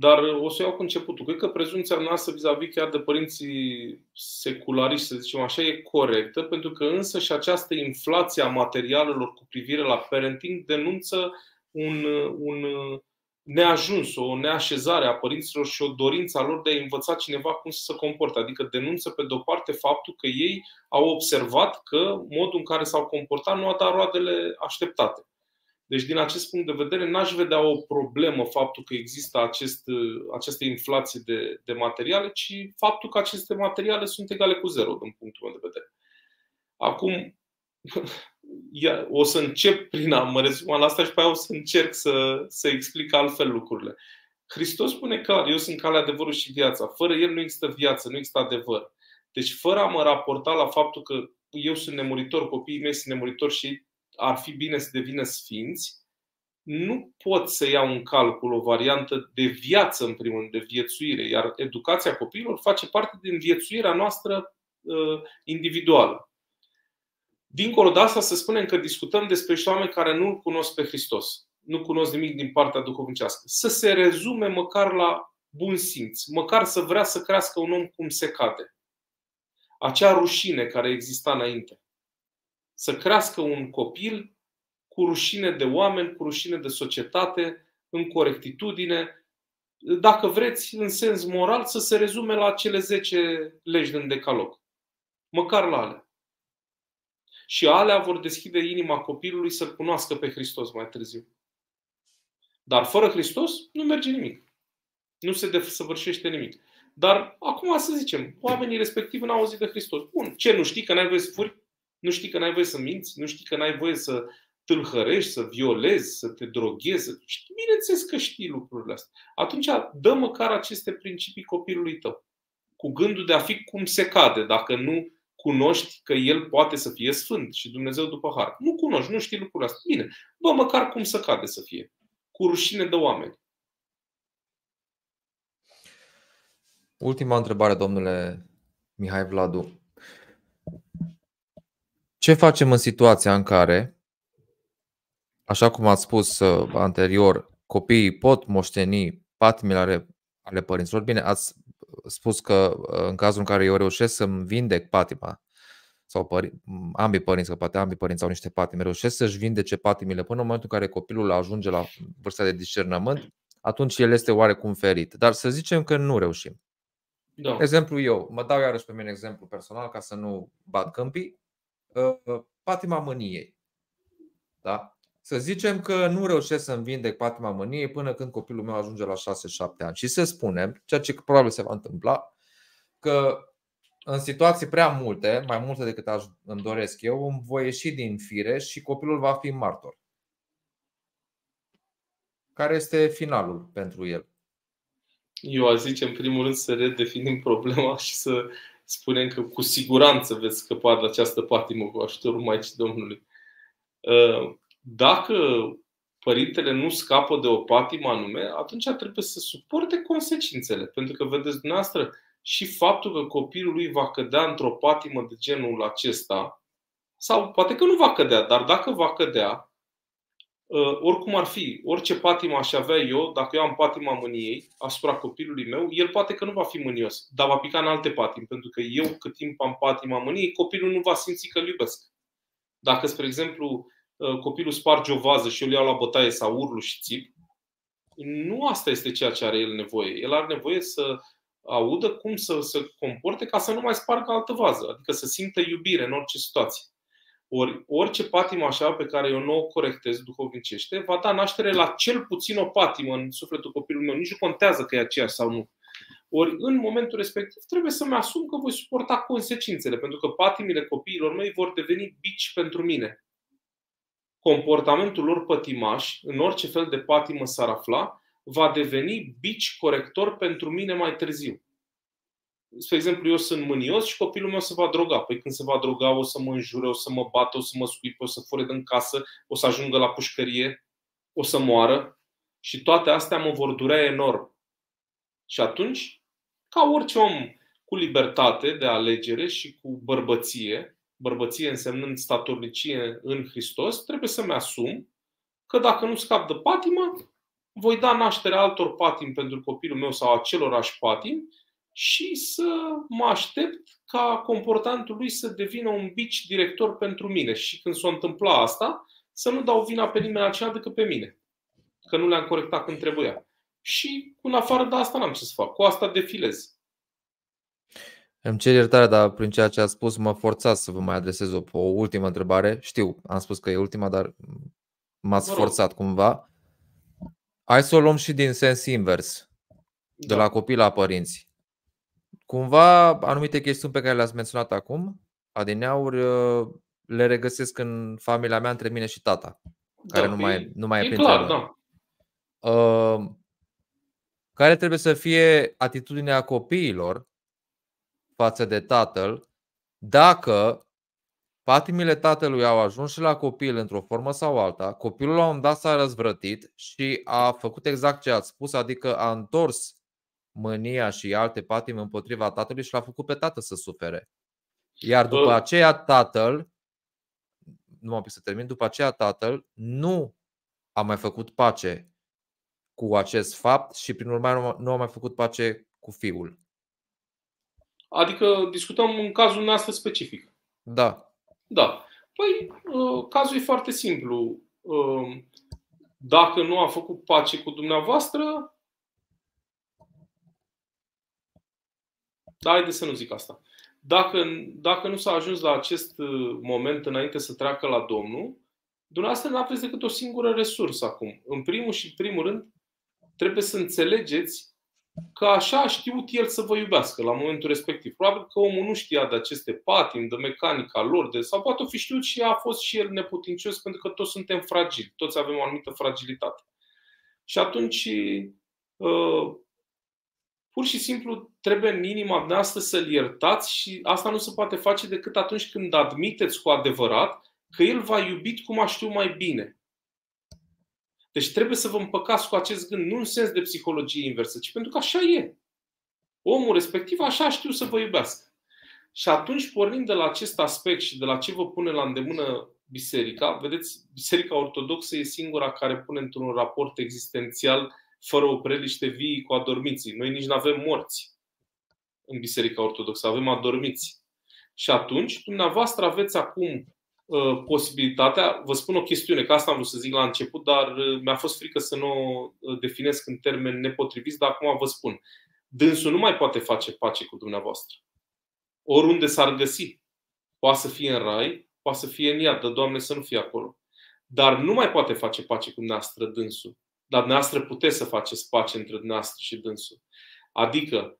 Dar o să iau cu începutul. Cred că prezumția noastră vis-a-vis chiar de părinții seculariști, să zicem așa, e corectă, pentru că însă și această inflație a materialelor cu privire la parenting denunță un, un neajuns, o neașezare a părinților și o dorință a lor de a învăța cineva cum să se comporte. Adică denunță pe de-o parte faptul că ei au observat că modul în care s-au comportat nu a dat roadele așteptate. Deci, din acest punct de vedere, n-aș vedea o problemă faptul că există acest, această inflație de, de materiale, ci faptul că aceste materiale sunt egale cu zero, din punctul meu de vedere. Acum, o să încep prin a mă rezuma la asta și pe aia o să încerc să, să explic altfel lucrurile. Hristos spune clar, eu sunt calea, adevărul și viața. Fără El nu există viață, nu există adevăr. Deci fără a mă raporta la faptul că eu sunt nemuritor, copiii mei sunt nemuritori și ar fi bine să devină sfinți, nu pot să iau în calcul o variantă de viață, în primul rând, de viețuire. Iar educația copiilor face parte din viețuirea noastră uh, individuală. Dincolo de asta, să spunem că discutăm despre niște oameni care nu-L cunosc pe Hristos, nu cunosc nimic din partea duhovnicească. Să se rezume măcar la bun simț, măcar să vrea să crească un om cum se cade. Acea rușine care exista înainte. Să crească un copil cu rușine de oameni, cu rușine de societate, în corectitudine, dacă vreți, în sens moral, să se rezume la cele 10 legi din decalog. Măcar la alea și alea vor deschide inima copilului să-L cunoască pe Hristos mai târziu. Dar fără Hristos nu merge nimic. Nu se desăvârșește nimic. Dar acum să zicem, oamenii respectivi n-au auzit de Hristos. Bun, ce nu știi că n-ai voie să furi? Nu știi că n-ai voie să minți? Nu știi că n-ai voie să tâlhărești, să violezi, să te droghezi? Bineînțeles că știi lucrurile astea. Atunci dă măcar aceste principii copilului tău. Cu gândul de a fi cum se cade, dacă nu cunoști că el poate să fie sfânt și Dumnezeu după har. Nu cunoști, nu știi lucrurile astea. Bine, bă, măcar cum să cade să fie. Cu rușine de oameni. Ultima întrebare, domnule Mihai Vladu. Ce facem în situația în care, așa cum ați spus uh, anterior, copiii pot moșteni patimile ale, ale părinților? Bine, ați spus că în cazul în care eu reușesc să-mi vindec patima sau pări, ambii părinți, că poate ambii părinți au niște patime, reușesc să-și vindece patimile până în momentul în care copilul ajunge la vârsta de discernământ, atunci el este oarecum ferit. Dar să zicem că nu reușim. Da. Exemplu eu, mă dau iarăși pe mine exemplu personal ca să nu bat câmpii. Uh, patima mâniei. Da? Să zicem că nu reușesc să-mi vindec patima mâniei până când copilul meu ajunge la 6-7 ani. Și să spunem, ceea ce probabil se va întâmpla, că în situații prea multe, mai multe decât aș, îmi doresc eu, îmi voi ieși din fire și copilul va fi martor. Care este finalul pentru el? Eu aș zice, în primul rând, să redefinim problema și să spunem că cu siguranță veți scăpa de această patimă cu ajutorul Maicii Domnului. Uh, dacă părintele nu scapă de o patimă anume, atunci trebuie să suporte consecințele. Pentru că, vedeți dumneavoastră, și faptul că copilul lui va cădea într-o patimă de genul acesta, sau poate că nu va cădea, dar dacă va cădea, ă, oricum ar fi, orice patimă aș avea eu, dacă eu am patima mâniei asupra copilului meu, el poate că nu va fi mânios, dar va pica în alte patimi, pentru că eu, cât timp am patima mâniei, copilul nu va simți că îl iubesc. Dacă, spre exemplu, ă, copilul sparge o vază și eu îl iau la bătaie sau urlu și țip, nu asta este ceea ce are el nevoie. El are nevoie să audă cum să se comporte ca să nu mai spargă altă vază, adică să simtă iubire în orice situație. Ori, orice patimă așa pe care eu nu o corectez duhovnicește, va da naștere la cel puțin o patimă în sufletul copilului meu. Nici nu contează că e aceeași sau nu. Ori în momentul respectiv trebuie să-mi asum că voi suporta consecințele, pentru că patimile copiilor mei vor deveni bici pentru mine. Comportamentul lor pătimaș, în orice fel de patimă s-ar afla, va deveni bici corector pentru mine mai târziu. Spre exemplu, eu sunt mânios și copilul meu se va droga. Păi când se va droga, o să mă înjure, o să mă bată, o să mă scuipe, o să fure din casă, o să ajungă la pușcărie, o să moară. Și toate astea mă vor durea enorm. Și atunci, ca orice om cu libertate de alegere și cu bărbăție, bărbăție însemnând statornicie în Hristos, trebuie să-mi asum că dacă nu scap de patimă, voi da naștere altor patim pentru copilul meu sau acelorași patim și să mă aștept ca comportamentul lui să devină un bici director pentru mine. Și când s-o întâmpla asta, să nu dau vina pe nimeni altcineva decât pe mine. Că nu le-am corectat când trebuia. Și în afară de asta n-am ce să fac. Cu asta defilez. Îmi cer iertare, dar prin ceea ce a spus mă forțați să vă mai adresez o, o ultimă întrebare. Știu, am spus că e ultima, dar m-ați forțat cumva. Hai să o luăm și din sens invers, de la da. copii la părinți. Cumva, anumite chestiuni pe care le-ați menționat acum, adineauri, uh, le regăsesc în familia mea între mine și tata, care da, nu, mai, nu mai e, e printre clar, da. Uh, care trebuie să fie atitudinea copiilor față de tatăl dacă Patimile tatălui au ajuns și la copil într-o formă sau alta. Copilul la un dat s-a răzvrătit și a făcut exact ce ați spus, adică a întors mânia și alte patime împotriva tatălui și l-a făcut pe tată să sufere. Iar după aceea tatăl, nu m-am să termin, după aceea tatăl nu a mai făcut pace cu acest fapt și prin urmare nu a mai făcut pace cu fiul. Adică discutăm un cazul nostru specific. Da. Da. Păi, uh, cazul e foarte simplu. Uh, dacă nu a făcut pace cu dumneavoastră, da, haide să nu zic asta. Dacă, dacă nu s-a ajuns la acest uh, moment înainte să treacă la Domnul, dumneavoastră nu aveți decât o singură resursă acum. În primul și primul rând, trebuie să înțelegeți că așa a știut el să vă iubească la momentul respectiv. Probabil că omul nu știa de aceste patim, de mecanica lor, de, sau poate fi știut și a fost și el neputincios pentru că toți suntem fragili, toți avem o anumită fragilitate. Și atunci, uh, pur și simplu, trebuie în inima noastră să-l iertați și asta nu se poate face decât atunci când admiteți cu adevărat că el v-a iubit cum a știu mai bine. Deci trebuie să vă împăcați cu acest gând, nu în sens de psihologie inversă, ci pentru că așa e. Omul respectiv așa știu să vă iubească. Și atunci, pornind de la acest aspect și de la ce vă pune la îndemână biserica, vedeți, biserica ortodoxă e singura care pune într-un raport existențial fără o preliște vii cu adormiții. Noi nici nu avem morți în biserica ortodoxă, avem adormiți. Și atunci, dumneavoastră aveți acum Uh, posibilitatea, vă spun o chestiune, că asta am vrut să zic la început, dar uh, mi-a fost frică să nu o uh, definesc în termeni nepotriviți, dar acum vă spun. Dânsul nu mai poate face pace cu dumneavoastră. Oriunde s-ar găsi. Poate să fie în rai, poate să fie în iad, de Doamne să nu fie acolo. Dar nu mai poate face pace cu dumneavoastră dânsul. Dar dumneavoastră puteți să faceți pace între dumneavoastră și dânsul. Adică,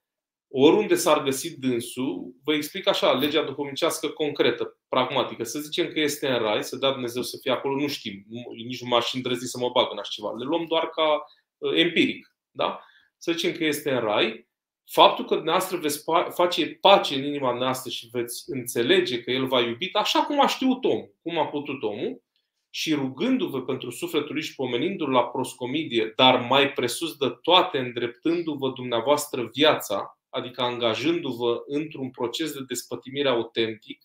oriunde s-ar găsi dânsul, vă explic așa, legea duhovnicească concretă, pragmatică. Să zicem că este în rai, să dea Dumnezeu să fie acolo, nu știm, nici nu m-aș îndrăzi să mă bag în așa ceva. Le luăm doar ca uh, empiric. Da? Să zicem că este în rai, faptul că dumneavoastră veți face pace în inima noastră și veți înțelege că El va iubit, așa cum a știut omul, cum a putut omul, și rugându-vă pentru sufletul lui și pomenindu-l la proscomidie, dar mai presus de toate îndreptându-vă dumneavoastră viața, adică angajându-vă într-un proces de despătimire autentic,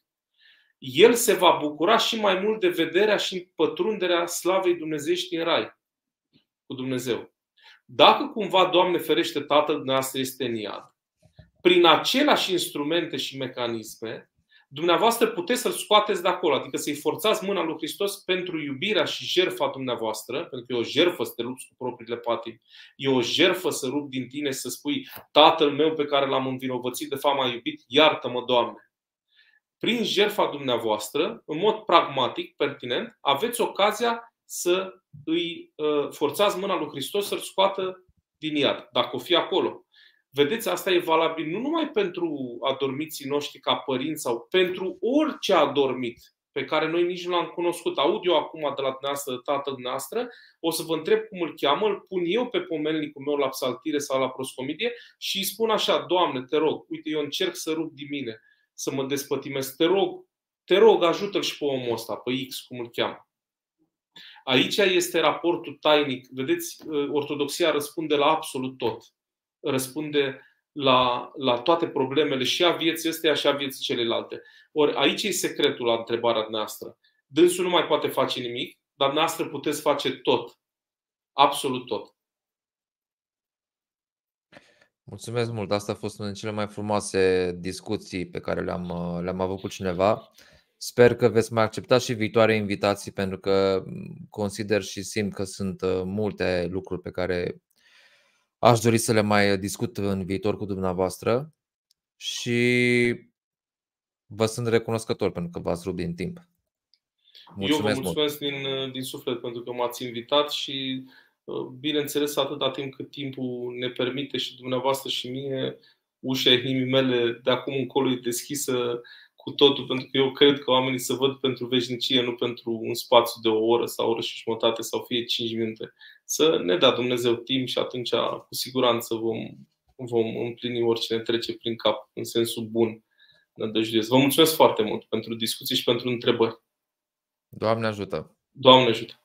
el se va bucura și mai mult de vederea și pătrunderea slavei dumnezeiești în rai cu Dumnezeu. Dacă cumva, Doamne ferește, Tatăl dumneavoastră este în iad, prin aceleași instrumente și mecanisme, dumneavoastră puteți să-l scoateți de acolo, adică să-i forțați mâna lui Hristos pentru iubirea și jertfa dumneavoastră, pentru că e o jertfă să te lupți cu propriile patimi, e o jertfă să rup din tine și să spui Tatăl meu pe care l-am învinovățit, de fapt m-a iubit, iartă-mă, Doamne. Prin jertfa dumneavoastră, în mod pragmatic, pertinent, aveți ocazia să îi uh, forțați mâna lui Hristos să-l scoată din iad, dacă o fi acolo. Vedeți, asta e valabil nu numai pentru adormiții noștri ca părinți sau pentru orice adormit pe care noi nici nu l-am cunoscut. Aud eu acum de la dumneavoastră, tatăl noastră, o să vă întreb cum îl cheamă, îl pun eu pe pomelnicul meu la psaltire sau la proscomidie și îi spun așa, Doamne, te rog, uite, eu încerc să rup din mine, să mă despătimesc, te rog, te rog, ajută-l și pe omul ăsta, pe X, cum îl cheamă. Aici este raportul tainic. Vedeți, ortodoxia răspunde la absolut tot răspunde la, la toate problemele și a vieții ăsteia și a vieții celelalte. Ori aici e secretul la întrebarea noastră. Dânsul nu mai poate face nimic, dar noastră puteți face tot. Absolut tot. Mulțumesc mult. Asta a fost una din cele mai frumoase discuții pe care le-am, le-am avut cu cineva. Sper că veți mai accepta și viitoare invitații pentru că consider și simt că sunt uh, multe lucruri pe care Aș dori să le mai discut în viitor cu dumneavoastră și vă sunt recunoscător pentru că v-ați rupt din timp. Mulțumesc Eu vă mulțumesc din, din suflet pentru că m-ați invitat și uh, bineînțeles atâta timp cât timpul ne permite și dumneavoastră și mie, ușa inimii mele de acum încolo e deschisă cu totul, pentru că eu cred că oamenii se văd pentru veșnicie, nu pentru un spațiu de o oră sau o oră și jumătate sau fie 5 minute. Să ne dea Dumnezeu timp și atunci cu siguranță vom, vom împlini orice ne trece prin cap în sensul bun. Nădăjduiesc. Vă mulțumesc foarte mult pentru discuții și pentru întrebări. Doamne ajută! Doamne ajută!